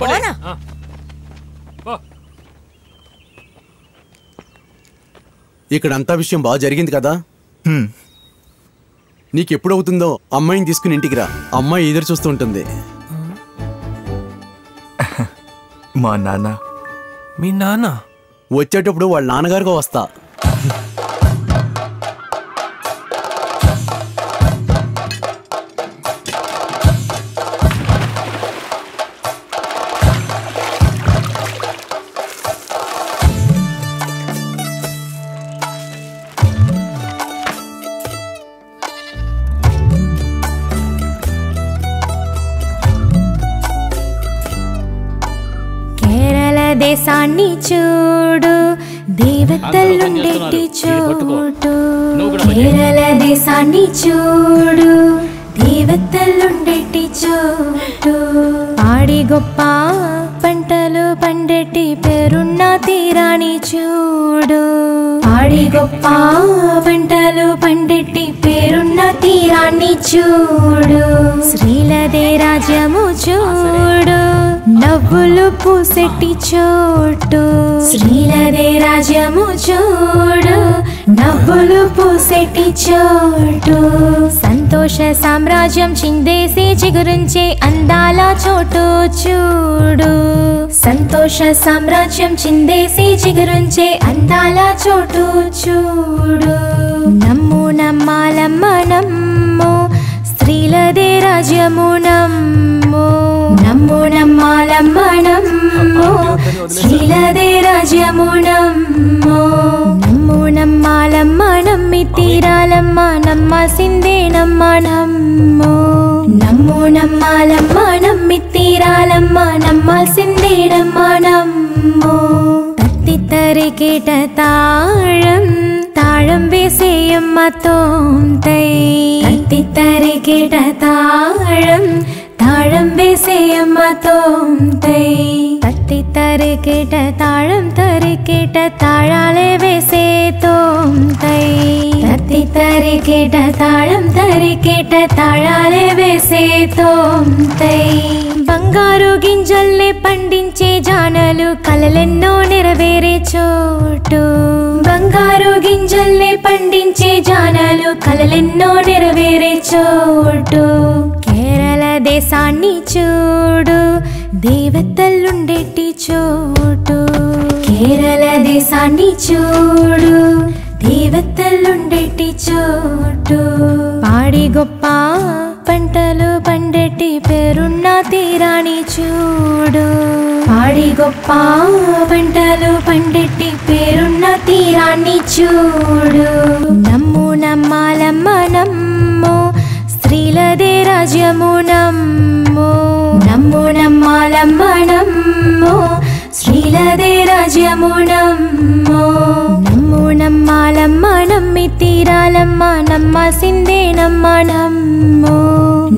పోనా? ఇక్కడ అంతా విషయం బాగా జరిగింది కదా? నీకు ఎప్పుడు అవుతుందో అమ్మాయిని తీసుకుని ఇంటికి రా. అమ్మాయి ఎదురు చూస్తూ ఉంటుంది. మా నాన్న. మీ నాన్న? వచ్చేటప్పుడు వాళ్ళ నాన్నగారుగా వస్తా. దేవతలుండేటి చోటు కేరళ దేశాన్ని చూడు. దేవతలుండేటి చోటు పాడి గొప్ప పంటలు పండేటి పేరున్న తీరాని చూడు. పాడి గొప్ప పంటలు పండెట్టి పేరున్న తీరాన్ని చూడు. శ్రీలదే రాజ్యము చూడు. నవ్వులు పూసెట్టి చోటు. శ్రీలదే రాజ్యము చూడు. నవ్వులు పూసెట్టి చోటు. సంతోష సామ్రాజ్యం చిందేసి చిగురించే అందాల చోటు చూడు. సంతోష సామ్రాజ్యం చిందేసి చిగురించే అందాల చోటు చూడు. నమ్ము నమ్మాలమ్మ నమ్ము. స్త్రీలదే రాజ్యము నమ్ము. నమ్ము నమ్మాలమ్మ నమ్ము. స్త్రీలదే రాజ్యము నమ్ము. నమ్ము నమ్మాలమ్మ నమ్మి తీరాలమ్మ నమ్మాసిందే నమ్మ నమ్ము నమ్ము నమ్మాలమ్మ నమ్మి తీరాలమ్మ నమ్మాసిందే నమ్మ నమ్ము తత్తి తరికేట తాళం తాళం వేసేయమ్మ తోంతై తత్తి తరికేట తాళం తాళం వేసేయమ్మ తోంతై తత్తి తరికేట తాళం తరికేట తాళాలే వేసే తోంతై తత్తి తరికేట తాళం తరికేట తాళాలే వేసే తోంతై బంగారు గింజల్ని పండించే జానలు కలలెన్నో నెరవేరే చోటు బంగారు గింజల్ని పండించే జానలు కలలెన్నో నెరవేరే చోటు కేరళ దేశాన్ని చూడు దేవతలుండేటి చోటు. కేరళ దేశాన్ని చూడు. దేవతలుండేటి చోటు. పాడి గొప్ప పంటలు పండేటి పేరున్న తీరాని చూడు. పాడి గొప్ప పంటలు పండేటి పేరున్న తీరాన్ని చూడు. నమ్ము నమ్మాలమ్మ నమ్ము. స్త్రీలదే రాజ్యము నమ్ము నమ్ము. నమ్మాలమ్మ నమ్ము స్త్రీలదే రాజ్యము నమ్ము నమ్ము నమ్మాలమ్మ నమ్మి తీరాలమ్మ నమ్మాసిందే నమ్మ నమ్ము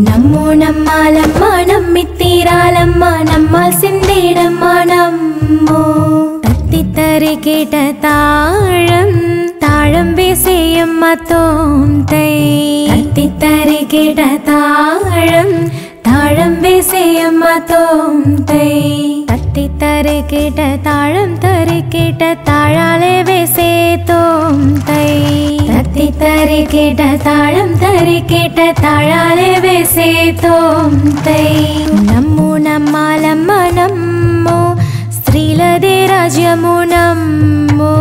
నమ్ము నమ్మాలమ్మ నమ్మి తీరాలమ్మ నమ్మాసిందే నమ్మ నమ్ము తత్తి తరికేట తాళం తాళం వేసేయమ్మ తోంతై తత్తి తరికేట తాళం తాళం వేసేయమ్మ తోంతై తత్తి తరికేట తాళం తరికేట తాళాలే వేసే తోంతై తత్తి తరికేట తాళం తరికేట తాళాలే వేసే తోంతై నమ్ము నమ్మాలమ్మ నమ్ము స్త్రీలదే రాజ్యము నమ్ము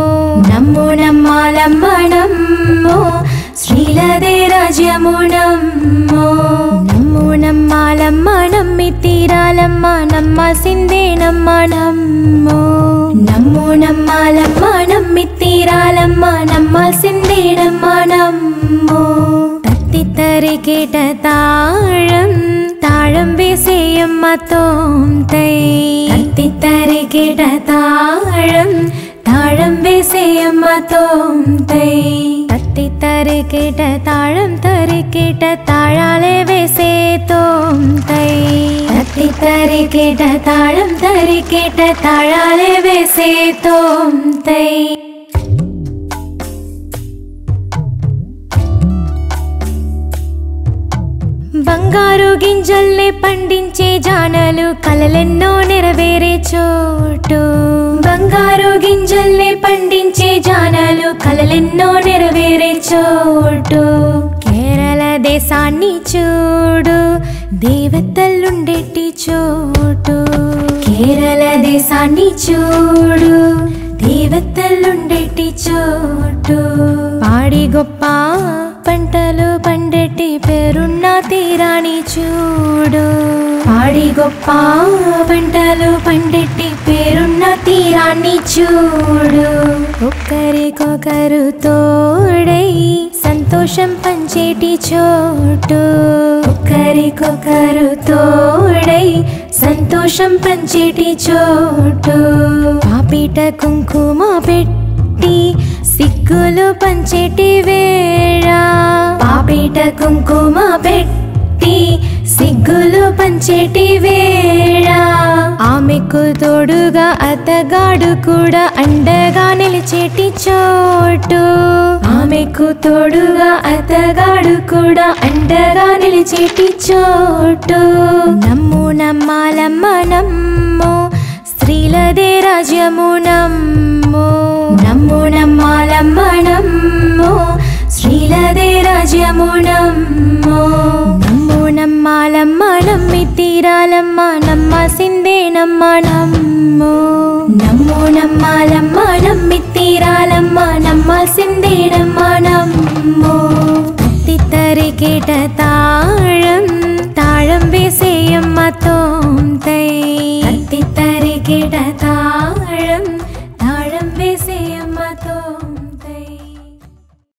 నమ్ము నమ్మాలమ్మ నమ్ము స్త్రీలదే రాజ్యము నమ్ము నమ్ము నమ్మాలమ్మ నమ్మి తీరాలమ్మ నమ్మాసిందే నమ్మ నమ్ము నమ్ము నమ్మాలమ్మ నమ్మి తీరాలమ్మ నమ్మాసిందే నమ్మ నమ్ము తత్తి తరికేట తాళం తాళం వేసేయమ్మ తోంతై తత్తి తరికేట తాళం తాళం వేసేయమ్మ తోంతై తత్తి తరికేట తాళం తరికేట తాళాలే వేసే తోంతై తత్తి తరికేట తాళం తరికేట తాళాలే వేసే తోంతై బంగారు గింజల్ని పండించే జానలు కలలెన్నో నెరవేరే చోటు. బంగారు గింజల్ని పండించే జానలు కలలెన్నో నెరవేరే చోటు. కేరళ దేశాన్ని చూడు దేవతలుండేటి చోటు. కేరళ దేశాన్ని చూడు దేవతలుండేటి చోటు. పాడి గొప్ప పంటలు పండెట్టి పేరున్న తీరాని చూడు. పాడి గొప్ప పంటలు పండెట్టి పేరున్న తీరాన్ని చూడు. ఒకరికొకరు తోడై సంతోషం పంచేటి చోటు. ఒకరికొకరు తోడై సంతోషం పంచేటి చోటు. పాపిట కుంకుమ పెట్టి సిగ్గులు పంచేటి వేళ. పాపిట కుంకుమ పెట్టి సిగ్గులు పంచేటి వేళ. ఆమెకు తోడుగా అతగాడు కూడా అండగా నిలిచేటి చోటు. ఆమెకు తోడుగా అతగాడు కూడా అండగా నిలిచేటి చోటు. నమ్ము నమ్మాలమ్మ నమ్ము. స్త్రీలదే రాజ్యము నమ్ము నమ్ము నమ్మాలమ్మ నమ్ము స్త్రీలదే రాజ్యము నమ్ము నమ్ము నమ్మాలమ్మ నమ్మి తీరాలమ్మ నమ్మాసిందే నమ్మ నమ్ము నమ్ము నమ్మాలమ్మ నమ్మి తీరాలమ్మ నమ్మాసిందే నమ్మ నమ్ము కత్తి తరికేట తాళం తాళం వేసేయమ్మ తోంతై కత్తి കിടതാഴം